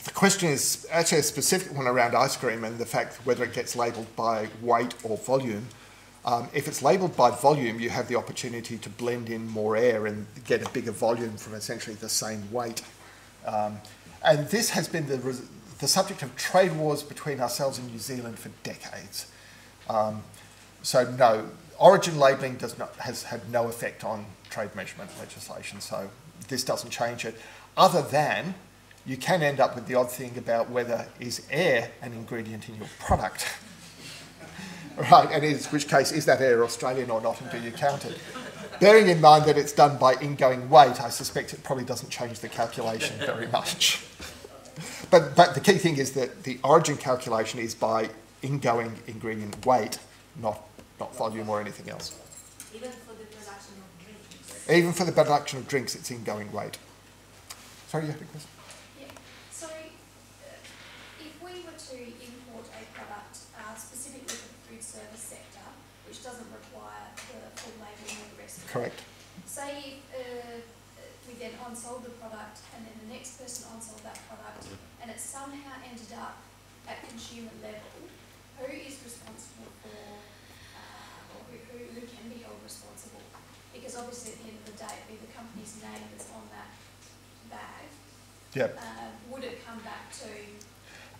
the question is actually a specific one around ice cream and the fact whether it gets labelled by weight or volume. Um, if it's labelled by volume, you have the opportunity to blend in more air and get a bigger volume from essentially the same weight. Um, and this has been the, the subject of trade wars between ourselves and New Zealand for decades. Um, so no, origin labelling does not has had no effect on trade measurement legislation. So this doesn't change it. Other than you can end up with the odd thing about whether is air an ingredient in your product. right, and in which case is that air Australian or not, and do you count it? Bearing in mind that it's done by ingoing weight, I suspect it probably doesn't change the calculation very much. But, but the key thing is that the origin calculation is by ingoing ingredient weight, not, not volume or anything else. Even for the production of drinks. Even for the production of drinks, it's ingoing weight. Sorry, you had a question? So, uh, if we were to import a product uh, specifically for the food service sector, which doesn't require the full labelling or the rest of it, Correct. say uh, we then on-sold the product and then the next person on-sold that product and it somehow ended up at consumer level, who is responsible for, uh, or who, who, who can be held responsible? Because obviously at the end of the day, it'd be the company's name that's on that bag. Yep. Uh, would it come back to,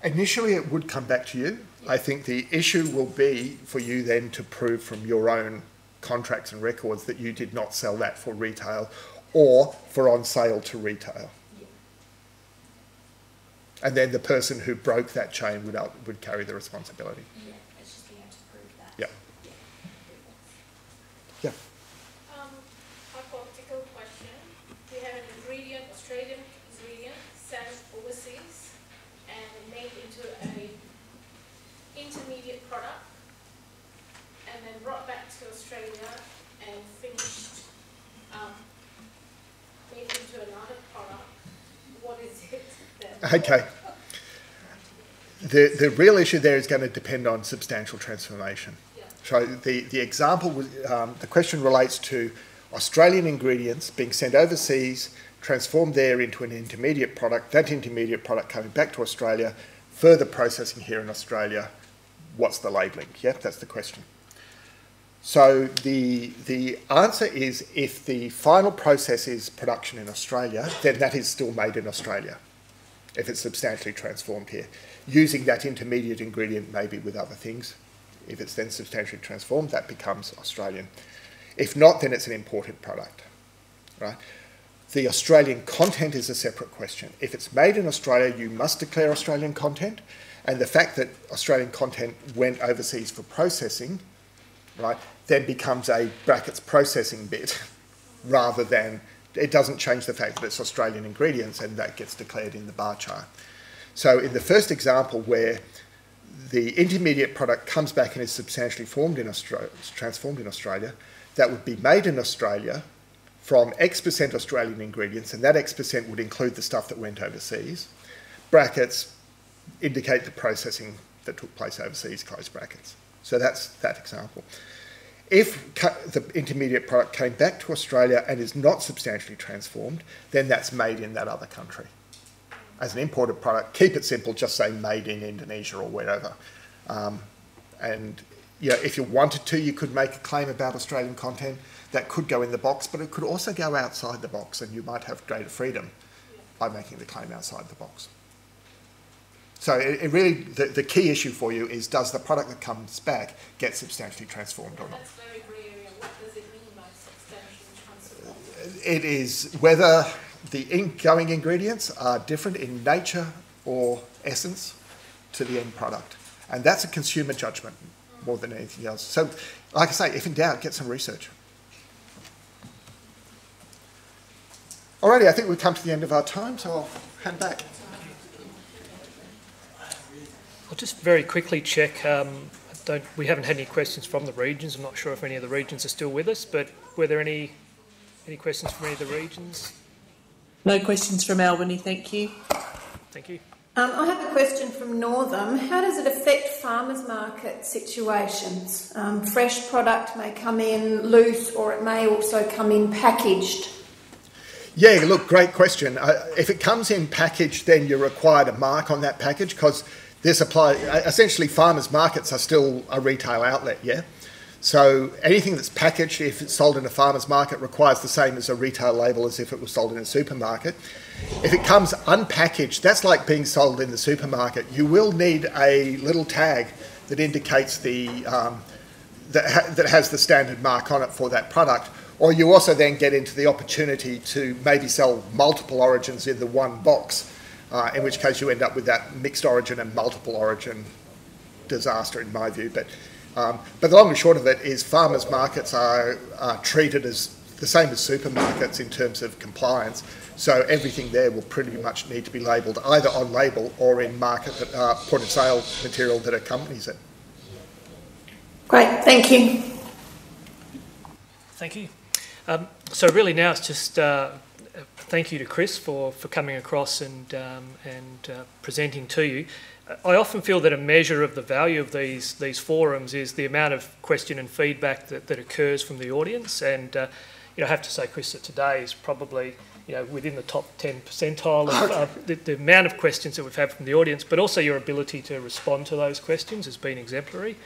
Initially, it would come back to you. I think the issue will be for you then to prove from your own contracts and records that you did not sell that for retail or for on sale to retail. And then the person who broke that chain would, would carry the responsibility. yeah, it's just being able to prove that? Yeah. Yeah. Um, hypothetical question, we have an ingredient, Australian ingredient, sent overseas and made into a intermediate product and then brought back to Australia and finished, um, made into another product. What is it then? Okay. The, the real issue there is going to depend on substantial transformation. So the, the example, was, um, the question relates to Australian ingredients being sent overseas, transformed there into an intermediate product, that intermediate product coming back to Australia, further processing here in Australia. What's the labelling? Yeah, that's the question. So the, the answer is if the final process is production in Australia, then that is still made in Australia, if it's substantially transformed here. Using that intermediate ingredient maybe with other things. If it's then substantially transformed, that becomes Australian. If not, then it's an imported product, right? The Australian content is a separate question. If it's made in Australia, you must declare Australian content, and the fact that Australian content went overseas for processing right, then becomes a brackets processing bit rather than it doesn't change the fact that it's Australian ingredients and that gets declared in the bar chart. So in the first example where the intermediate product comes back and is substantially formed in Australia, transformed in Australia, that would be made in Australia from X percent Australian ingredients, and that X percent would include the stuff that went overseas. Brackets indicate the processing that took place overseas, close brackets. So that's that example. If the intermediate product came back to Australia and is not substantially transformed, then that's made in that other country. As an imported product, keep it simple, just say made in Indonesia or wherever. Um, and you know, if you wanted to, you could make a claim about Australian content that could go in the box, but it could also go outside the box, and you might have greater freedom by making the claim outside the box. So it, it really, the, the key issue for you is does the product that comes back get substantially transformed or not? That's very grey area. What does it mean by substantial transformation? It is whether the incoming ingredients are different in nature or essence to the end product. And that's a consumer judgment more than anything else. So, like I say, if in doubt, get some research. Alrighty, I think we've come to the end of our time, so I'll hand back. I'll just very quickly check. Um, don't, we haven't had any questions from the regions. I'm not sure if any of the regions are still with us, but were there any any questions from any of the regions? No questions from Albany, thank you. Thank you. Um, I have a question from Northam. How does it affect farmers market situations? Um, fresh product may come in loose, or it may also come in packaged. Yeah, look, great question. Uh, if it comes in packaged, then you're required a mark on that package because this apply. uh, Essentially, farmers markets are still a retail outlet. Yeah, so anything that's packaged, if it's sold in a farmers market, requires the same as a retail label as if it was sold in a supermarket. If it comes unpackaged, that's like being sold in the supermarket. You will need a little tag that indicates the um, that, ha- that has the standard mark on it for that product. Or you also then get into the opportunity to maybe sell multiple origins in the one box, uh, in which case you end up with that mixed origin and multiple origin disaster, in my view. But, um, but the long and short of it is farmers markets are, are treated as the same as supermarkets in terms of compliance. So everything there will pretty much need to be labelled either on label or in market uh, point of sale material that accompanies it. Great, thank you. Thank you. Um, so really now it's just uh, thank you to Chris for, for coming across and, um, and uh, presenting to you. I often feel that a measure of the value of these, these forums is the amount of question and feedback that, that occurs from the audience. And uh, you know, I have to say, Chris, that today is probably you know, within the top 10 percentile of uh, the, the amount of questions that we've had from the audience, but also your ability to respond to those questions has been exemplary.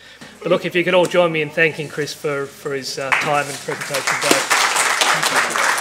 But look, if you could all join me in thanking Chris for, for his uh, time and presentation today.